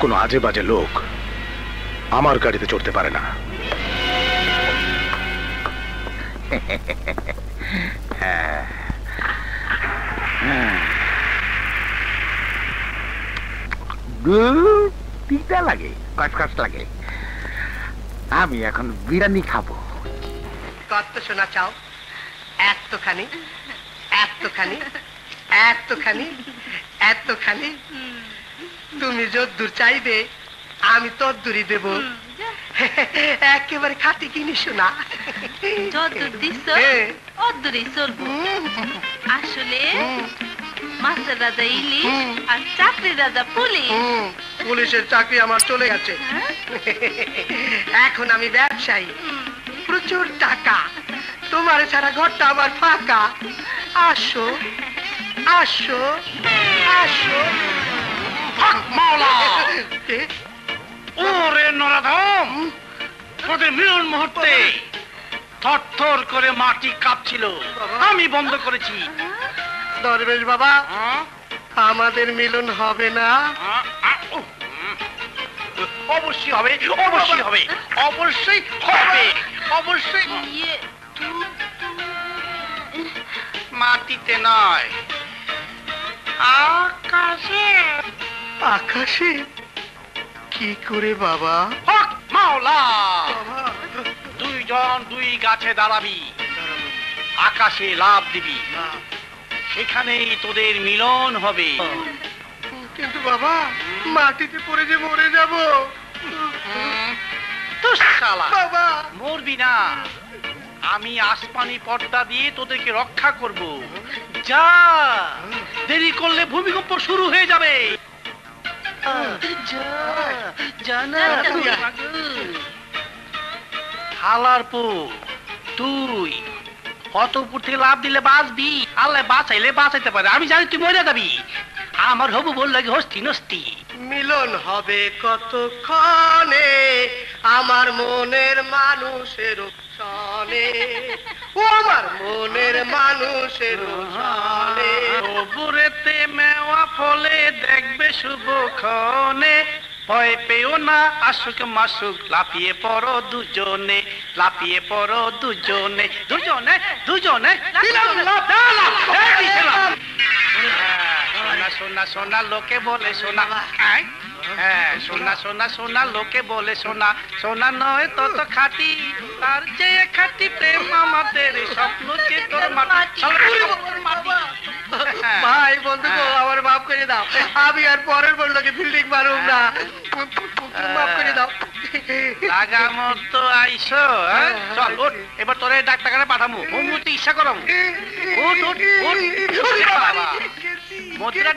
Speaker 2: কোনো আজে বাজে লোক আমার গাড়িতে চড়তে পারে না।
Speaker 3: হ্যাঁ। হ্যাঁ। তিতা লাগে কটকট লাগে। আমি এখন বিরিয়ানি খাব।
Speaker 4: কত শোনা চাও? এতখানি এতখানি এতখানি এতখানি। তুমি যদ্দূর চাইবে আমি তদ্দূরই দেব। একেবারে খাটি কিনি শোনা
Speaker 11: যদ্দূর দিচ্ছ
Speaker 4: হ্যাঁ।
Speaker 11: অদ্দূরই চলবো। আসলে মাছের রাজা ইলিশ আর চাকরির রাজা পুলিশ।
Speaker 4: পুলিশের চাকরি আমার চলে গেছে। এখন আমি ব্যবসায়ী। প্রচুর টাকা। তোমার ছাড়া ঘরটা আমার ফাঁকা। আসো। আসো। আসো।
Speaker 8: ওরে নরাধম! তোদের মিলন মুহূর্তে থরথর করে মাটি কাঁপছিল। আমি বন্ধ করেছি।
Speaker 4: দরবেশ বাবা
Speaker 8: হ্যাঁ?
Speaker 4: আমাদের মিলন হবে না।
Speaker 8: অবশ্যই হবে অবশ্যই হবে অবশ্যই হবে অবশ্যই।
Speaker 11: ইয়ে
Speaker 8: মাটিতে নয় আকাশে।
Speaker 4: আকাশে? কি করে বাবা?
Speaker 8: মাওলা! দুইজন দুই গাছে দাঁড়াবি আকাশে লাভ দিবি। সেখানেই তোদের মিলন হবে।
Speaker 4: কিন্তু বাবা মাটিতে পড়ে যে মরে যাব। বাবা।
Speaker 8: মরবি না। আমি আসমানি পর্দা দিয়ে তোদেরকে রক্ষা করব। যা দেরি করলে ভূমিকম্প শুরু হয়ে যাবে। হালার পো তুই। অত উপর থেকে লাভ দিলে বাঁচবি? আল্লাহ বাঁচাইলে বাঁচাইতে পারে। আমি জানি তুই মরে যাবি। আমার হবু বল লাগে হস্তি নস্তি।
Speaker 4: মিলন হবে কতক্ষণে? আমার মনের মানুষের সনে ও আমার মনের মানুষের সনে
Speaker 8: বুড়েতে মেওয়া ফলে দেখবে শুভক্ষণে ভয় পেও না আসুক মাসুক লাফিয়ে পড়ো দুজনে লাফিয়ে পড়ো দুজনে দুজনে দুজনে লাফ। হ্যাঁ, সোনা সোনা সোনা সোনা লোকে বলে সোনা? হ্যাঁ সোনা সোনা সোনা লোকে বলে সোনা সোনা নয় তত খাটি। তার চেয়ে খাটি প্রেম আমাদের স্বপ্ন যে তোর
Speaker 4: ভাই বন্ধু গো আমার মাফ করে দাও। আমি আর পরের বার লোকে ফিল্ডিং মারুম না। মাফ করে দাও।
Speaker 8: লাগা মতো আইসো হ্যাঁ? চল এবার তোরে ডাক্তারখানে পাঠামু। হুমুতে ইচ্ছা করম।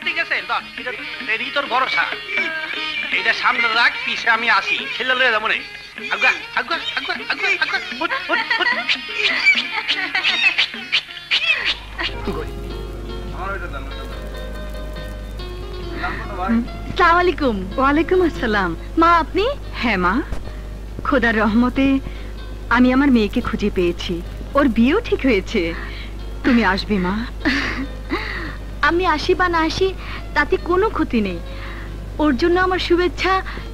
Speaker 8: দিকে তোর ভরসা। এইটা সামনে রাখ পিছে আমি আসি। ছেলে লয়ে যাব রে আগুয়া আগুয়া আগুয়া আগুয়া আগুয়া উঠ উঠ উঠ।
Speaker 11: সালাম আলাইকুম ওয়ালাইকুম আসসালাম। মা আপনি? হ্যাঁ মা। খোদার রহমতে আমি আমার মেয়েকে খুঁজে পেয়েছি। ওর বিয়েও ঠিক হয়েছে। তুমি আসবে মা। আমি আসি বা না আসি তাতে কোনো ক্ষতি নেই। ওর জন্য আমার শুভেচ্ছা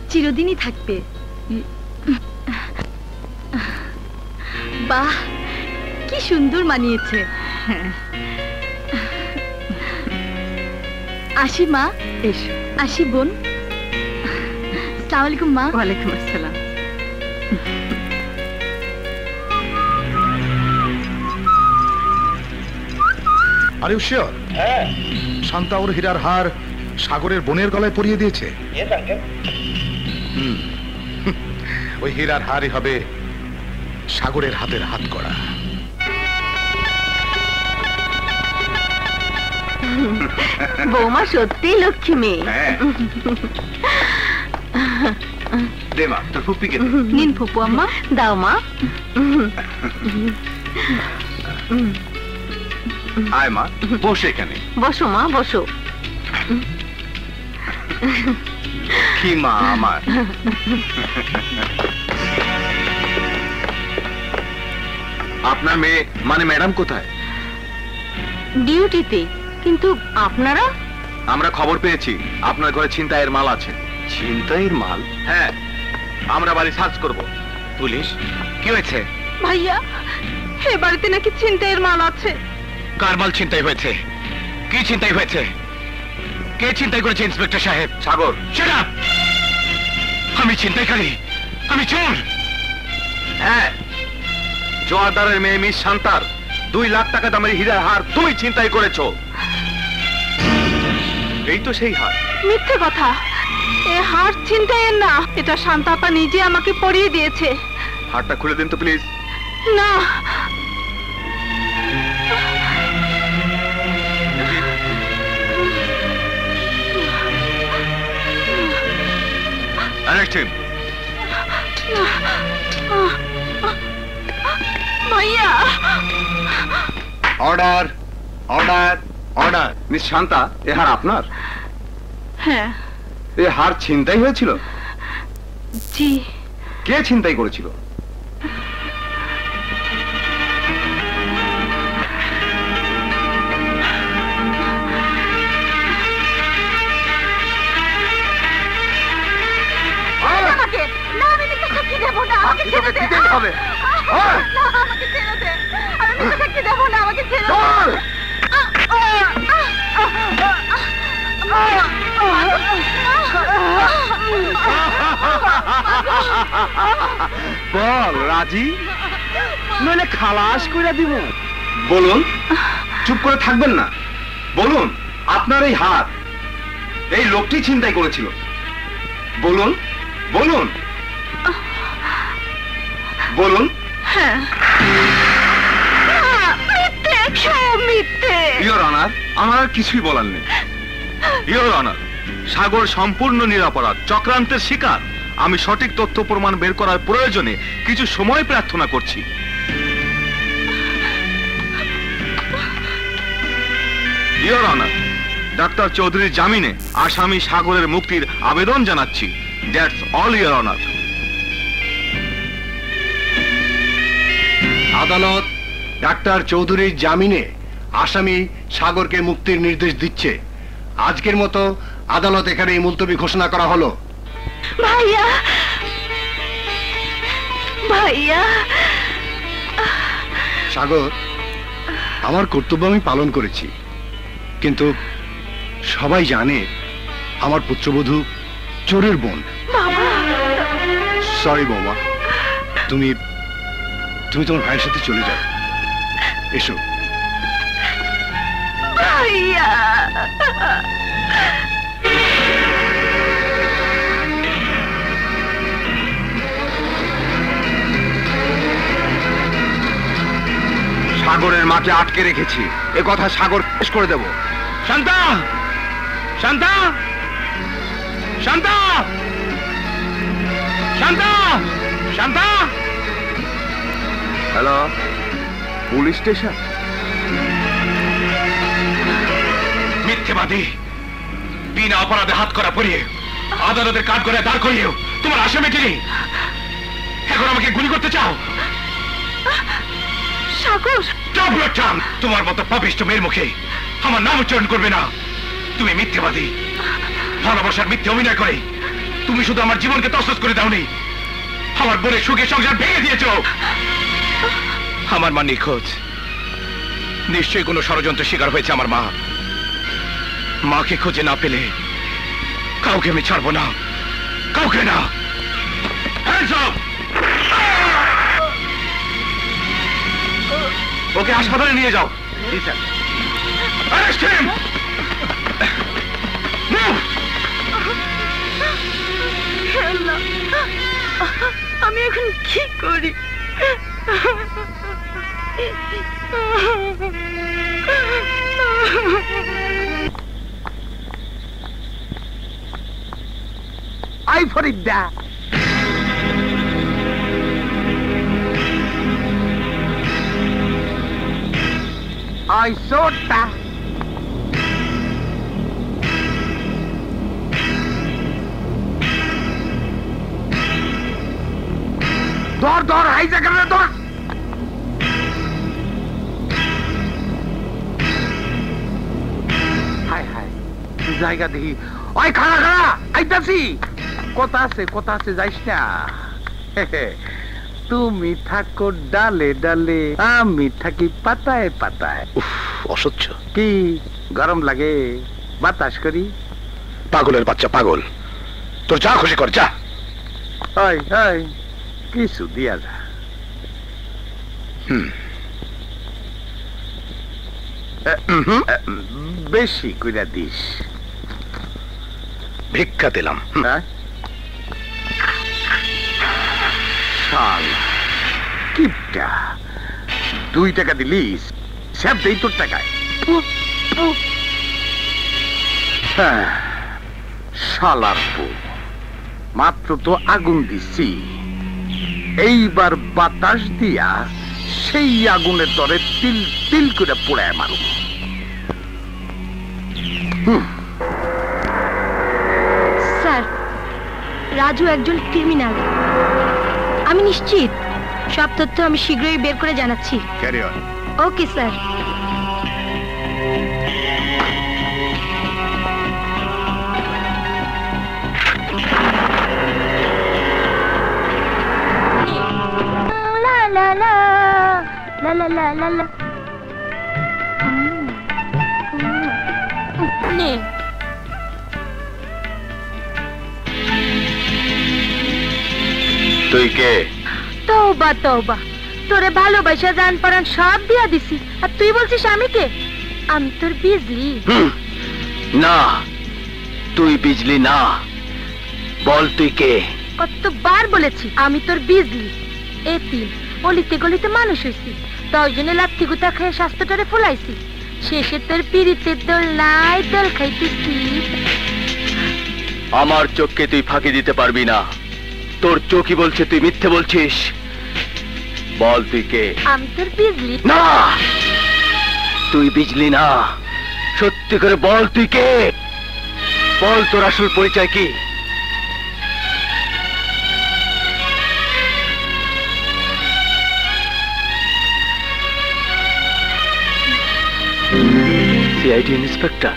Speaker 11: চিরদিনই থাকবে। বাহ কি সুন্দর মানিয়েছে। আসি মা। এসো। আসি বোন। সালাম আলাইকুম মা। ওয়ালাইকুম আসসালাম।
Speaker 2: আরে শিওর শান্তা ওর হীরার হার সাগরের বোনের গলায় পরিয়ে দিয়েছে। ওই হীরার হারই হবে সাগরের হাতের হাত করা
Speaker 25: বৌমা সত্যি লক্ষ্মী মেয়ে।
Speaker 6: হ্যাঁ। দে মা তোর ফুপিকে দে।
Speaker 11: নিন ফুপু আম্মা
Speaker 25: দাও মা।
Speaker 6: আয় মা বসে এখানে।
Speaker 25: বসো মা বসো।
Speaker 6: কি মা আমার? আপনার মেয়ে মানে ম্যাডাম কোথায়?
Speaker 25: ডিউটিতে কিন্তু আপনারা?
Speaker 6: আমরা খবর পেয়েছি আপনার ঘরে ছিনতাইয়ের মাল আছে। ছিনতাইয়ের মাল? হ্যাঁ আমরা বাড়ি সার্চ করব। পুলিশ? কি হয়েছে?
Speaker 11: ভাইয়া এ বাড়িতে নাকি ছিনতাইয়ের মাল আছে।
Speaker 6: কার মাল ছিনতাই হয়েছে? কি ছিনতাই হয়েছে? কে ছিনতাই করেছে ইন্সপেক্টর সাহেব? সাগর। সেটা আমি ছিনতাইকারী। আমি চোর। হ্যাঁ। জোয়ারদারের মেয়ে মিস শান্তার দুই লাখ টাকা দামের হীরার হার তুমি চিন্তাই করেছ। এই তো সেই হার।
Speaker 11: মিথ্যে কথা। এ হার ছিনতাইয়ের না। এটা শান্তাপা নিজে আমাকে পরিয়ে দিয়েছে।
Speaker 6: হারটা খুলে দিন তো প্লিজ।
Speaker 11: না।
Speaker 6: অ্যারেস্ট হিম
Speaker 11: ভাইয়া
Speaker 6: order order order miss Shanta এ হার আপনার
Speaker 11: হ্যাঁ
Speaker 6: এ হার ছিনতাই হয়েছিল
Speaker 11: জি
Speaker 6: কে ছিনতাই করেছিল
Speaker 25: আমাকে ছেড়ে দে।
Speaker 6: হবে
Speaker 25: আমাকে ছেড়ে দে। আমি মিথ্যা সাক্ষী দেবো না আমাকে ছেড়ে দে।
Speaker 6: বল রাজি? নইলে খালাস করে দিব। বলুন চুপ করে থাকবেন না। বলুন আপনার এই হাত এই লোকটি চিন্তাই করেছিল। বলুন বলুন। বলুন।
Speaker 11: হ্যাঁ। মিথ্যে সব মিথ্যে।
Speaker 6: ইয়োর অনার আমার আর কিছুই বলার নেই। অনার সাগর সম্পূর্ণ নিরাপরাধ চক্রান্তের শিকার। আমি সঠিক তথ্য প্রমাণ বের করার প্রয়োজনে কিছু সময় প্রার্থনা করছি। ইয়োর অনার ডাক্তার চৌধুরীর জামিনে আসামি সাগরের মুক্তির আবেদন জানাচ্ছি। দ্যাটস অল ইয়োর অনার
Speaker 20: আদালত ডাক্তার চৌধুরীর জামিনে আসামি সাগরকে মুক্তির নির্দেশ দিচ্ছে। আজকের মতো আদালত এখানে মুলতবি ঘোষণা করা হলো।
Speaker 11: ভাইয়া! ভাইয়া!
Speaker 20: সাগর আমার কর্তব্য আমি পালন করেছি। কিন্তু সবাই জানে আমার পুত্রবধূ চোরের বোন। সরি বৌমা তুমি তুমি তোমার ভাইয়ের সাথে চলে যাও। এসো।
Speaker 11: ভাইয়া।
Speaker 26: সাগরের মাকে আটকে রেখেছি। এ কথা সাগর শেষ করে দেব।
Speaker 27: Shanta! Shanta! Shanta! Shanta! Shanta!
Speaker 26: Hello police station
Speaker 6: মিথ্যেবাদী। বিনা অপরাধে হাত করা পরিয়ে আদালতের কাঠ করে দাঁড় করিয়েও তোমার আসামি তিনি এখন আমাকে গুলি করতে চাও?
Speaker 11: সাগর!
Speaker 6: তোমার মতো পাপিষ্ট মেয়ের মুখে আমার নাম উচ্চারণ করবে না। তুমি মিথ্যেবাদী। ভালোবাসার মিথ্যে অভিনয় করে। তুমি শুধু আমার জীবনকে তসস করে দাওনি। আমার বোনের সুখে সংসার ভেঙে দিয়েছ। আমার মা নিখোঁজ। নিশ্চয়ই কোনো ষড়যন্ত্রের শিকার হয়েছে আমার মা। মাকে খুঁজে না পেলে কাউকে আমি ছাড়বো না। কাউকে না। ওকে হাসপাতালে নিয়ে যাও।
Speaker 11: আমি এখন কি করি?
Speaker 3: আই ফরিদা আই সোটা ধর ধর হাই জায়গাটা ধর জায়গা দেখি। ওই খাড়া খাড়া আইতাছি। কথা আছে কথা আছে যাইস না। তুমি থাকো ডালে ডালে আমি থাকি পাতায় পাতায়।
Speaker 2: অসহ্য।
Speaker 3: কি গরম লাগে? বাতাস করি?
Speaker 2: পাগলের বাচ্চা পাগল। তোর যা খুশি কর যা।
Speaker 3: হয় হয় কিছু দিয়া যা। বেশি কইরা দিস।
Speaker 2: ভিক্ষা দিলাম। হুম।
Speaker 3: হ্যাঁ? দুই টাকা দিলিস সব দেই তোর টাকায়। হ্যাঁ শালার মাত্র তো আগুন দিছি। এইবার বাতাস দিয়া সেই আগুনের তরে তিল তিল করে পোড়ায় মারুম।
Speaker 1: স্যার রাজু একজন ক্রিমিনাল আমি নিশ্চিত সব তথ্য আমি শীঘ্রই বের করে জানাচ্ছি। ওকে স্যার
Speaker 28: লা লা লা লা লা লা লা লা লা Mm.
Speaker 2: তুই কে?
Speaker 1: তৌবা তৌবা তোরে ভালোবাসা জান পরান সব দিয়া দিছি। আর তুই বলছিস আমি কে? আমি তোর বিজলি।
Speaker 21: না তুই বিজলি না। বল তুই কে?
Speaker 1: কতবার বলেছি আমি তোর বিজলি। এতিম অলিতে গলিতে মানুষ হয়েছি দশ জনে লাথি গুতা খেয়ে স্বাস্থ্যটারে ফুলাইছি। শেষে তোর পিড়িতের দোল নাই দোল খাইতেছি।
Speaker 21: আমার চোখকে তুই ফাঁকি দিতে পারবি না। তোর চোখই বলছে তুই মিথ্যে বলছিস। বল তুই কে?
Speaker 1: আমি তোর বিজলি।
Speaker 21: না! তুই বিজলি না। সত্যি করে বল তুই কে? বল তোর আসল পরিচয় কি? সিআইডি ইন্সপেক্টর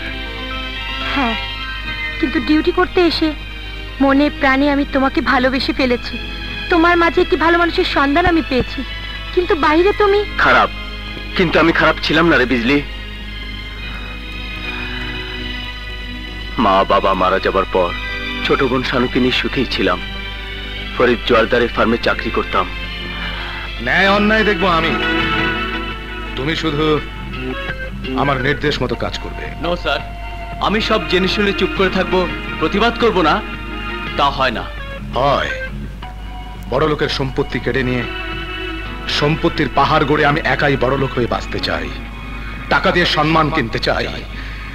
Speaker 1: হ্যাঁ কিন্তু ডিউটি করতে এসে মনে প্রাণে আমি তোমাকে ভালোবেসে ফেলেছি। তোমার মাঝে একটি ভালো মানুষের সন্ধান আমি পেয়েছি। কিন্তু বাইরে তুমি
Speaker 21: খারাপ। কিন্তু আমি খারাপ ছিলাম না রে বিজলি। মা বাবা মারা যাবার পর ছোট বোন শানুকে নিয়ে সুখেই ছিলাম। ফরিদ জোয়ারদারের ফার্মে চাকরি করতাম।
Speaker 2: ন্যায় অন্যায় দেখব আমি। তুমি শুধু আমার নির্দেশ মতো কাজ করবে।
Speaker 21: নো স্যার আমি সব জেনে শুনে চুপ করে থাকব। প্রতিবাদ করব না। তা হয় না।
Speaker 2: হয়। বড় লোকের সম্পত্তি কেড়ে নিয়ে সম্পত্তির পাহাড় গড়ে আমি একাই বড় লোক হয়ে বাঁচতে চাই। টাকা দিয়ে সম্মান কিনতে চাই।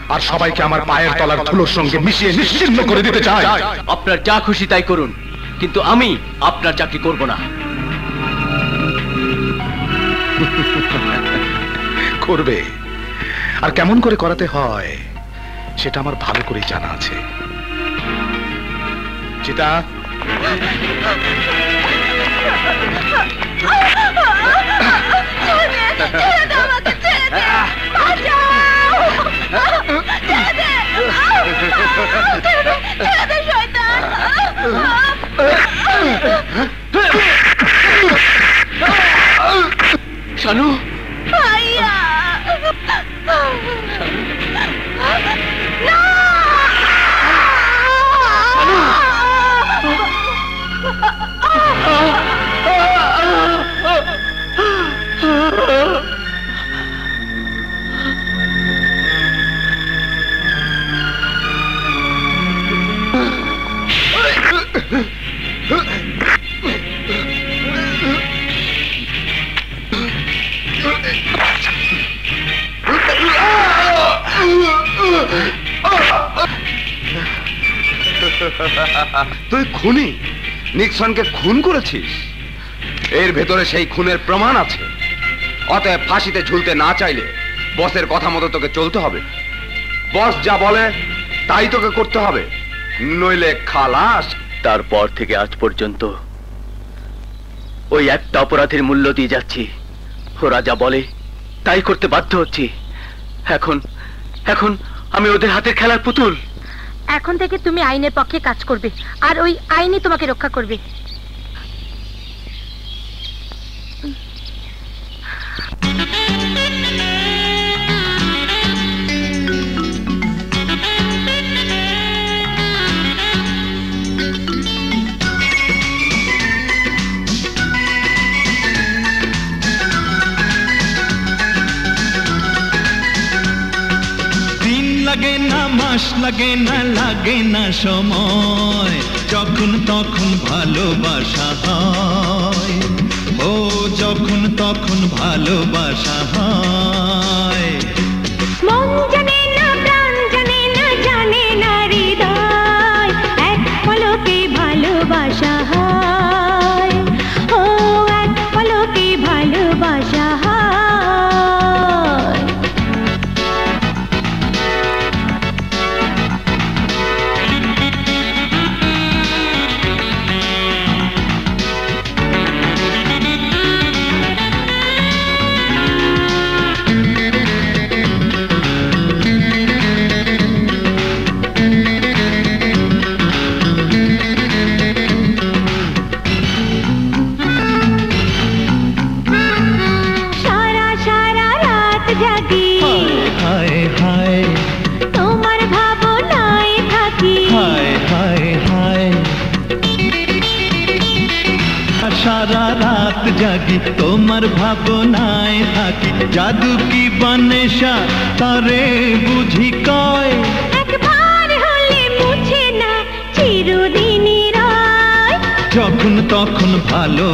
Speaker 2: আর সবাইকে আমার পায়ের তলার ধুলোর সঙ্গে মিশিয়ে নিশ্চিন্ন করে দিতে চাই।
Speaker 21: আপনার যা খুশি তাই করুন কিন্তু আমি আপনার চাকরি করব না।
Speaker 2: করবে। আর কেমন করে করাতে হয় সেটা আমার ভালো করে জানা আছে। চিতা
Speaker 21: শানু?
Speaker 6: তুই খুনি? নিক্সনকে খুন করেছিস? এর ভেতরে সেই খুনের প্রমাণ আছে। অতএব ফাঁসিতে ঝুলতে না চাইলে বসের কথা মতো তোকে চলতে হবে। বস যা বলে তাই তোকে করতে হবে। নইলে খালাস।
Speaker 21: তারপর থেকে আজ পর্যন্ত ওই একটা অপরাধের মূল্য দিয়ে যাচ্ছি। ওরা যা বলে তাই করতে বাধ্য হচ্ছি। এখন এখন আমি ওদের হাতের খেলার পুতুল।
Speaker 29: এখন থেকে তুমি আইনের পক্ষে কাজ করবে আর ওই আইনই তোমাকে রক্ষা করবে।
Speaker 30: লাগে না, মাস লাগে না লাগে না সময়। যখন তখন ভালোবাসা হয়। ও, যখন তখন ভালোবাসা হয়।
Speaker 17: জানে এক পলকে ভালোবাসা হয়। ও, এক পলকে ভালোবাসা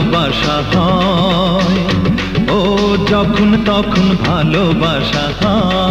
Speaker 30: ভালোবাসা হয়। ও যখন তখন ভালোবাসা হয়।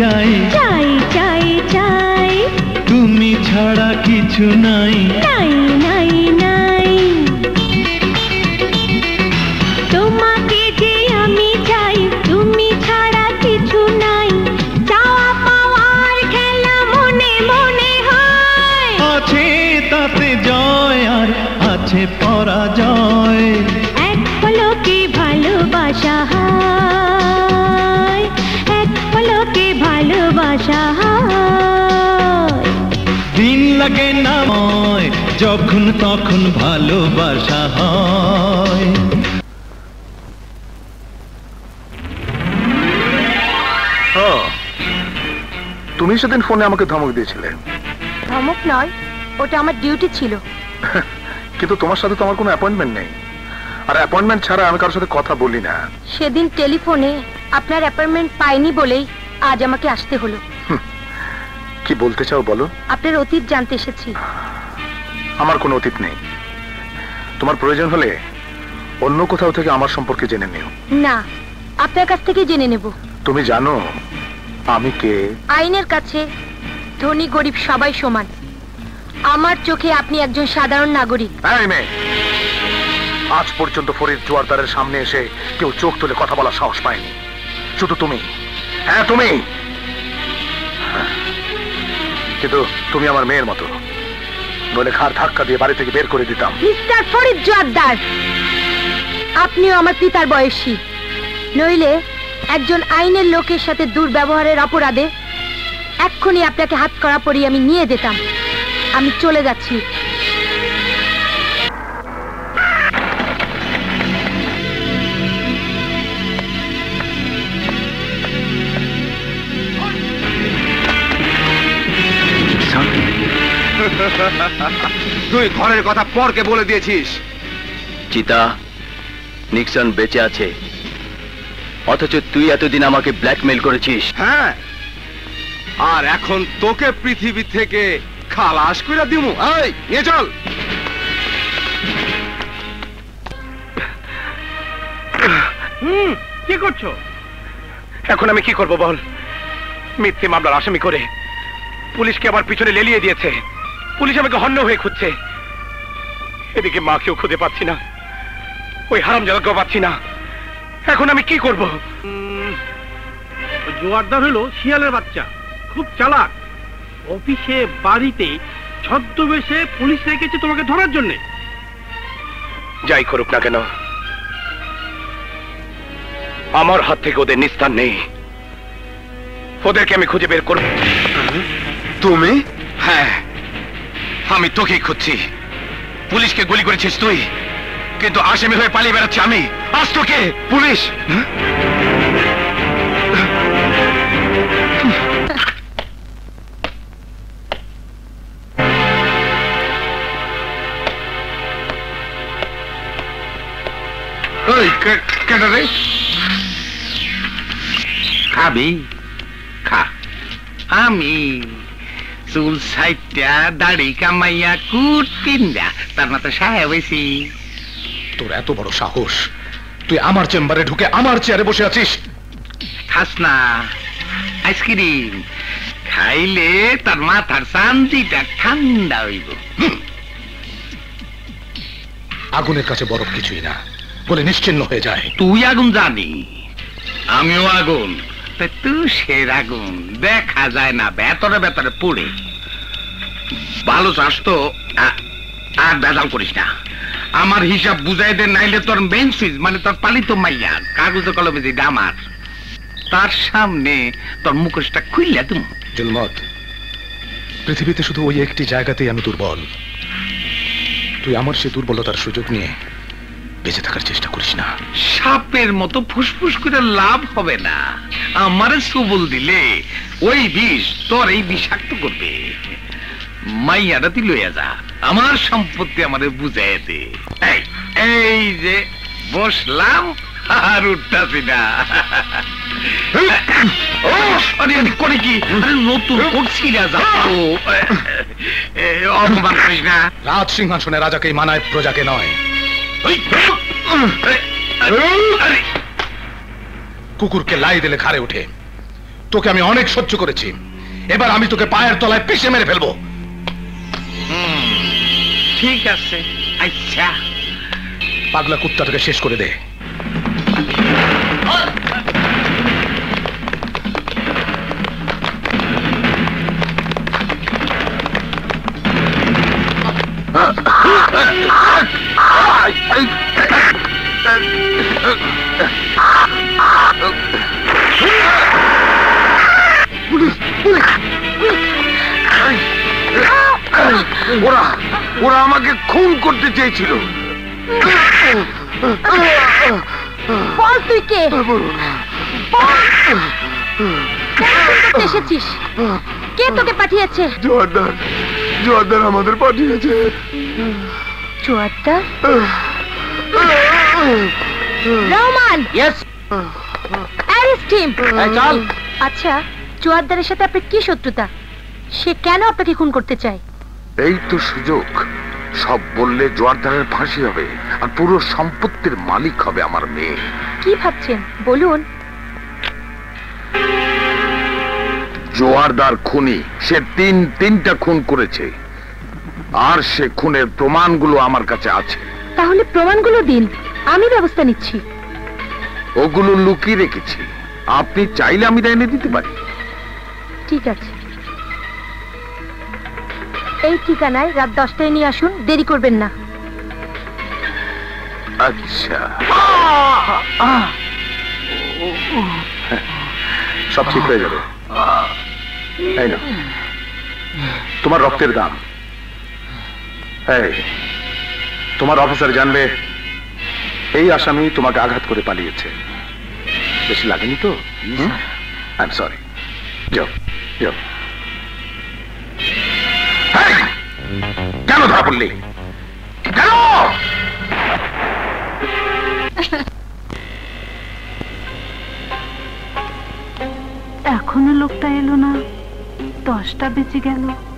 Speaker 30: চাই।
Speaker 17: চাই চাই চাই।
Speaker 30: ছাড়া কিছু নাই।
Speaker 17: নাই নাই নাই। তোমাকে যে আমি চাই তুমি ছাড়া কিছু নাই। চাওয়া পাওয়ার খেলা মনে মনে হয়।
Speaker 30: আছে তাতে জয় আর আছে পরাজয়। লাগে না ময়, যখন তখন ভালোবাসা হয়।
Speaker 2: তুমি সেদিন ফোনে আমাকে ধমক দিয়েছিলে।
Speaker 29: ধমক নয় ওটা আমার ডিউটি ছিল।
Speaker 2: কিন্তু তোমার সাথে তো আমার কোনো অ্যাপয়েন্টমেন্ট নেই। আর অ্যাপয়েন্টমেন্ট ছাড়া আমি কারোর সাথে কথা বলি না।
Speaker 29: সেদিন টেলিফোনে আপনার অ্যাপয়েন্টমেন্ট পাইনি বলেই আজ আমাকে আসতে হলো।
Speaker 2: কি বলতে চাও বলো?
Speaker 29: আপনার অতীত জানতে এসেছি।
Speaker 2: আমার কোনো অতীত নেই। তোমার প্রয়োজন হলে অন্য কোথাও থেকে আমার সম্পর্কে জেনে নিও।
Speaker 29: না আপনার কাছ থেকে জেনে নেব।
Speaker 2: তুমি জানো আমি কে?
Speaker 29: আইনের কাছে ধনী গরিব সবাই সমান। আমার চোখে আপনি একজন সাধারণ নাগরিক।
Speaker 2: আজ পর্যন্ত ফরিদ জোয়ারদারের সামনে এসে কেউ চোখ তুলে কথা বলার সাহস পায়নি। শুধু তুমি। হ্যাঁ তুমি। কিন্তু তুমি আমার মেয়ের মতো। নইলে ঘাড় ধাক্কা দিয়ে বাড়ি থেকে বের করে দিতাম।
Speaker 29: মিস্টার ফরিদ জোয়ারদার, আপনিও আমার পিতার বয়সী। নইলে একজন আইনের লোকের সাথে দুর্ব্যবহারের অপরাধে এক্ষুনি আপনাকে হাত করা পরিয়ে আমি নিয়ে যেতাম। আমি চলে যাচ্ছি।
Speaker 6: তুই ঘরের কথা পরকে বলে দিয়েছিস।
Speaker 21: চিতা নিক্সন বেঁচে আছে। অথচ তুই এতদিন আমাকে ব্ল্যাকমেল করেছিস।
Speaker 6: হ্যাঁ। আর এখন তোকে পৃথিবী থেকে খালাস করে দিমু এই নিয়ে চল।
Speaker 23: হুম কি করছ?
Speaker 20: এখন আমি কি করব বল? মিথ্যে মামলার আসামি করে পুলিশকে আমার পিছনে লেলিয়ে দিয়েছে। পুলিশ আমাকে হন্য হয়ে খুঁজছে। এদিকে মাকেও খুঁজে পাচ্ছি না। ওই হারাম জায়গাকেও পাচ্ছি না। এখন আমি কি করব?
Speaker 8: জোয়ারদার হলো শিয়ালের বাচ্চা। খুব চালাক। অফিসে বাড়িতে ছদ্মবেশে পুলিশ রেখেছে তোমাকে ধরার জন্য।
Speaker 20: যাই করুক না কেন। আমার হাত থেকে ওদের নিস্তার নেই। ওদেরকে আমি খুঁজে বের করব। তুমি? হ্যাঁ। আমি তোকেই খুঁজছি। পুলিশকে গুলি করেছিস তুই। কিন্তু আসামি হয়ে পালিয়ে বেড়াচ্ছি আমি। আজ তোকে। পুলিশ।
Speaker 2: ওই কেন রে?
Speaker 3: খাবি। খা। আমি। চুল সাইটটা দাড়ি কামাইয়া কিন্দা তার মতো সাহেব হয়েছি
Speaker 2: তোর এত বড় সাহস। তুই আমার চেম্বারে ঢুকে আমার চেয়ারে বসে আছিস।
Speaker 3: খাস না। আইসক্রিম খাইলে তার মাথার শান্তিটা ঠান্ডা হইব।
Speaker 2: আগুনের কাছে বরফ কিছুই না বলে নিশ্চিন্ন হয়ে যায়।
Speaker 3: তুই আগুন জানি আমিও আগুন। তা তুই সের আগুন দেখা যায় না, ভেতরে ভেতরে পড়ে। ভালো চাস তো আর বেজাল করিস না। আমার হিসাব বুঝাই দে, নাইলে তোর মেন সুইচ মানে তোর পালিত মাইয়া, কাগজে কলমে যে আমার, তার সামনে তোর মুখোশটা খুললে তুমি
Speaker 2: জুলমত, পৃথিবীতে শুধু ওই একটি জায়গাতেই আমি দুর্বল। তুই আমার সে দুর্বলতার সুযোগ নিয়ে বেঁচে থাকার চেষ্টা করিস না।
Speaker 3: সাপের মতো ফুসফুস করে লাভ হবে না। আমারে সবল দিলে ওই বিষ তোর এই বিষাক্ত করবে। মাইয়াটা তুই লইয়া যা আমার সম্পত্তি আমারে বুঝাই দে। এই, এই যে বসলাম আর উঠতাছি না। করে কি? নতুন করছি না যাও এ, অপমান করিস না।
Speaker 2: রাজ সিংহাসনে রাজাকেই মানায় প্রজাকে নয়। কুকুরকে লাই দিলে ঘাড়ে ওঠে। তোকে আমি অনেক সহ্য করেছি। এবার আমি তোকে পায়ের তলায় পিষে মেরে ফেলব।
Speaker 31: ঠিক আছে। আচ্ছা।
Speaker 3: পাগলা কুত্তাটাকে শেষ করে দে। ওরা ওরা আমাকে খুন করতে চেয়েছিল।
Speaker 29: বল তুই কে? এসেছিস? তোকে পাঠিয়েছে?
Speaker 3: জোয়ারদার জোয়ারদার আমাদের পাঠিয়েছে।
Speaker 29: Joardar? Rahman!
Speaker 31: Yes
Speaker 29: arrest him
Speaker 31: চল।
Speaker 29: আচ্ছা জোয়ারদারের সাথে আপনার কি শত্রুতা? সে কেন আপনাকে খুন করতে চায়?
Speaker 3: এই তো সুযোগ। সব বললে জোয়ারদারের ফাঁসি হবে আর পুরো সম্পত্তির মালিক হবে আমার মেয়ে।
Speaker 29: কি ভাবছেন? বলুন।
Speaker 3: জোয়ারদার খুনি সে তিন তিনটা খুন করেছে। আর সে খুনের প্রমাণগুলো আমার কাছে আছে।
Speaker 29: তাহলে প্রমাণগুলো দিন আমি ব্যবস্থা নিচ্ছি।
Speaker 3: ওগুলো লুকিয়ে রেখেছি। আপনি চাইলে আমি এনে দিতে পারি।
Speaker 29: ঠিক আছে। এই ঠিকানায় রাত দশটায় নিয়ে আসুন দেরি করবেন না।
Speaker 3: আচ্ছা। সব ঠিক হয়ে যাবে। এই না তোমার রক্তের দাম। এই তোমার অফিসার জানলে এই আসামি তোমাকে আঘাত করে পালিয়েছে। বেশি লাগেনি তো? আই এম সরি যাও যাও। কেন ধরা পড়লি? কেন?
Speaker 2: এখনও লোকটা এলো না। দশটা বেঁচে গেল।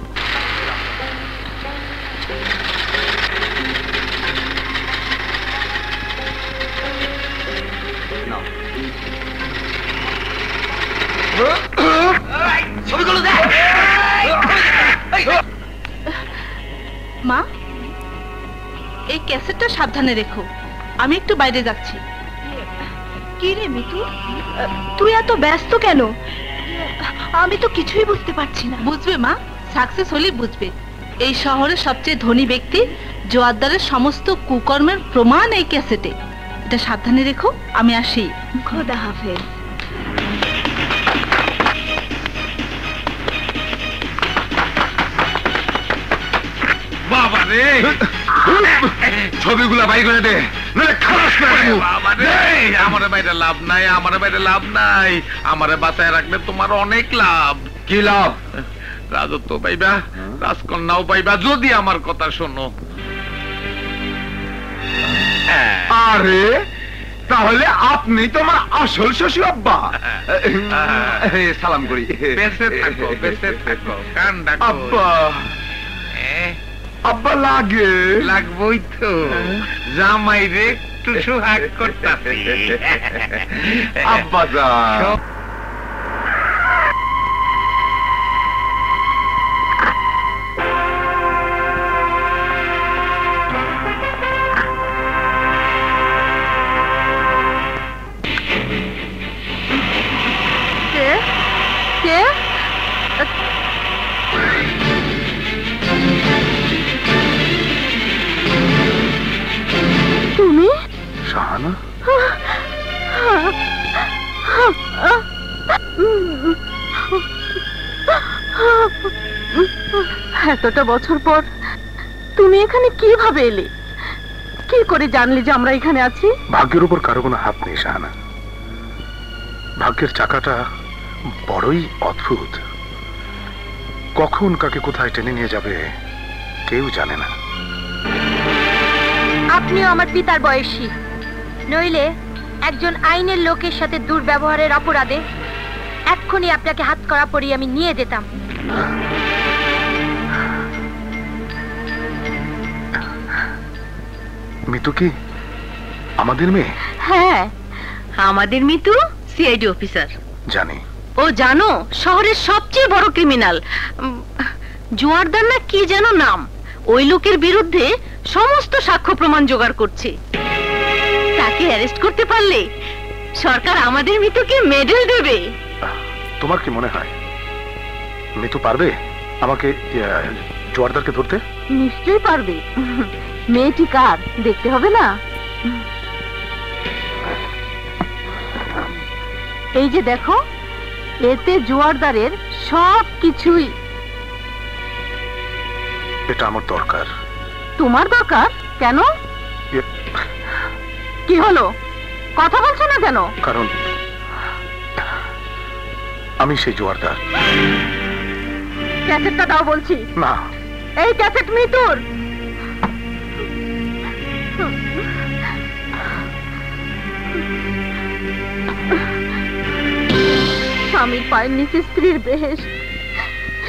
Speaker 11: ক্যাসেটটা সাবধানে রেখো। আমি একটু বাইরে যাচ্ছি। কি রে মিতু? তুই এত ব্যস্ত কেন? আমি তো কিছুই বুঝতে পারছি না। বুঝবে মা? সাকসেস হলেই বুঝবে। এই শহরের সবচেয়ে ধনী ব্যক্তি জোয়ারদারের সমস্ত কুকর্মের প্রমাণ এই ক্যাসেটে। এটা সাবধানে রেখো আমি আসি। খোদা হাফেজ।
Speaker 3: বাবা রে! ছবিগুলা বাই করে দে খালাস আমার বাইরে লাভ নাই আমার বাইরে লাভ নাই। আমারে বাঁচায় রাখলে তোমার অনেক লাভ। কি লাভ? রাজত্ব পাইবা রাজকন্যাও পাইবা যদি আমার কথা শোনো।
Speaker 6: আরে তাহলে আপনি তোমার আসল শ্বশুর আব্বা। সালাম করি।
Speaker 3: বেঁচে থাকো বেঁচে থাকো কান ডাকো
Speaker 6: আব্বা। আব্বা লাগে।
Speaker 3: লাগবই তো। জামাই রে একটু সুহাগ করতে
Speaker 6: আব্বা যান
Speaker 25: এতটা বছর পর তুমি এখানে কীভাবে এলে? কি করে জানলে যে আমরা এখানে আছি?
Speaker 3: ভাগ্যের উপর কারও কোনো হাত নেই শাহানা। ভাগ্যের চাকাটা বড়ই অদ্ভুত। কখন কাকে কোথায় টেনে নিয়ে যাবে কেউ জানে না।
Speaker 29: আপনিও আমার পিতার বয়সী। নইলে একজন আইনের লোকের সাথে দুর্ব্যবহারের অপরাধে এক্ষুনি আপনাকে হাত করা পরিয়ে আমি নিয়ে যেতাম।
Speaker 3: মিতু কি? আমাদের মেয়ে?
Speaker 2: হ্যাঁ আমাদের মিতু সিআইডি অফিসার।
Speaker 3: জানি।
Speaker 2: ও জানো শহরের সবচেয়ে বড় ক্রিমিনাল। জোয়ারদার না কি যেন নাম?
Speaker 25: ওই লোকের বিরুদ্ধে সমস্ত সাক্ষ্য প্রমাণ জোগাড় করছে। তাকে অ্যারেস্ট করতে পারলে সরকার আমাদের মৃতকে মেডেল দেবে।
Speaker 2: তোমার কি মনে হয়? মিতু পারবে আমাকে জোয়ারদারকে ধরতে?
Speaker 1: নিশ্চয়ই পারবে। মেয়েটি কার? দেখতে হবে না? এই যে দেখো এতে জোয়ারদারের সব কিছুই।
Speaker 2: এটা আমার দরকার।
Speaker 1: তোমার দরকার? কেন? কি হলো? কথা বলছো না কেন?
Speaker 2: কারণ আমি সেই জোয়ারদার।
Speaker 1: ক্যাসেটটা দাও বলছি।
Speaker 2: না।
Speaker 1: এই ক্যাসেট মিতুর! স্বামীর পায়ের নিচে স্ত্রীর বেহেস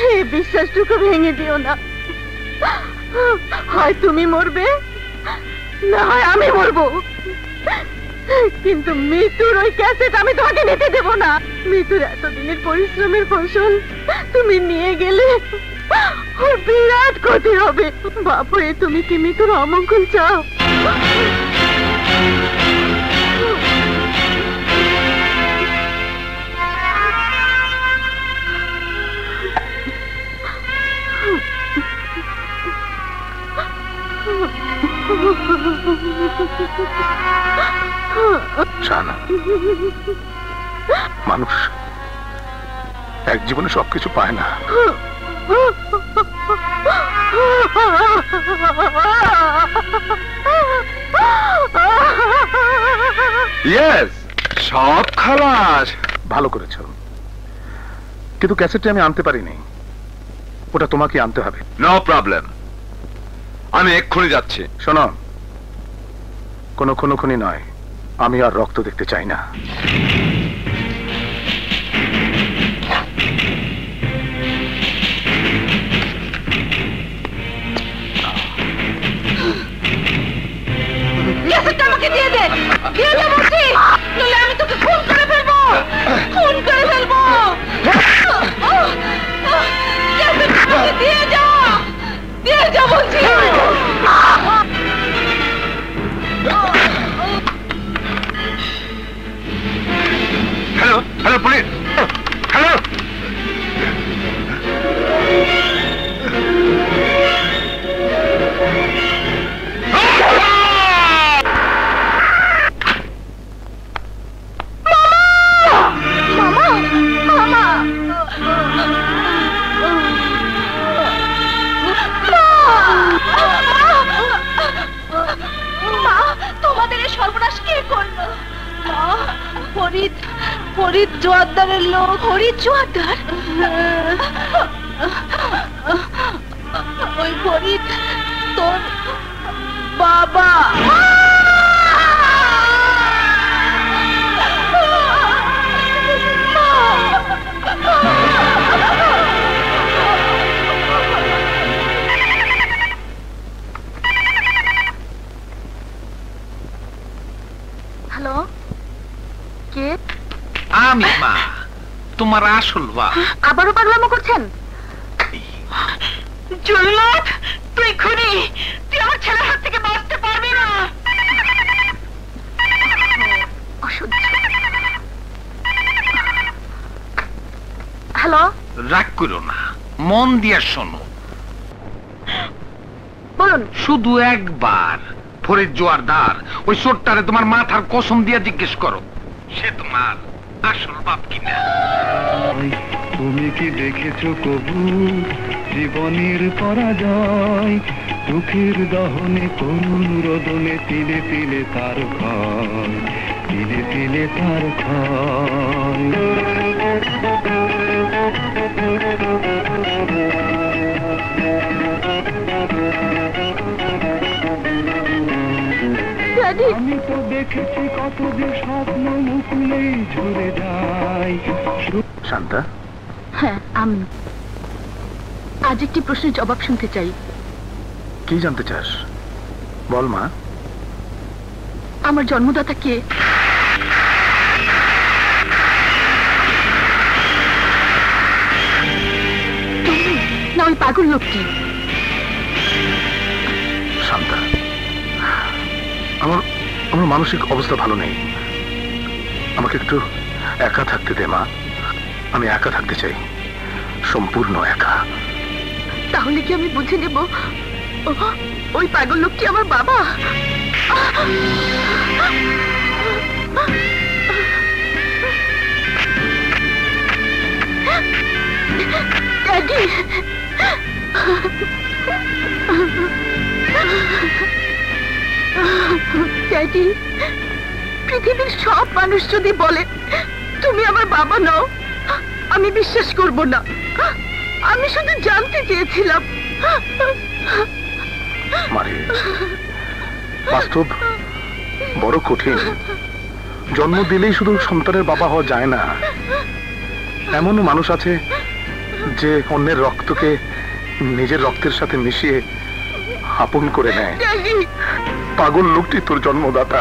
Speaker 1: এই বিশ্বাসটুকু ভেঙে দিও না। হয় তুমি মরবে, না হয় আমি মরবো। কিন্তু মৃত্যুর ওই ক্যাসেট আমি তোমাকে নিতে দেব না। মৃত্যুর এতদিনের পরিশ্রমের ফসল তুমি নিয়ে গেলে বিরাট ক্ষতি হবে। বাপরে, তুমি কি মৃত্যুর অমঙ্গল চাও?
Speaker 2: শাহানা মানুষ এক জীবনে সবকিছু পায় না।
Speaker 6: সব খালাস।
Speaker 2: ভালো করেছ। কিন্তু ক্যাসেটটি আমি আনতে পারিনি। ওটা তোমাকে আনতে হবে।
Speaker 6: নো প্রবলেম আমি এক্ষুনি যাচ্ছি।
Speaker 2: শোনো কোনো খুনো খুনি নয়। আমি আর রক্ত দেখতে চাই না।
Speaker 1: ক্যাসেটটা আমাকে দিয়ে দে! দিয়ে দে বলছি! নইলে আমি তোকে খুন করে ফেলব! খুন করে ফেলব! ক্যাসেটটা আমাকে দিয়ে যা দিয়ে যা বলছি
Speaker 6: হ্যালো হ্যালো পুলিশ হ্যালো
Speaker 1: মামা
Speaker 32: ফরিদ ফরিদ জোয়ারদারের লোক। ফরিদ জোয়ারদার? ওই ফরিদ তোর বাবা।
Speaker 1: হ্যালো কে?
Speaker 3: আমি মা। তোমার আসল বা
Speaker 1: আবারও পাগলামো করছেন? জল্লাদ তুই খুনি। তুই আমার ছেলের হাত থেকে বাঁচতে পারবি না। হ্যালো?
Speaker 3: রাগ করো না। মন দিয়া শোনো।
Speaker 1: বলুন।
Speaker 3: শুধু একবার। ফরিদ জোয়ারদার ওই চোরটারে তোমার মাথার কসম দিয়া জিজ্ঞেস করো। সে তোমার আসল বাপ কিনা?
Speaker 30: তুমি কি দেখেছ কবু? জীবনের পরাজয়, দুঃখের দহনে করুণ রোদনে তিলে তিলে তার ক্ষয় তিলে তিলে তার ক্ষয় আমি তো দেখেছি কত যে স্বপ্ন মুকুলেই ঝরে যায়।
Speaker 2: শান্তা?
Speaker 1: হ্যাঁ আমি। আজ একটি প্রশ্নের জবাব শুনতে চাই।
Speaker 2: কি জানতে চাস? বল মা।
Speaker 1: আমার জন্মদাতা কে? না ওই পাগল লোকটি।
Speaker 2: আমার মানসিক অবস্থা ভালো নেই। আমাকে একটু একা থাকতে দে, মা। আমি একা থাকতে চাই। সম্পূর্ণ একা।
Speaker 1: তাহলে কি আমি বুঝে নেব? ওই পাগল লোকটি আমার বাবা। ড্যাডি! ড্যাডি পৃথিবীর সব মানুষ যদি বলে তুমি আমার বাবা নও আমি বিশ্বাস করব না। আমি শুধু জানতে চেয়েছিলাম।
Speaker 2: বাস্তব বড় কঠিন। জন্ম দিলেই শুধু সন্তানের বাবা হওয়া যায় না। এমনও মানুষ আছে যে অন্যের রক্তকে নিজের রক্তের সাথে মিশিয়ে আপন করে নেয়। পাগল লোকটি তোর জন্মদাতা।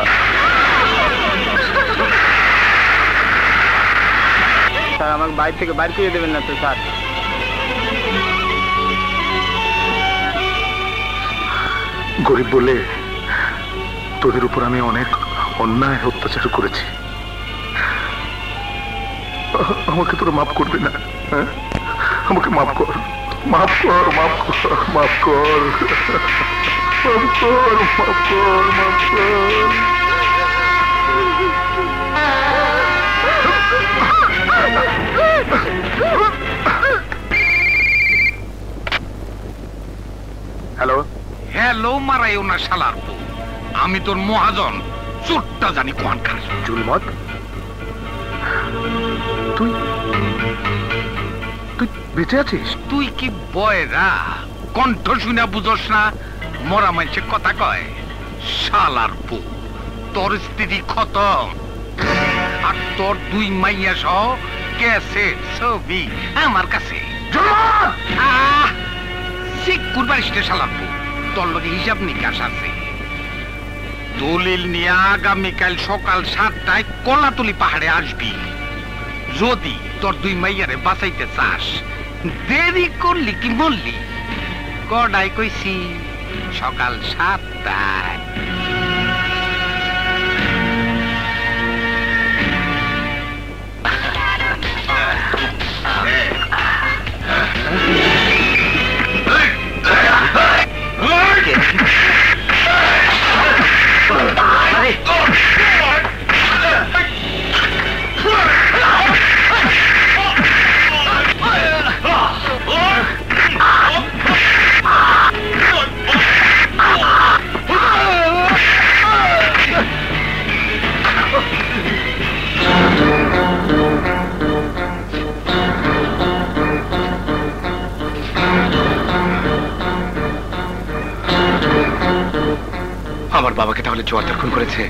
Speaker 13: স্যার আমাকে বাইরে থেকে বাইর করে দেবেন না তো স্যার?
Speaker 2: গরিব বলে তোদের উপর আমি অনেক অন্যায় অত্যাচার করেছি। আমাকে তোরা মাফ করবে না হ্যাঁ? আমাকে মাফ কর মাফ কর মাফ কর মাফ কর। কর মাফ কর হ্যালো
Speaker 3: হ্যালো মারাইও না শালার। আমি তোর মহাজন চোটটা জানি কোয়ান খাস
Speaker 2: জুলমত? তুই তুই বেঁচে আছিস?
Speaker 3: তুই কি বয়রা? কণ্ঠ শুনে বুঝস না মরা মানুষে কথা কয় শালার বউ তোর স্ত্রী খতম আর তোর দুই মাইয়া সহ কেসে ছবি আমার কাছে। শালার তোর লগে হিসাব নিকাশ আছে। দলিল নিয়ে আগামীকাল সকাল সাতটায় কলাতলি পাহাড়ে আসবি। যদি তোর দুই মাইয়ারে বাঁচাইতে চাস দেরি করলি কি বললি? কডাই কইছি। সকাল সাতটায়।
Speaker 20: আমার বাবাকে তাহলে জোয়ারদার খুন করেছে।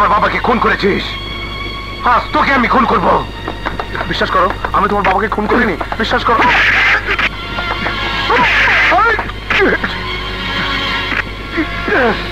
Speaker 2: আমার বাবাকে খুন করেছিস। আজ তোকে আমি খুন করব। বিশ্বাস করো, আমি তোমার বাবাকে খুন করিনি। বিশ্বাস করো।
Speaker 1: ড্যাডি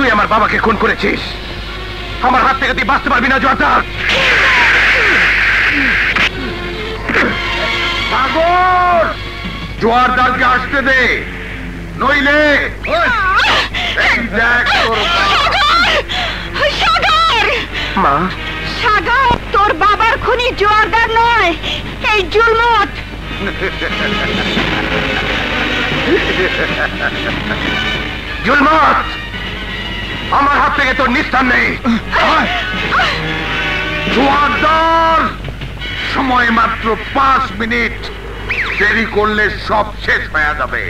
Speaker 33: তুই আমার বাবাকে খুন করেছিস। আমার হাত থেকে তুই বাঁচতে পারবি না জোয়ারদার
Speaker 3: সাগর জোয়ারদারকে আসতে দে। নইলে
Speaker 33: মা?
Speaker 5: সাগর তোর বাবার খুনি জোয়ারদার নয় এই জুলমত।
Speaker 33: জুলমত! আমার হাত থেকে তোর নিস্তার নেই।
Speaker 3: সময় মাত্র পাঁচ মিনিট। দেরি করলে সব শেষ হয়ে যাবে।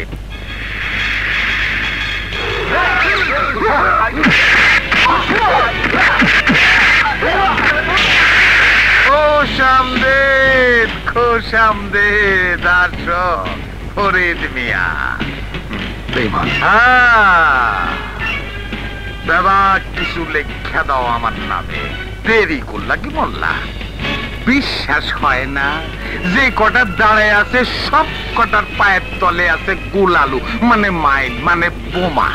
Speaker 3: খোশামদেদ খোশামদেদ আসো। ফরিদ মিয়া। হ্যাঁ বাবা কিছু লেখা দাও আমার নামে। দেরি করলা কি বললা? বিশ্বাস হয় না যে কটা দাঁড়ায় আছে সব কটার পায়ের তলে আছে গুলালু মানে মাইল মানে বোমা।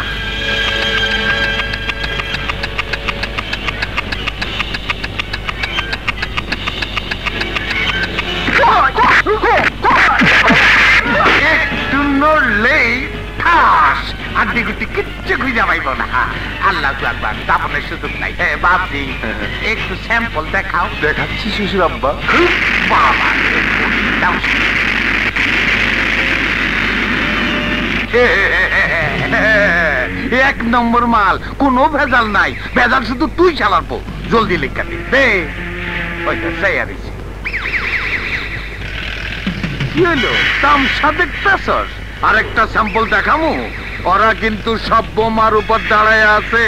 Speaker 3: একটু নড়লেই ঠাস। আর দিগুটি কিচ্ছু খুঁজে পাইব না। আল্লাহ একবার তাপনের সুযোগ নাই। এ বাপজি একটু স্যাম্পল দেখাও। দেখাচ্ছি শিশুর আব্বা। বাবা এক নম্বর মাল কোনো ভেজাল নাই। ভেজাল শুধু তুই চালাবো জলদি লেখা দি। দে। আর কি হলো তামসা দেখতেছস আরেকটা স্যাম্পল দেখামু? ওরা কিন্তু সব বোমার উপর দাঁড়ায় আছে।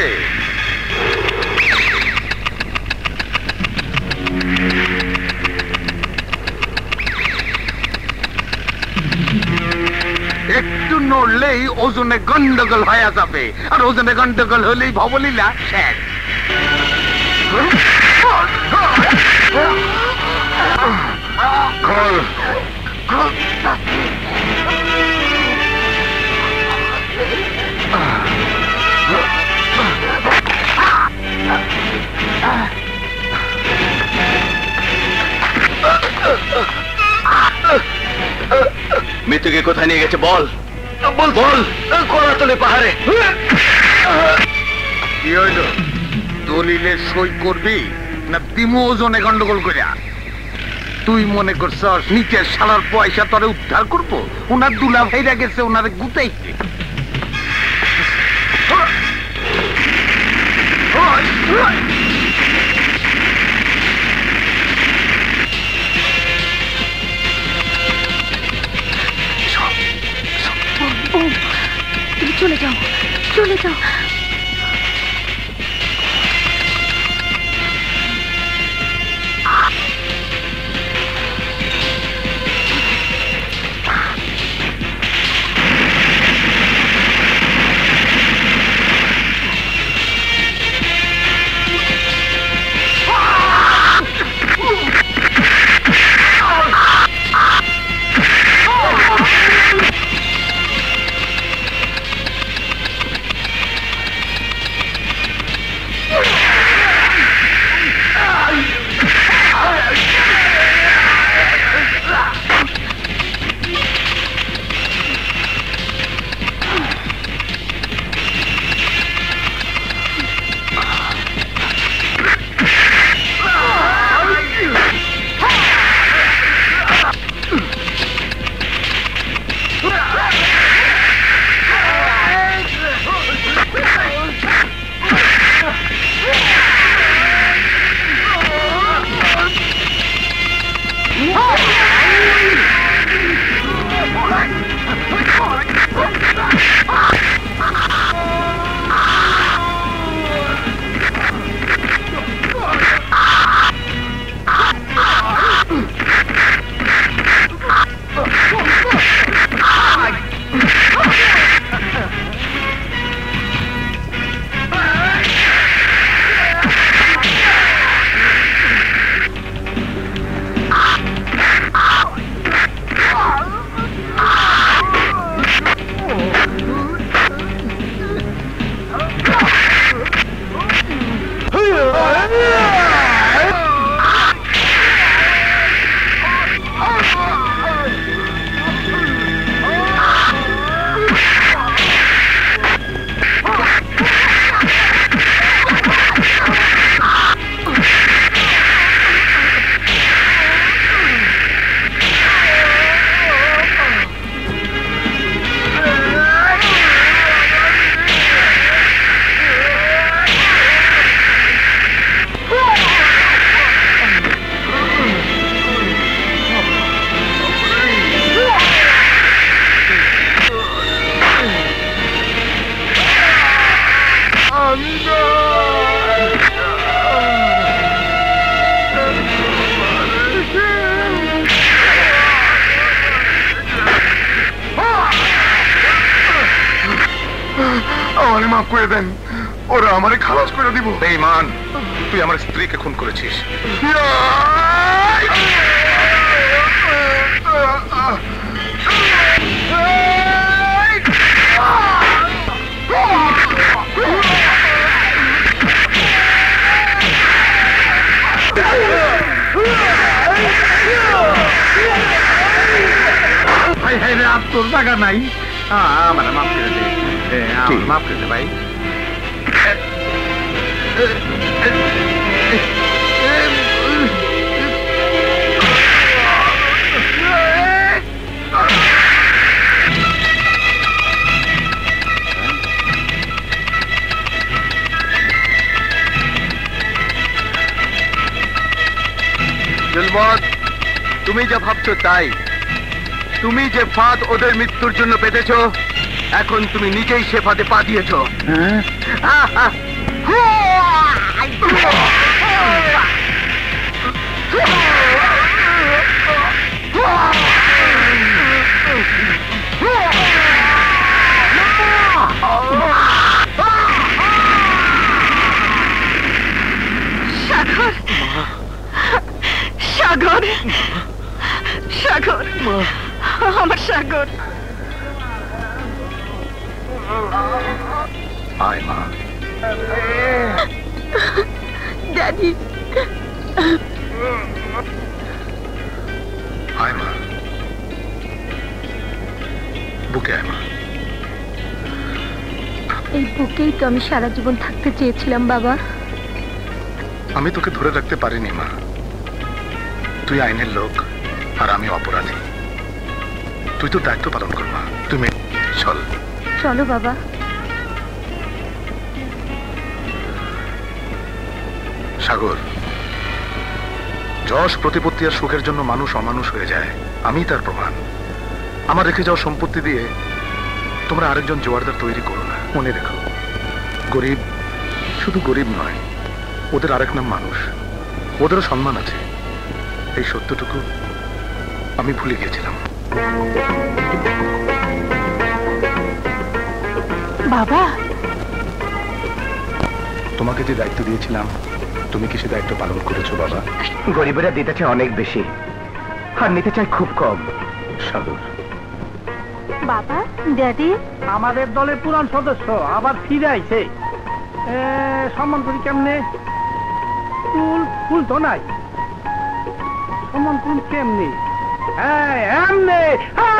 Speaker 3: একটু নড়লেই ওজনে গন্ডগোল হয়ে যাবে, আর ওজনে গন্ডগোল হলেই ভবলীলা শেষ। খোল।
Speaker 21: মৃত্যুকে কোথায় নিয়ে গেছে? বল। বল। বল। কলাতলে পাহাড়ে।
Speaker 3: কি হইল? দলিলে সই করবি না দিমু ওজনে গন্ডগোল করিয়া তুই মনে করছস, নিচের শালার পয়সা তোরে উদ্ধার করব? ওনার দুলা ভাইরা গেছে ওনারে গুতাইতে
Speaker 1: তুমি চলে যাও চলে যাও
Speaker 2: আমারে
Speaker 3: ফাঁদ মৃত্যুর জন্য পেতেছ এখন তুমি নিজেই সে ফাঁদে পা দিয়েছ।
Speaker 11: সাগর। সাগর। সাগর। আমার সাগর।
Speaker 2: আয় মা
Speaker 11: ড্যাডি
Speaker 2: আয় মা বুকে আয় মা
Speaker 1: এই বুকেই তো আমি সারা জীবন থাকতে চেয়েছিলাম বাবা।
Speaker 2: আমি তোকে ধরে রাখতে পারিনি মা। তুই আইনের লোক আর আমি অপরাধী। তুই তো দায়িত্ব পালন কর মা। তুমি চল।
Speaker 1: চলো বাবা।
Speaker 2: সাগর। যশ প্রতিপত্তি আর সুখের জন্য মানুষ অমানুষ হয়ে যায়। আমি তার প্রমাণ। আমার রেখে যাওয়া সম্পত্তি দিয়ে তোমরা আরেকজন জোয়ারদার তৈরি করো না। মনে রেখো। গরিব শুধু গরিব নয় ওদের আরেক নাম মানুষ। ওদেরও সম্মান আছে। এই সত্যটুকু আমি ভুলে গিয়েছিলাম।
Speaker 11: বাবা!
Speaker 2: তোমাকে যে দায়িত্ব দিয়েছিলাম তুমি কি সে দায়িত্ব পালন করেছ বাবা?
Speaker 3: গরিবেরা দিতে চায় অনেক বেশি আর নিতে চায় খুব কম।
Speaker 2: সাগর।
Speaker 1: বাবা ড্যাডি?
Speaker 8: আমাদের দলের পুরান সদস্য আবার ফিরে আইছে। এ, সম্মান করি কেমনে? ফুল ফুল তো নাই। সম্মান করি কেমনে? হ্যাঁ এমনে আহ!